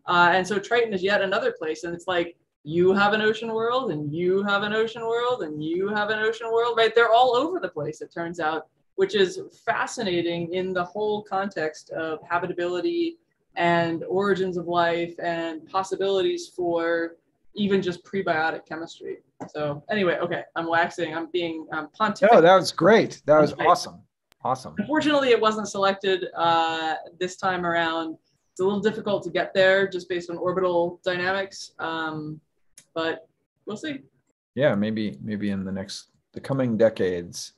Uh, and so Triton is yet another place. And it's like, you have an ocean world and you have an ocean world and you have an ocean world, right? They're all over the place, it turns out, which is fascinating in the whole context of habitability and origins of life and possibilities for even just prebiotic chemistry. So anyway, okay, I'm waxing. I'm being um, pontific. No, that was great. That was awesome. Awesome. Unfortunately, it wasn't selected uh, this time around. It's a little difficult to get there just based on orbital dynamics, um, but we'll see. Yeah, maybe maybe in the next the coming decades.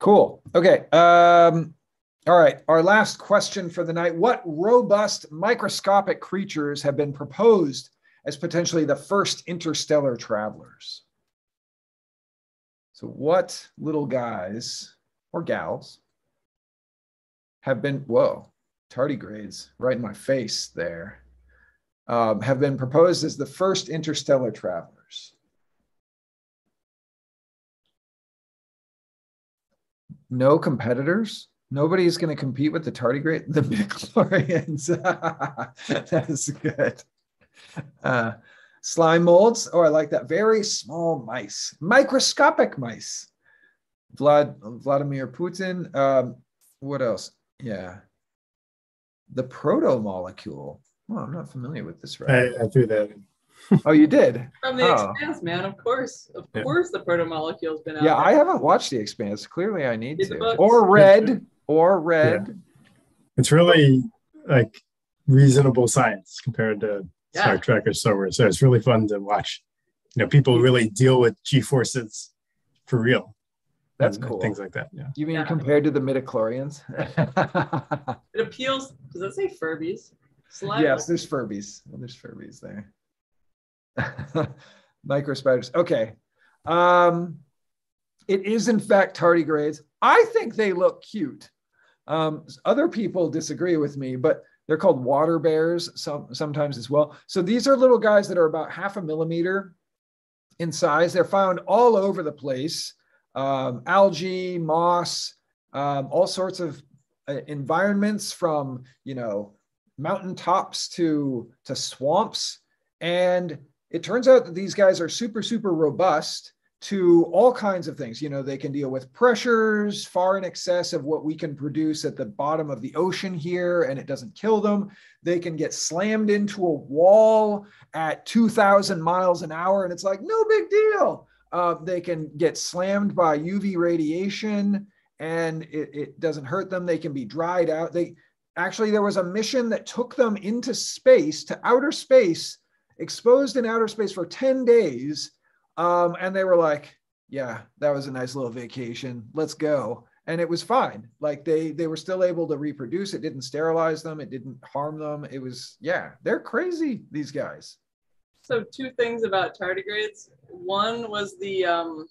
Cool. Okay. Um, all right. Our last question for the night: What robust microscopic creatures have been proposed as potentially the first interstellar travelers. So, what little guys or gals have been, whoa, tardigrades right in my face there, um, have been proposed as the first interstellar travelers? No competitors? Nobody's going to compete with the tardigrade, the midichlorians. That's good. Uh, slime molds. Oh, I like that. Very small mice, microscopic mice. Vlad Vladimir Putin. Um, what else? Yeah. The proto molecule. Well, I'm not familiar with this. Right? I, I threw that in. oh, you did? From the oh. Expanse, man. Of course, of yeah. course, the proto molecule's been out. Yeah, there. I haven't watched the Expanse. Clearly, I need Read to. Or read, or read. Yeah. It's really like reasonable science compared to yeah. Star Trek or Star Wars. So it's really fun to watch. You know, people really deal with G forces for real. That's cool. Things like that. Yeah. You mean yeah. compared to the midichlorians? it appeals. Does that say Furbies? Yes, there's Furbies. Well, there's Furbies there. Micro spiders. Okay. Um, it is in fact tardigrades. I think they look cute. Um, other people disagree with me, but they're called water bears some, sometimes as well. So these are little guys that are about half a millimeter in size. They're found all over the place um, algae, moss, um, all sorts of uh, environments from, you know, mountaintops to, to swamps. And it turns out that these guys are super, super robust to all kinds of things. You know, they can deal with pressures far in excess of what we can produce at the bottom of the ocean here, and it doesn't kill them. They can get slammed into a wall at 2,000 miles an hour, and it's like, no big deal. Uh, they can get slammed by UV radiation, and it, it doesn't hurt them. They can be dried out. They actually, there was a mission that took them into space, to outer space, exposed in outer space for 10 days um, and they were like, yeah, that was a nice little vacation. Let's go. And it was fine. Like they they were still able to reproduce. It didn't sterilize them. It didn't harm them. It was yeah, they're crazy. These guys. So two things about tardigrades. One was the um,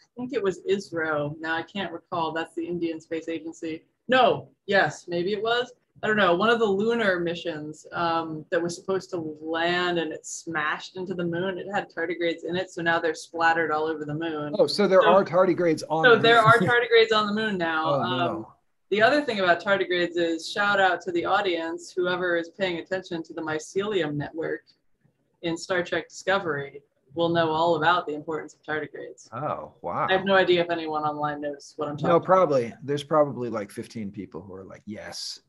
I think it was ISRO. Now I can't recall. That's the Indian Space Agency. No, yes, maybe it was. I don't know. One of the lunar missions um, that was supposed to land and it smashed into the moon. It had tardigrades in it, so now they're splattered all over the moon. Oh, so there so, are tardigrades on. So the there are tardigrades on the moon now. Oh, um, no. The other thing about tardigrades is shout out to the audience, whoever is paying attention to the mycelium network in Star Trek Discovery will know all about the importance of tardigrades. Oh, wow. I have no idea if anyone online knows what I'm talking No, probably. About. There's probably like 15 people who are like, yes,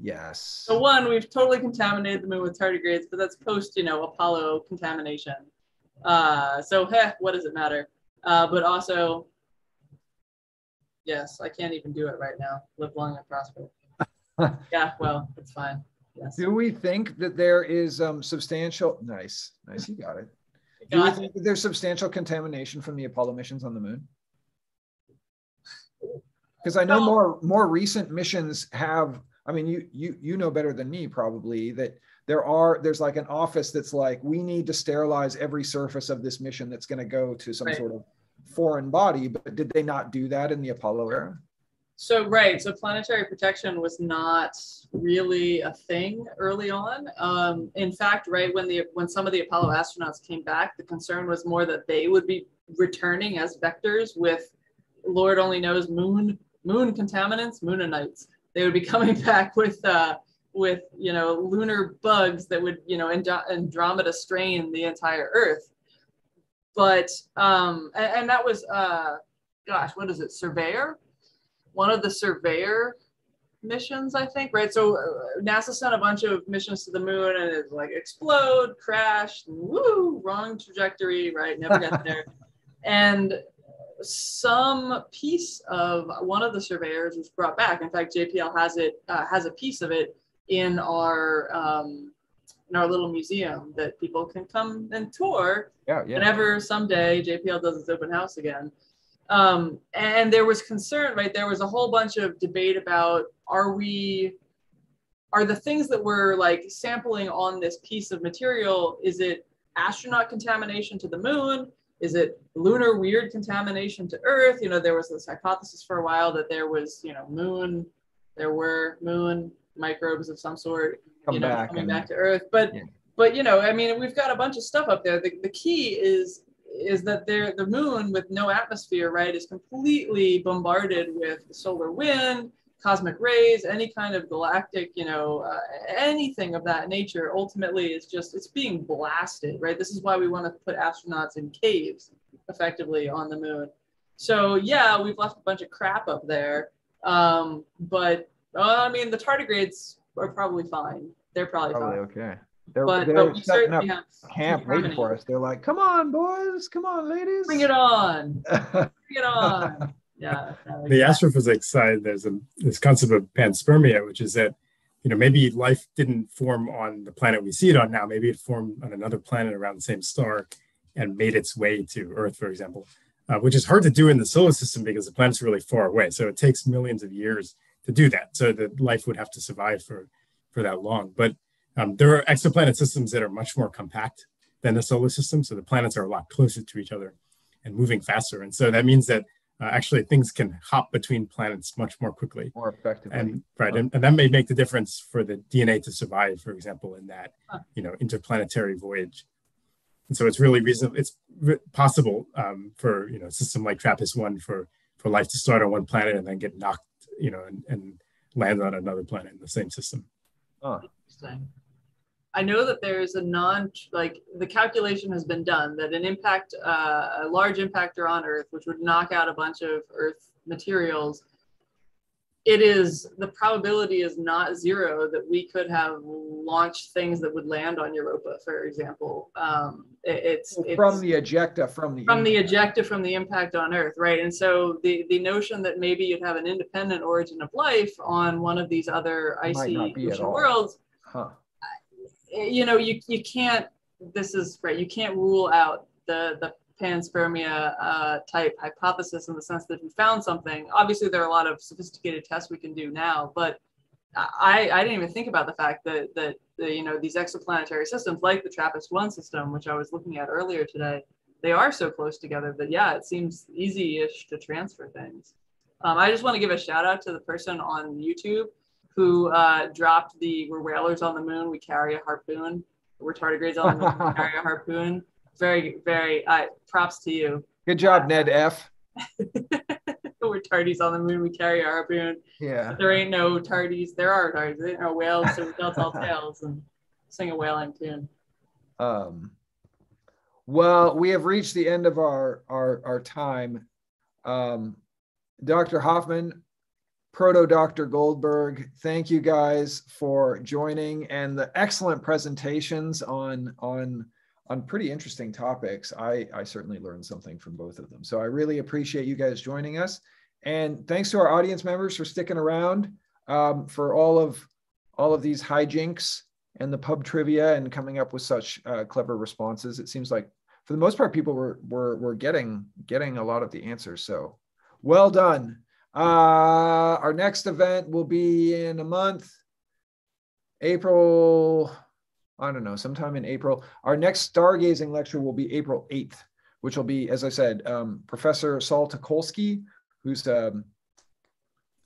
yes. So one, we've totally contaminated the moon with tardigrades, but that's post, you know, Apollo contamination. Uh, so, heh, what does it matter? Uh, but also, yes, I can't even do it right now. Live long and prosper. yeah, well, it's fine. Yes. Do we think that there is um, substantial? Nice, nice, you got it. Do you think there's substantial contamination from the Apollo missions on the moon? Because I know more more recent missions have. I mean, you you you know better than me probably that there are there's like an office that's like we need to sterilize every surface of this mission that's going to go to some right. sort of foreign body. But did they not do that in the Apollo era? So right, so planetary protection was not really a thing early on. Um, in fact, right when the when some of the Apollo astronauts came back, the concern was more that they would be returning as vectors with Lord only knows moon moon contaminants, moonanites. They would be coming back with uh, with you know lunar bugs that would you know Andromeda strain the entire Earth. But um, and, and that was uh, gosh, what is it, Surveyor? one of the surveyor missions, I think, right? So uh, NASA sent a bunch of missions to the moon and it like explode, crash, woo, wrong trajectory, right? Never get there. and some piece of one of the surveyors was brought back. In fact, JPL has it uh, has a piece of it in our um, in our little museum that people can come and tour yeah, yeah. whenever someday JPL does its open house again. Um, and there was concern, right? There was a whole bunch of debate about are we, are the things that we're like sampling on this piece of material, is it astronaut contamination to the moon? Is it lunar weird contamination to Earth? You know, there was this hypothesis for a while that there was, you know, moon, there were moon microbes of some sort, Come you know, back coming and, back to Earth. But, yeah. but you know, I mean, we've got a bunch of stuff up there. The, the key is is that there the moon with no atmosphere, right, is completely bombarded with the solar wind, cosmic rays, any kind of galactic, you know, uh, anything of that nature ultimately is just it's being blasted, right? This is why we want to put astronauts in caves effectively on the moon. So yeah, we've left a bunch of crap up there. Um, but uh, I mean the tardigrades are probably fine. They're probably, probably fine. okay. They're, but, they're but setting up camp waiting for us. They're like, come on, boys, come on, ladies. Bring it on. Bring it on. Yeah. the astrophysics side, there's a, this concept of panspermia, which is that, you know, maybe life didn't form on the planet we see it on now. Maybe it formed on another planet around the same star and made its way to Earth, for example, uh, which is hard to do in the solar system because the planet's really far away. So it takes millions of years to do that. So the life would have to survive for, for that long. But um, there are exoplanet systems that are much more compact than the solar system. So the planets are a lot closer to each other and moving faster. And so that means that uh, actually things can hop between planets much more quickly. More effectively. And right. And, and that may make the difference for the DNA to survive, for example, in that, you know, interplanetary voyage. And so it's really reasonable. It's re- possible um, for, you know, a system like TRAPPIST-1 for, for life to start on one planet and then get knocked, you know, and, and land on another planet in the same system. Oh. Interesting. I know that there's a non, like the calculation has been done that an impact, uh, a large impactor on Earth, which would knock out a bunch of Earth materials, it is, the probability is not zero that we could have launched things that would land on Europa, for example. Um, it, it's, it's, from the ejecta, from the from impact. the ejecta, from the impact on Earth, right? And so the the notion that maybe you'd have an independent origin of life on one of these other icy worlds. Huh you know, you, you can't, this is right, you can't rule out the, the panspermia uh, type hypothesis in the sense that we found something, obviously there are a lot of sophisticated tests we can do now, but I, I didn't even think about the fact that, that the, you know, these exoplanetary systems like the TRAPPIST-1 system, which I was looking at earlier today, they are so close together that, yeah, it seems easy-ish to transfer things. Um, I just want to give a shout out to the person on YouTube who uh, dropped the "We're whalers on the moon. We carry a harpoon." We're tardigrades on the moon. We carry a harpoon. Very, very. Uh, props to you. Good job, Ned F. We're tardies on the moon. We carry our harpoon. Yeah. There ain't no tardies. There are tardies. There ain't no whales, so we tell tall tales and sing a whaling tune. Um, well, we have reached the end of our our, our time. Um, Dr. Hofmann, Proto Dr. Goldberg, thank you guys for joining and the excellent presentations on on on pretty interesting topics. I I certainly learned something from both of them. So I really appreciate you guys joining us. And thanks to our audience members for sticking around um, for all of all of these hijinks and the pub trivia and coming up with such uh, clever responses. It seems like for the most part, people were, were, were getting, getting a lot of the answers. So well done. Uh, our next event will be in a month, April, I don't know, sometime in April. Our next stargazing lecture will be April 8th, which will be, as I said, um, Professor Saul Teukolsky, who's um,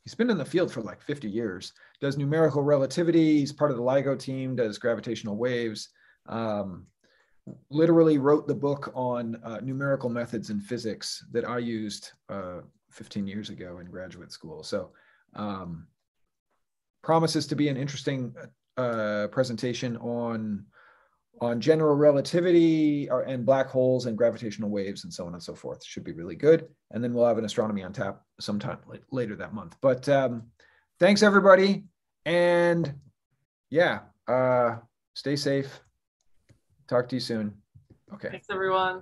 he's been in the field for like 50 years does numerical relativity he's part of the ligo team does gravitational waves um, literally wrote the book on uh, numerical methods in physics that i used uh, 15 years ago in graduate school so um, promises to be an interesting uh, presentation on on general relativity and black holes and gravitational waves and so on and so forth. Should be really good. And then we'll have an astronomy on tap sometime later that month. But um, thanks everybody. And yeah, uh, stay safe. Talk to you soon. Okay. Thanks everyone.